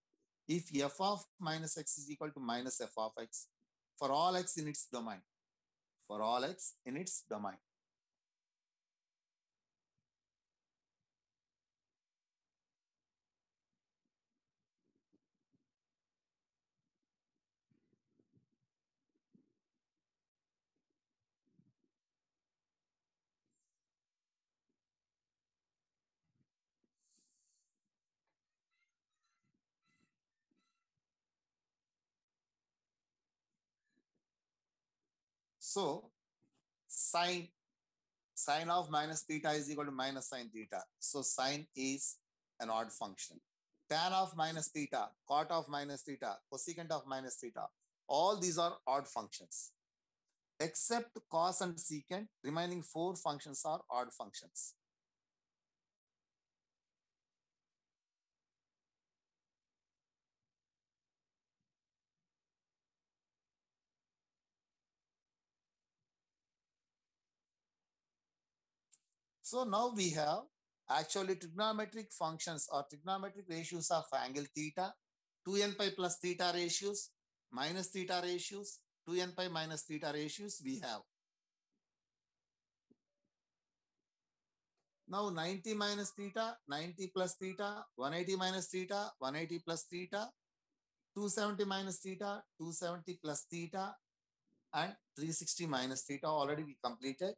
S1: if f of minus x is equal to minus f of x for all x in its domain. For all x in its domain. So sine sine of minus theta is equal to minus sine theta. So sine is an odd function. Tan of minus theta, cot of minus theta, cosecant of minus theta, all these are odd functions. Except cos and secant, remaining four functions are odd functions. So now we have actually trigonometric functions or trigonometric ratios of angle theta, 2n pi plus theta ratios, minus theta ratios, 2n pi minus theta ratios we have. Now 90 minus theta, 90 plus theta, 180 minus theta, 180 plus theta, 270 minus theta, 270 plus theta, and 360 minus theta already we completed.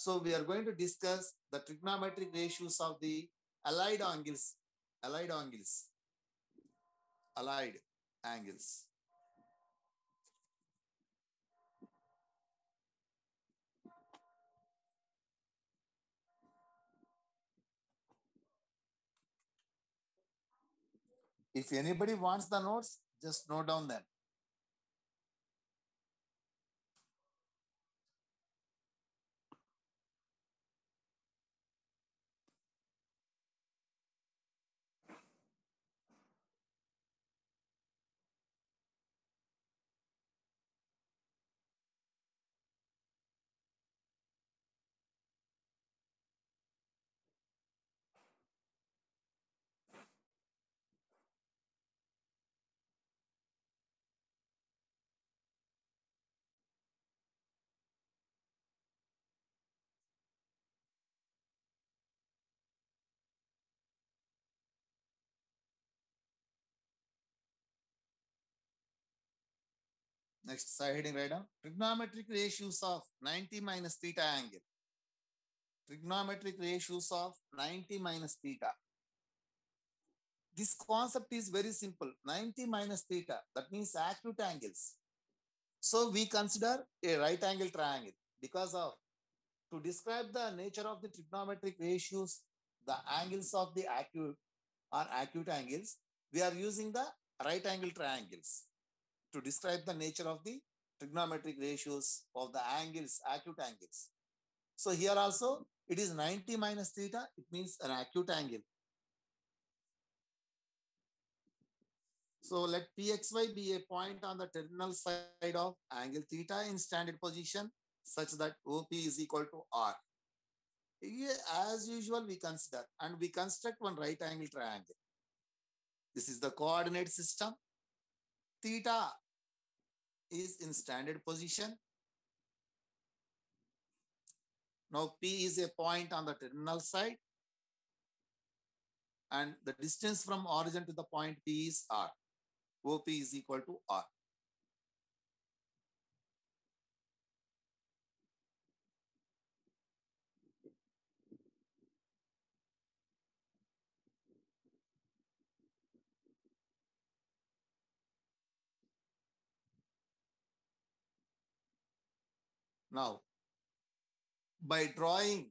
S1: So we are going to discuss the trigonometric ratios of the allied angles, allied angles, allied angles. If anybody wants the notes, Just note down them. Next side heading right now. Trigonometric ratios of 90 minus theta angle. Trigonometric ratios of 90 minus theta. This concept is very simple. 90 minus theta, that means acute angles. So we consider a right angle triangle because of to describe the nature of the trigonometric ratios, the angles of the acute or acute angles, we are using the right angle triangles to describe the nature of the trigonometric ratios of the angles, acute angles. So here also it is 90 minus theta, it means an acute angle. So let Pxy be a point on the terminal side of angle theta in standard position such that OP is equal to R. Here, as usual, we consider and we construct one right angle triangle. This is the coordinate system. Theta is in standard position. Now P is a point on the terminal side. And the distance from origin to the point P is R. OP is equal to R. Now, by drawing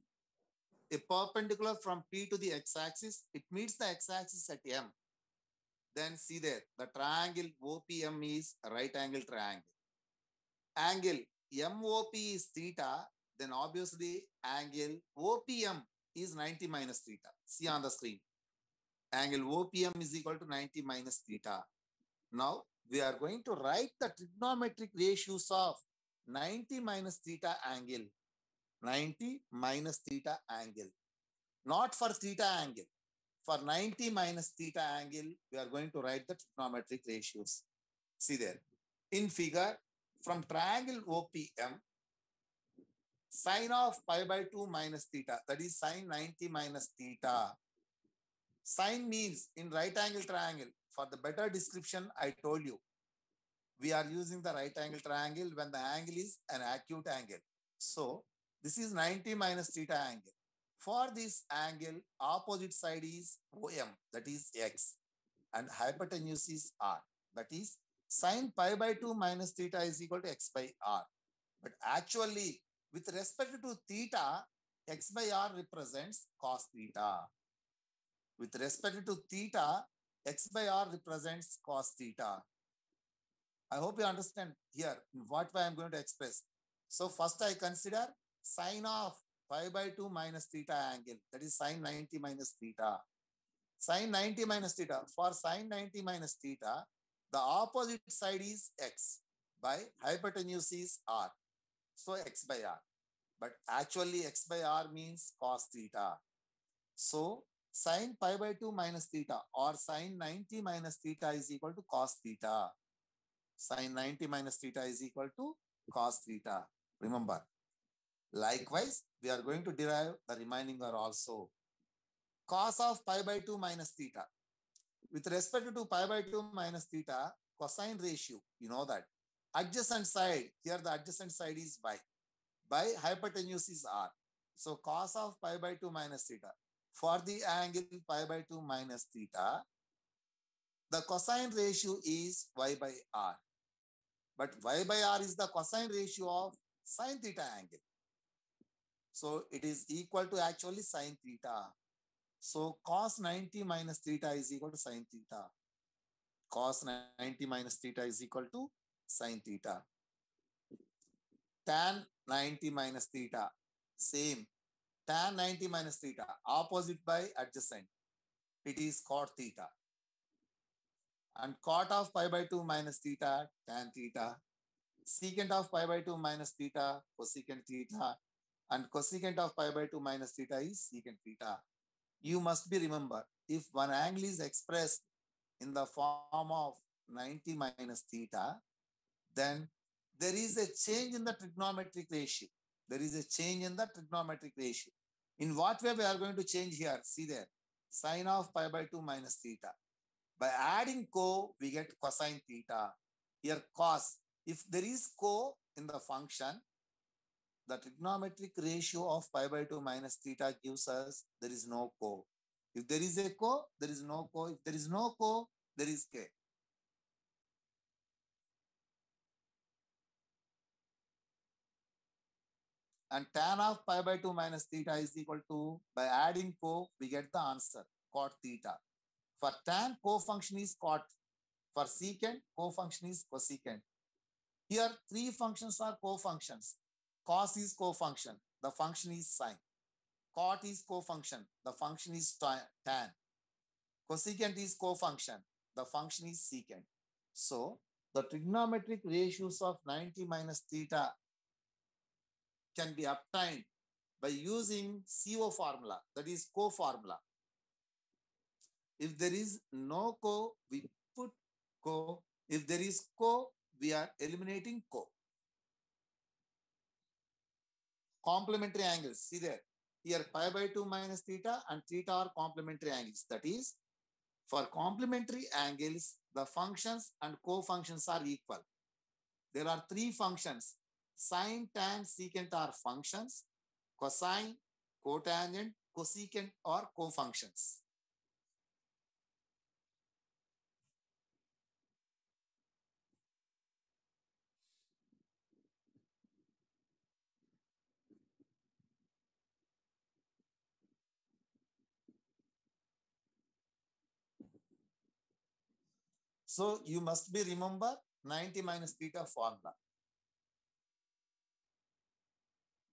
S1: a perpendicular from P to the x-axis, it meets the x-axis at M. Then see there, the triangle OPM is a right angle triangle. Angle MOP is theta, then obviously angle OPM is 90 minus theta. See on the screen. Angle OPM is equal to 90 minus theta. Now, we are going to write the trigonometric ratios of 90 minus theta angle. 90 minus theta angle. Not for theta angle. For 90 minus theta angle, we are going to write the trigonometric ratios. See there. In figure, from triangle OPM, sine of pi by 2 minus theta, that is sine 90 minus theta. Sine means in right angle triangle, for the better description, I told you, we are using the right angle triangle when the angle is an acute angle. So this is 90 minus theta angle. For this angle, opposite side is OM, that is X, and hypotenuse is R, that is sine pi by 2 minus theta is equal to X by R. But actually, with respect to theta, X by R represents cos theta. With respect to theta, X by R represents cos theta. I hope you understand here what I'm going to express. So first I consider sine of pi by 2 minus theta angle. That is sine 90 minus theta. Sine 90 minus theta. For sine 90 minus theta, the opposite side is x by hypotenuse is r. So x by r. But actually x by r means cos theta. So sine pi by 2 minus theta or sine 90 minus theta is equal to cos theta. Sine 90 minus theta is equal to cos theta. Remember. Likewise, we are going to derive the remaining are also. Cos of pi by 2 minus theta. With respect to pi by 2 minus theta, cosine ratio, you know that. Adjacent side, here the adjacent side is y. By hypotenuse is r. So cos of pi by 2 minus theta. For the angle pi by 2 minus theta, the cosine ratio is y by r. But y by r is the cosine ratio of sine theta angle. So it is equal to actually sine theta. So cos 90 minus theta is equal to sine theta. cos 90 minus theta is equal to sine theta. Tan 90 minus theta, same. Tan 90 minus theta, opposite by adjacent. It is cot theta. And cot of pi by 2 minus theta, tan theta. Secant of pi by 2 minus theta, cosecant theta. And cosecant of pi by 2 minus theta is secant theta. You must be remember, if one angle is expressed in the form of 90 minus theta, then there is a change in the trigonometric ratio. There is a change in the trigonometric ratio. In what way we are going to change here? See there, sine of pi by 2 minus theta. By adding co, we get cosine theta. Here cos, if there is co in the function, the trigonometric ratio of pi by 2 minus theta gives us there is no co. If there is a co, there is no co. If there is no co, there is k. And tan of pi by 2 minus theta is equal to, by adding co, we get the answer, cot theta. For tan, co-function is cot. For secant, co-function is cosecant. Here, three functions are co-functions. Cos is co-function. The function is sine. Cot is co-function. The function is tan. Cosecant is co-function. The function is secant. So, the trigonometric ratios of 90 minus theta can be obtained by using CO formula, that is co-formula. If there is no co, we put co. If there is co, we are eliminating co. Complementary angles, see there. Here pi by 2 minus theta and theta are complementary angles. That is, for complementary angles, the functions and co-functions are equal. There are three functions. Sine, tan, secant are functions. Cosine, cotangent, cosecant are co-functions. So you must be remember 90 minus theta formula.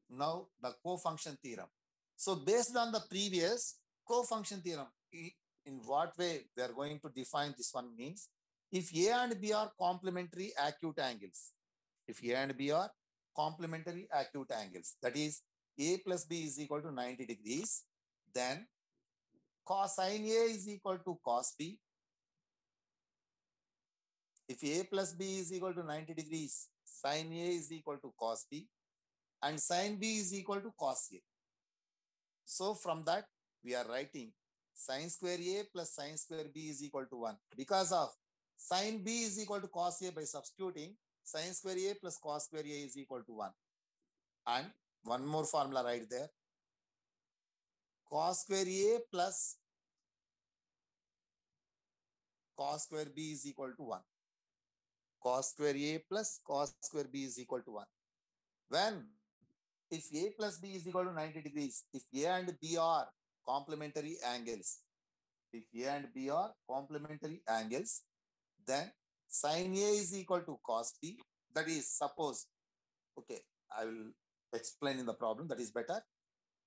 S1: Now the co-function theorem. So based on the previous co-function theorem, in what way we are going to define this one means, if A and B are complementary acute angles, if A and B are complementary acute angles, that is A plus B is equal to 90 degrees, then cosine A is equal to cos B, if A plus B is equal to 90 degrees, sine A is equal to cos B and sine B is equal to cos A. So from that, we are writing sine square A plus sine square B is equal to 1. Because of sine B is equal to cos A by substituting sine square A plus cos square A is equal to 1. And one more formula right there. Cos square A plus cos square B is equal to 1 cos square A plus cos square B is equal to 1. When if A plus B is equal to 90 degrees, if A and B are complementary angles, if A and B are complementary angles, then sine A is equal to cos B. That is, suppose, okay, I will explain in the problem, that is better.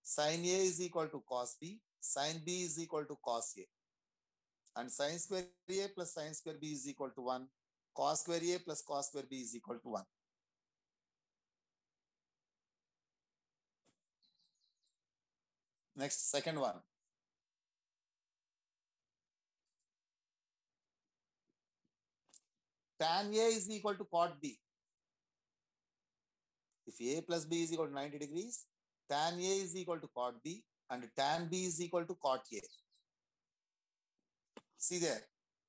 S1: Sine A is equal to cos B, sine B is equal to cos A. And sine square A plus sine square B is equal to 1 cos square A plus cos square B is equal to 1. Next, second one. Tan A is equal to cot B. If A plus B is equal to 90 degrees, tan A is equal to cot B and tan B is equal to cot A. See there,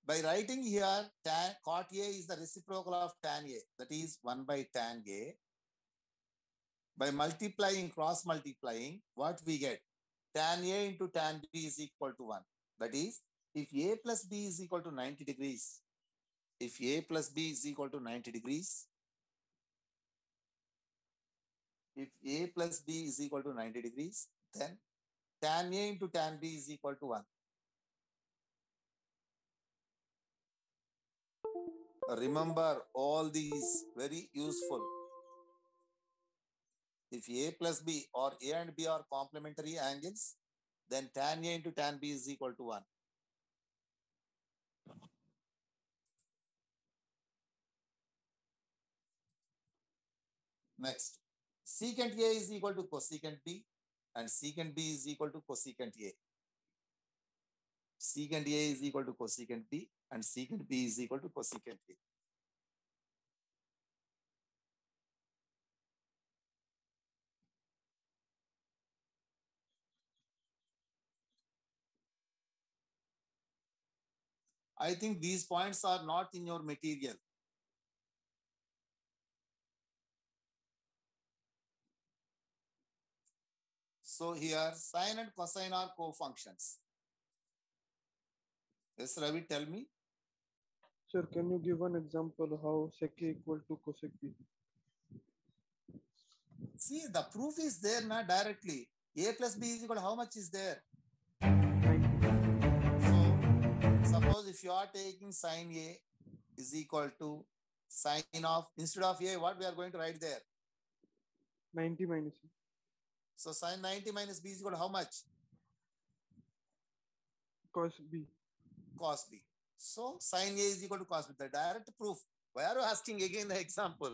S1: by writing here, tan, cot A is the reciprocal of tan A, that is 1 by tan A. By multiplying, cross multiplying, what we get? Tan A into tan B is equal to 1. That is, if A plus B is equal to 90 degrees, if A plus B is equal to 90 degrees, if A plus B is equal to 90 degrees, then tan A into tan B is equal to 1. Remember all these very useful. If A plus B or A and B are complementary angles, then tan A into tan B is equal to 1. Next, secant A is equal to cosecant B and secant B is equal to cosecant A. Secant A is equal to cosecant B and secant B is equal to cosecant A. I think these points are not in your material. So here sine and cosine are co-functions. Yes, Ravi, tell me.
S9: Sir, can you give one example how sec A equal to cosec B?
S1: See, the proof is there now directly. A plus B is equal to how much is there? So, suppose if you are taking sine A is equal to sine of, instead of A, what we are going to write there?
S9: 90 minus A.
S1: So sine 90 minus B is equal to how much?
S9: Cos B.
S1: Cos B. So sine A is equal to cos B. The direct proof. Why are you asking again the example?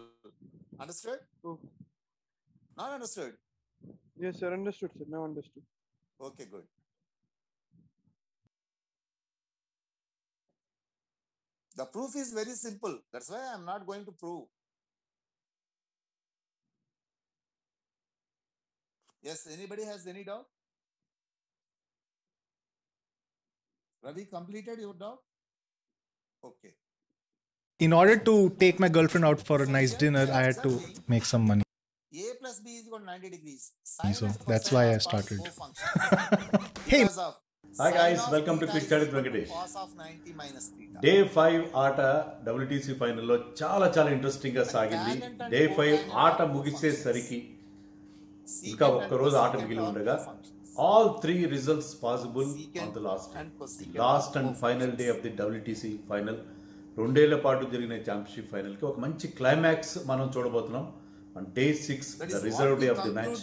S1: Understood?
S9: Oh,
S1: Not understood.
S9: yes, sir. Understood, sir. Now understood.
S1: Okay, good. The proof is very simple. That's why I'm not going to prove. Yes, anybody has any doubt? Ravi completed your doubt? Okay.
S32: In order to take my girlfriend out for a nice dinner, I had to make some money.
S1: A plus B is equal to 90 degrees.
S32: So that's why I started.
S1: hey.
S33: Hi guys welcome to quick study Venkatesh day five ఆట WTC ఫైనల్లో చాలా చాలా ఇంట్రెస్టింగ్గా సాగింది day five ఆట ముగిసేసరికి ఇంకా ఒక్క రోజు ఆట మిగిలి ఉండగా all three results possible on the last last and final day of the WTC final రెండేళ్ళ పాటు జరిగిన ఛాంపియన్షిప్ ఫైనల్కి ఒక మంచి క్లైమాక్స్ మనం చూడబోతున్నాం. And day six the reserve day of the match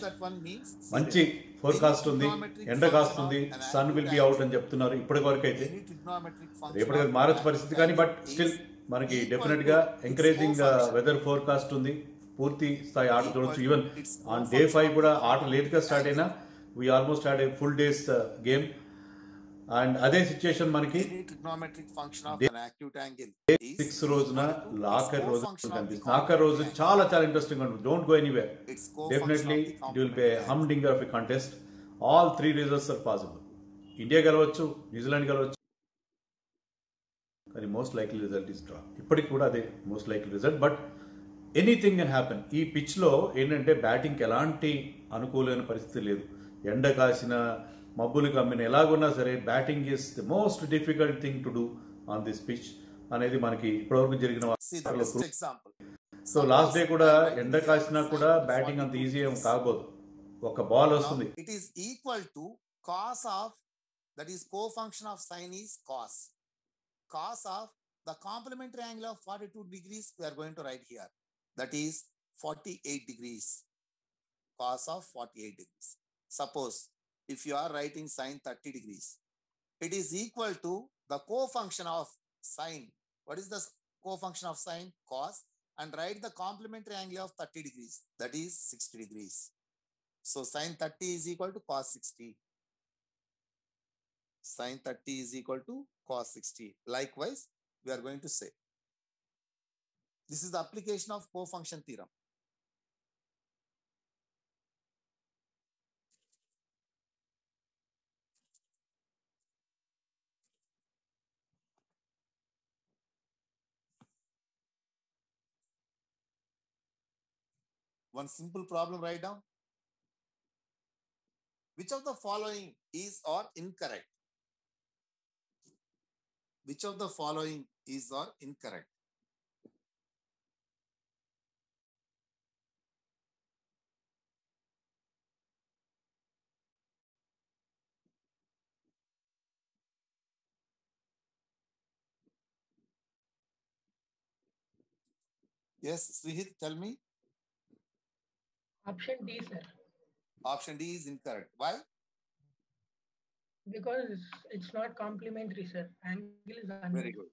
S33: మంచి ఫోర్కాస్ట్ ఉంది. ఎండ కాస్తుంది. సన్ విల్ బి అవుట్ అని చెప్తున్నారు ఇప్పటి వరకు అయితే రేపటి వరకు మారచ్చు పరిస్థితి కానీ బట్ స్టిల్ మనకి డెఫినెట్గా ఎంకరేజింగ్ వెదర్ ఫోర్కాస్ట్ ఉంది. పూర్తి స్థాయి ఆట చూడొచ్చు. ఈవెన్ ఆన్ డే ఫైవ్ కూడా ఆట లేట్గా స్టార్ట్ అయినా we almost had a full day's game and అదే సిచ్యుయేషన్ మనకి సిక్స్ రోజున లాకర్ రోజు కనిపిస్తుంది. లాకర్ రోజు చాలా చాలా ఇంట్రెస్టింగ్ ఉంటుంది. Don't go anywhere definitely it will be humdinger of a contest all three results are possible India గెలవచ్చు న్యూజిలాండ్ గెలవచ్చు. కానీ most likely result is draw ఇప్పటికి కూడా అదే most likely result but anything can happen ఈ పిచ్లో ఏంటంటే బ్యాటింగ్కి ఎలాంటి అనుకూలమైన పరిస్థితి లేదు. ఎండ కాసిన మబ్బులు కమ్మిన ఎలాగున్నా సరే batting is the most difficult thing to do on this pitch అనేది మనకి ఇప్పటివరకు జరిగిన సో లాస్ట్ డే కూడా ఎండ కాసినా కూడా బ్యాటింగ్ అంత ఈజీ ఏం కాకపోదు. ఒక బాల్ వస్తుంది.
S1: It is equal to cos of that is co function of sine is cos cos of the complementary angle of forty two degrees we're going to write here that is forty eight degrees cos of forty eight degrees Suppose if you are writing sine 30 degrees, it is equal to the co-function of sine. What is the co-function of sine? Cos. And write the complementary angle of 30 degrees. That is 60 degrees. So sine 30 is equal to cos 60. Sine 30 is equal to cos 60. Likewise, we are going to say. This is the application of co-function theorem. One simple problem write down. Which of the following is or incorrect? Which of the following is or incorrect? Yes, Srihit, tell me.
S31: Option D, sir.
S1: Option D is incorrect. Why?
S31: Because it's not complementary, sir. Angle is.
S1: Very good.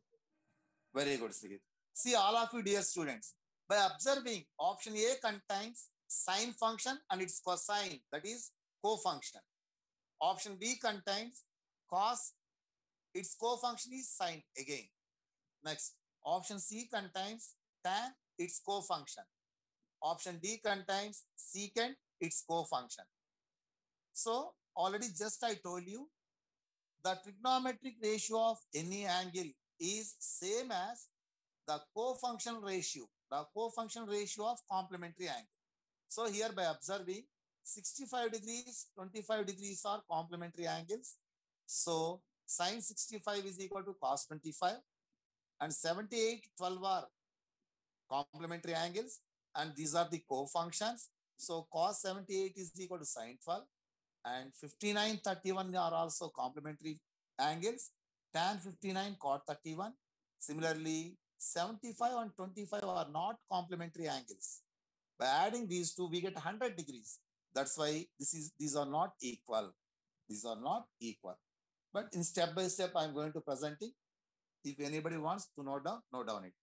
S1: Very good, Srihit. See, all of you, dear students, by observing option A contains sine function and its cosine, that is co-function. Option B contains cos, its co-function is sine again. Next, option C contains tan, its co-function. Option D contains secant, its co-function. So already just I told you, the trigonometric ratio of any angle is same as the co-function ratio, the co-function ratio of complementary angle. So here by observing 65 degrees, 25 degrees are complementary angles. So sine 65 is equal to cos 25 and 78, 12 are complementary angles and these are the co-functions. So cos 78 is equal to sine 12 and 59, 31 are also complementary angles. Tan 59, cot 31. Similarly, 75 and 25 are not complementary angles. By adding these two, we get 100 degrees. That's why this is these are not equal. These are not equal. But in step by step, I'm going to presenting. If anybody wants to note down, note down it.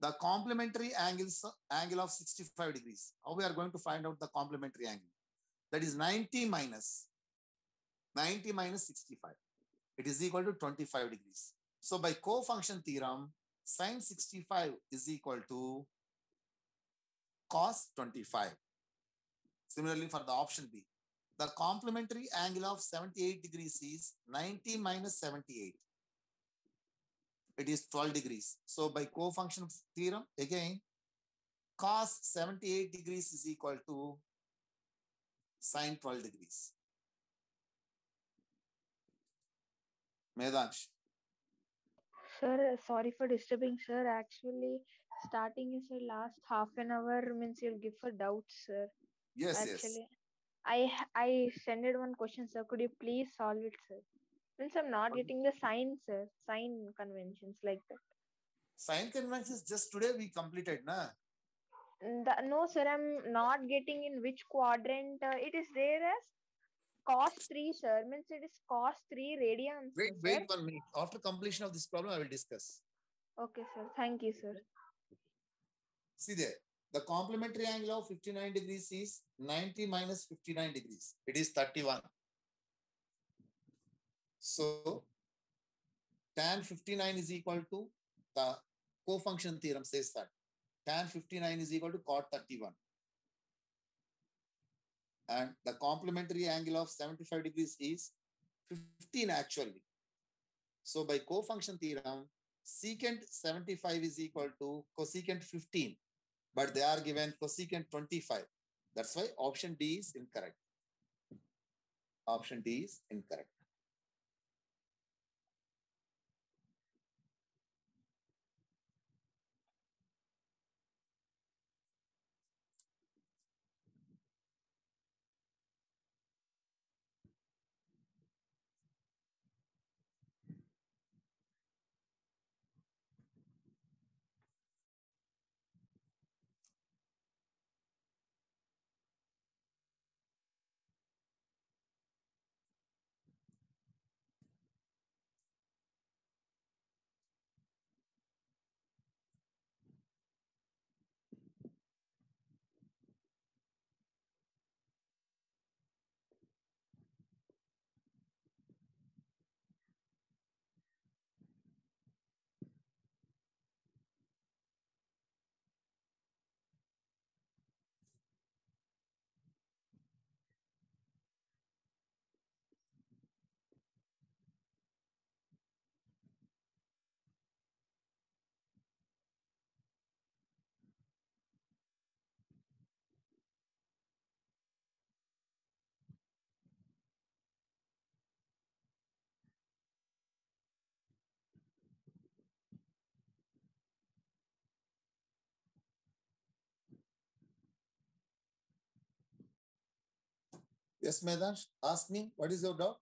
S1: The complementary angles, angle of 65 degrees. How we are going to find out the complementary angle? That is 90 minus 90 minus 65. It is equal to 25 degrees. So by co-function theorem, sine 65 is equal to cos 25. Similarly, for the option B, the complementary angle of 78 degrees is 90 minus 78. It is 12 degrees. So by co-function theorem, again, cos 78 degrees is equal to sine 12 degrees. Medansh.
S4: Sir, uh, sorry for disturbing, sir. Actually, starting is the last half an hour means you'll give for doubts, sir.
S1: Yes, yes.
S4: Actually, I I sent one question, sir. Could you please solve it, sir? Means I'm not getting the sign, sir. Sign conventions like that.
S1: Sign conventions just today we completed, na?
S4: The, no, sir. I'm not getting in which quadrant. Uh, it is there as cos three, sir. Means it is cos three radians.
S1: Wait,
S4: sir.
S1: wait one minute. After completion of this problem, I will discuss.
S4: Okay, sir. Thank you, sir.
S1: See there, the complementary angle of 59 degrees is 90 minus 59 degrees. It is 31. So tan 59 is equal to the co-function theorem says that tan 59 is equal to cot 31. And the complementary angle of 75 degrees is 15 actually. So by co-function theorem, secant 75 is equal to cosecant 15, but they are given cosecant 25. That's why option D is incorrect. Option D is incorrect. Yes, Medansh, ask me, what is your doubt?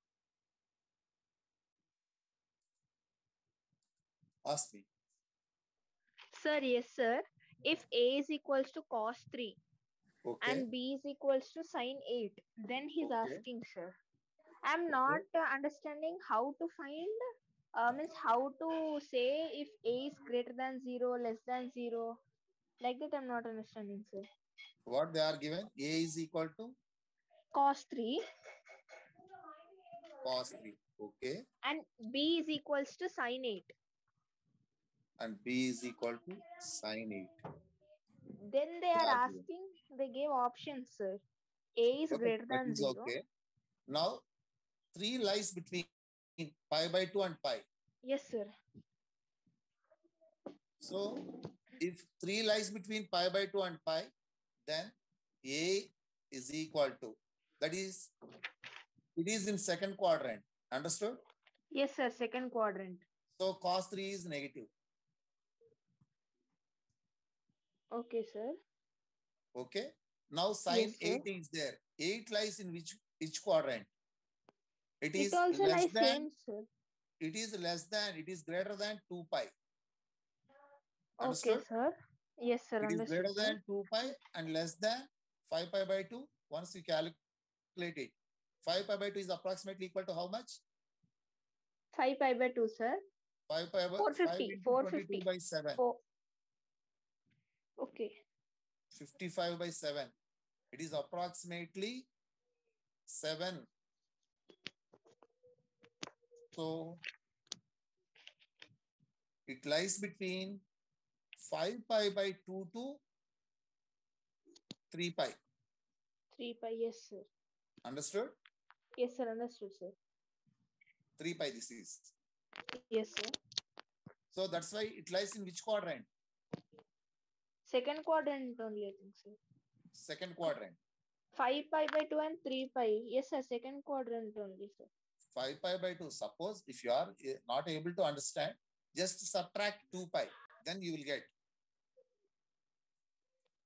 S1: Ask me.
S4: Sir, yes, sir. if A is equals to cos 3
S1: Okay.
S4: and B is equals to sine 8, then he's
S1: Okay.
S4: asking, sir. I'm not uh, understanding how to find, uh, means how to say if A is greater than 0, less than 0. Like that, I'm not understanding, sir.
S1: What they are given? A is equal to
S4: Cos 3
S1: cos 3. Okay.
S4: and B is equals to sine 8.
S1: And B is equal to sine 8.
S4: Then they are asking, they gave options, sir. A is
S1: Okay,
S4: greater than
S1: is
S4: 0.
S1: okay. Now, 3 lies between pi by 2 and pi.
S4: Yes, sir.
S1: So, if 3 lies between pi by 2 and pi, then A is equal to, that is, it is in second quadrant. Understood?
S4: Yes, sir. Second quadrant.
S1: So, cos 3 is negative.
S4: Okay, sir.
S1: Okay. Now, sine
S4: Yes,
S1: 8 is there. 8 lies in which, which quadrant? It
S4: It
S1: is
S4: also
S1: less than,
S4: same, sir.
S1: it is less than, it is greater than 2 pi.
S4: Okay,
S1: Understood?
S4: sir. Yes, sir.
S1: It is
S4: Understood.
S1: greater than 2 pi and less than 5 pi by 2. Once you calculate it, 5 pi by 2 is approximately equal to how much?
S4: 5 pi by 2, sir.
S1: 5 pi by 5
S4: 450.
S1: into
S4: 450.
S1: by 7.
S4: Four. Okay.
S1: 55 by 7. It is approximately 7. So it lies between 5 pi by 2 to 3 pi.
S4: 3 pi. Yes, sir.
S1: Understood?
S4: Yes, sir. Understood, sir.
S1: 3 pi this is.
S4: Yes, sir.
S1: So that's why it lies in which quadrant?
S4: Second quadrant only, I think, sir.
S1: Second quadrant.
S4: 5 pi by 2 and 3 pi. Yes, sir. Second quadrant only, sir.
S1: 5 pi by 2. Suppose if you are eh, not able to understand, just subtract 2 pi. Then you will get.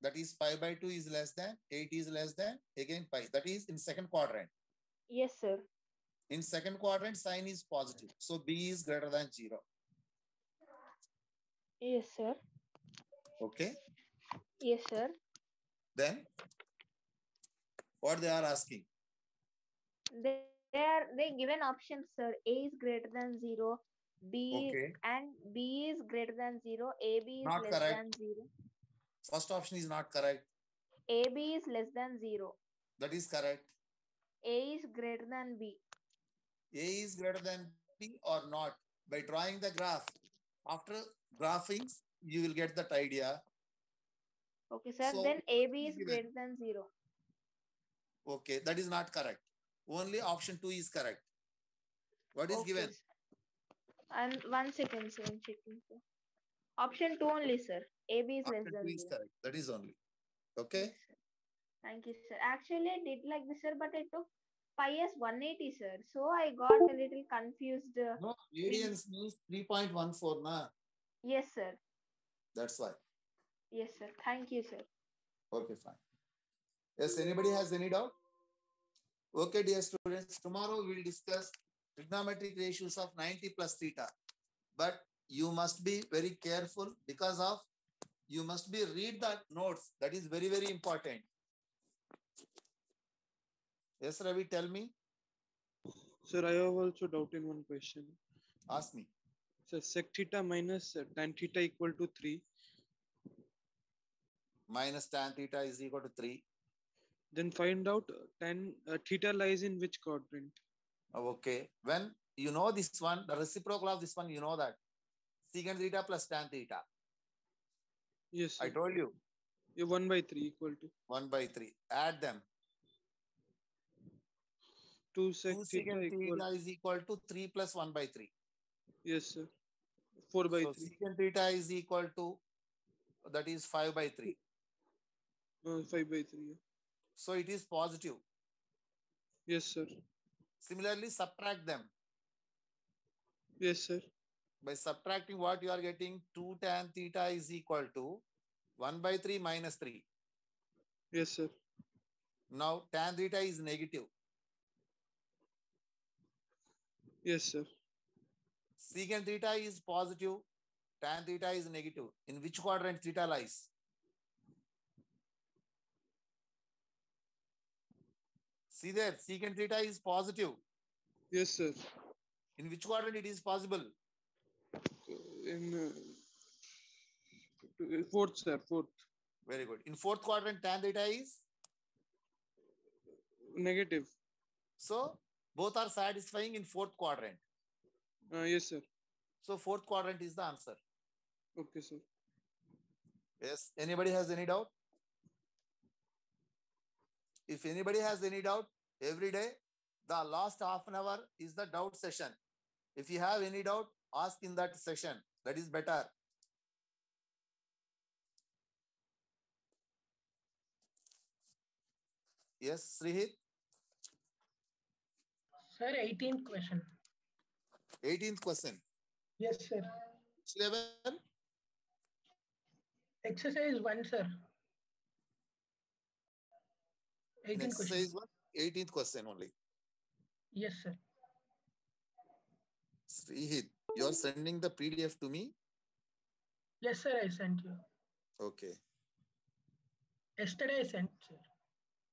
S1: That is pi by 2 is less than, 8 is less than, again pi. That is in second quadrant.
S4: Yes, sir.
S1: In second quadrant, sign is positive. So B is greater than 0.
S4: Yes, sir.
S1: Okay.
S4: Yes, sir.
S1: Then what they are asking?
S4: They they are they given options, sir. A is greater than 0. B
S1: Okay.
S4: and B is greater than 0. AB is
S1: Not
S4: less
S1: correct.
S4: than 0.
S1: First option is not correct.
S4: AB is less than 0.
S1: That is correct.
S4: A is greater than B.
S1: A is greater than B or not. By drawing the graph, after graphing, you will get that idea.
S4: Okay, sir.
S1: So,
S4: then AB is greater than 0.
S1: Okay, that is not correct. Only option two is correct. What is
S4: Okay,
S1: given?
S4: And one second, sir. I'm checking, sir. Option 2 only, sir. AB is less than
S1: is correct. That is only. Okay.
S4: Thank you, sir. Actually, I did like this, sir, but I took pi as 180, sir. So I got a little confused. uh,
S1: No, radians means 3.14 na.
S4: Yes, sir.
S1: That's why.
S4: Yes, sir. Thank you, sir.
S1: Okay, fine. Yes, anybody has any doubt? Okay, dear students, tomorrow we will discuss trigonometric ratios of 90 plus theta. But you must be very careful because of you must be read the notes. That is very, very important. Yes, Ravi, tell me.
S9: Sir, I have also doubt in one question.
S1: Ask me.
S9: So sec theta minus tan theta equal to 3.
S1: Minus tan theta is equal to 3.
S9: Then find out tan uh, theta lies in which quadrant.
S1: Okay. When you know this one, the reciprocal of this one, you know that. Secant theta plus tan theta.
S9: Yes.
S1: I told you.
S9: Yeah, 1 by 3 equal to
S1: 1 by 3. Add them.
S9: 2 sec
S1: 2
S9: theta equal.
S1: theta is equal to 3 plus 1 by 3.
S9: Yes, sir. 4 by
S1: So
S9: 3.
S1: secant theta is equal to, that is 5 by 3.
S9: Uh, 5 by 3. yeah.
S1: So it is positive.
S9: Yes, sir.
S1: Similarly, subtract them.
S9: Yes, sir
S1: by subtracting what you are getting, 2 tan theta is equal to 1 by 3 minus 3.
S9: Yes, sir.
S1: Now tan theta is negative.
S9: Yes, sir.
S1: Secant theta is positive. Tan theta is negative. In which quadrant theta lies? See there, secant theta is positive.
S9: Yes, sir.
S1: In which quadrant it is possible?
S9: In uh, fourth, sir. Fourth.
S1: Very good. In fourth quadrant, tan theta is?
S9: Negative.
S1: So both are satisfying in fourth quadrant.
S9: Uh, yes, sir.
S1: So fourth quadrant is the answer.
S9: Okay, sir.
S1: Yes. Anybody has any doubt? If anybody has any doubt, every day, the last half an hour is the doubt session. If you have any doubt, ask in that session. That is better. Yes, Srihit,
S31: Sir, 18th question.
S1: 18th question.
S31: Yes, sir.
S1: Which level?
S31: Exercise 1, sir.
S1: In
S31: 18th question.
S1: exercise one, 18th question only.
S31: Yes, sir.
S1: Srihit, you are sending the PDF to me?
S31: Yes, sir, I sent you.
S1: Okay.
S31: Yesterday I sent, sir.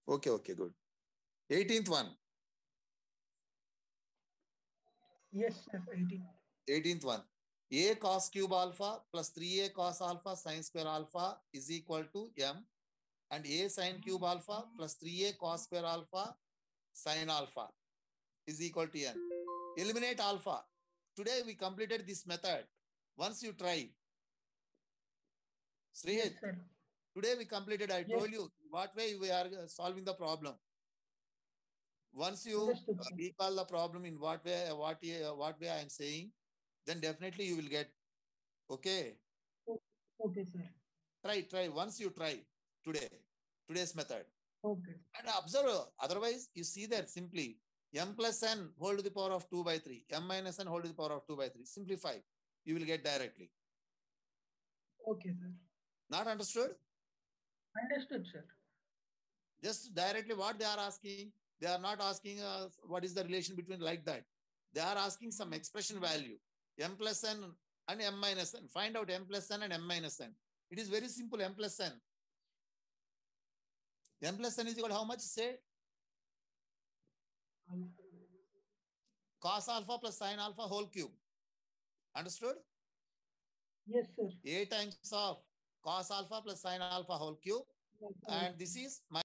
S1: Okay, okay, good. 18th one.
S31: Yes, sir, 18th.
S1: 18th one. A cos cube alpha plus 3a cos alpha sine square alpha is equal to m and a sine cube alpha plus 3a cos square alpha sine alpha is equal to n. Eliminate alpha. Today we completed this method. Once you try. Srihit,
S31: Yes,
S1: today we completed, I
S31: Yes.
S1: told you what way we are uh, solving the problem. Once you uh, recall the problem in what way, what, uh, what way I am saying, then definitely you will get, okay,
S31: Okay, sir.
S1: try, try, once you try today, today's method.
S31: Okay.
S1: And observe, otherwise you see that simply m plus n whole to the power of 2 by 3, m minus n whole to the power of 2 by 3, simplify, you will get directly.
S31: Okay, sir.
S1: Not understood?
S31: Understood, sir.
S1: Just directly what they are asking, they are not asking uh, what is the relation between like that. They are asking some expression value, m plus n and m minus n. Find out m plus n and m minus n. It is very simple, m plus n. m plus n is equal to how much? Say cos alpha plus sin alpha whole cube. Understood?
S31: Yes, sir.
S1: A times of cos alpha plus sin alpha whole cube. And this is my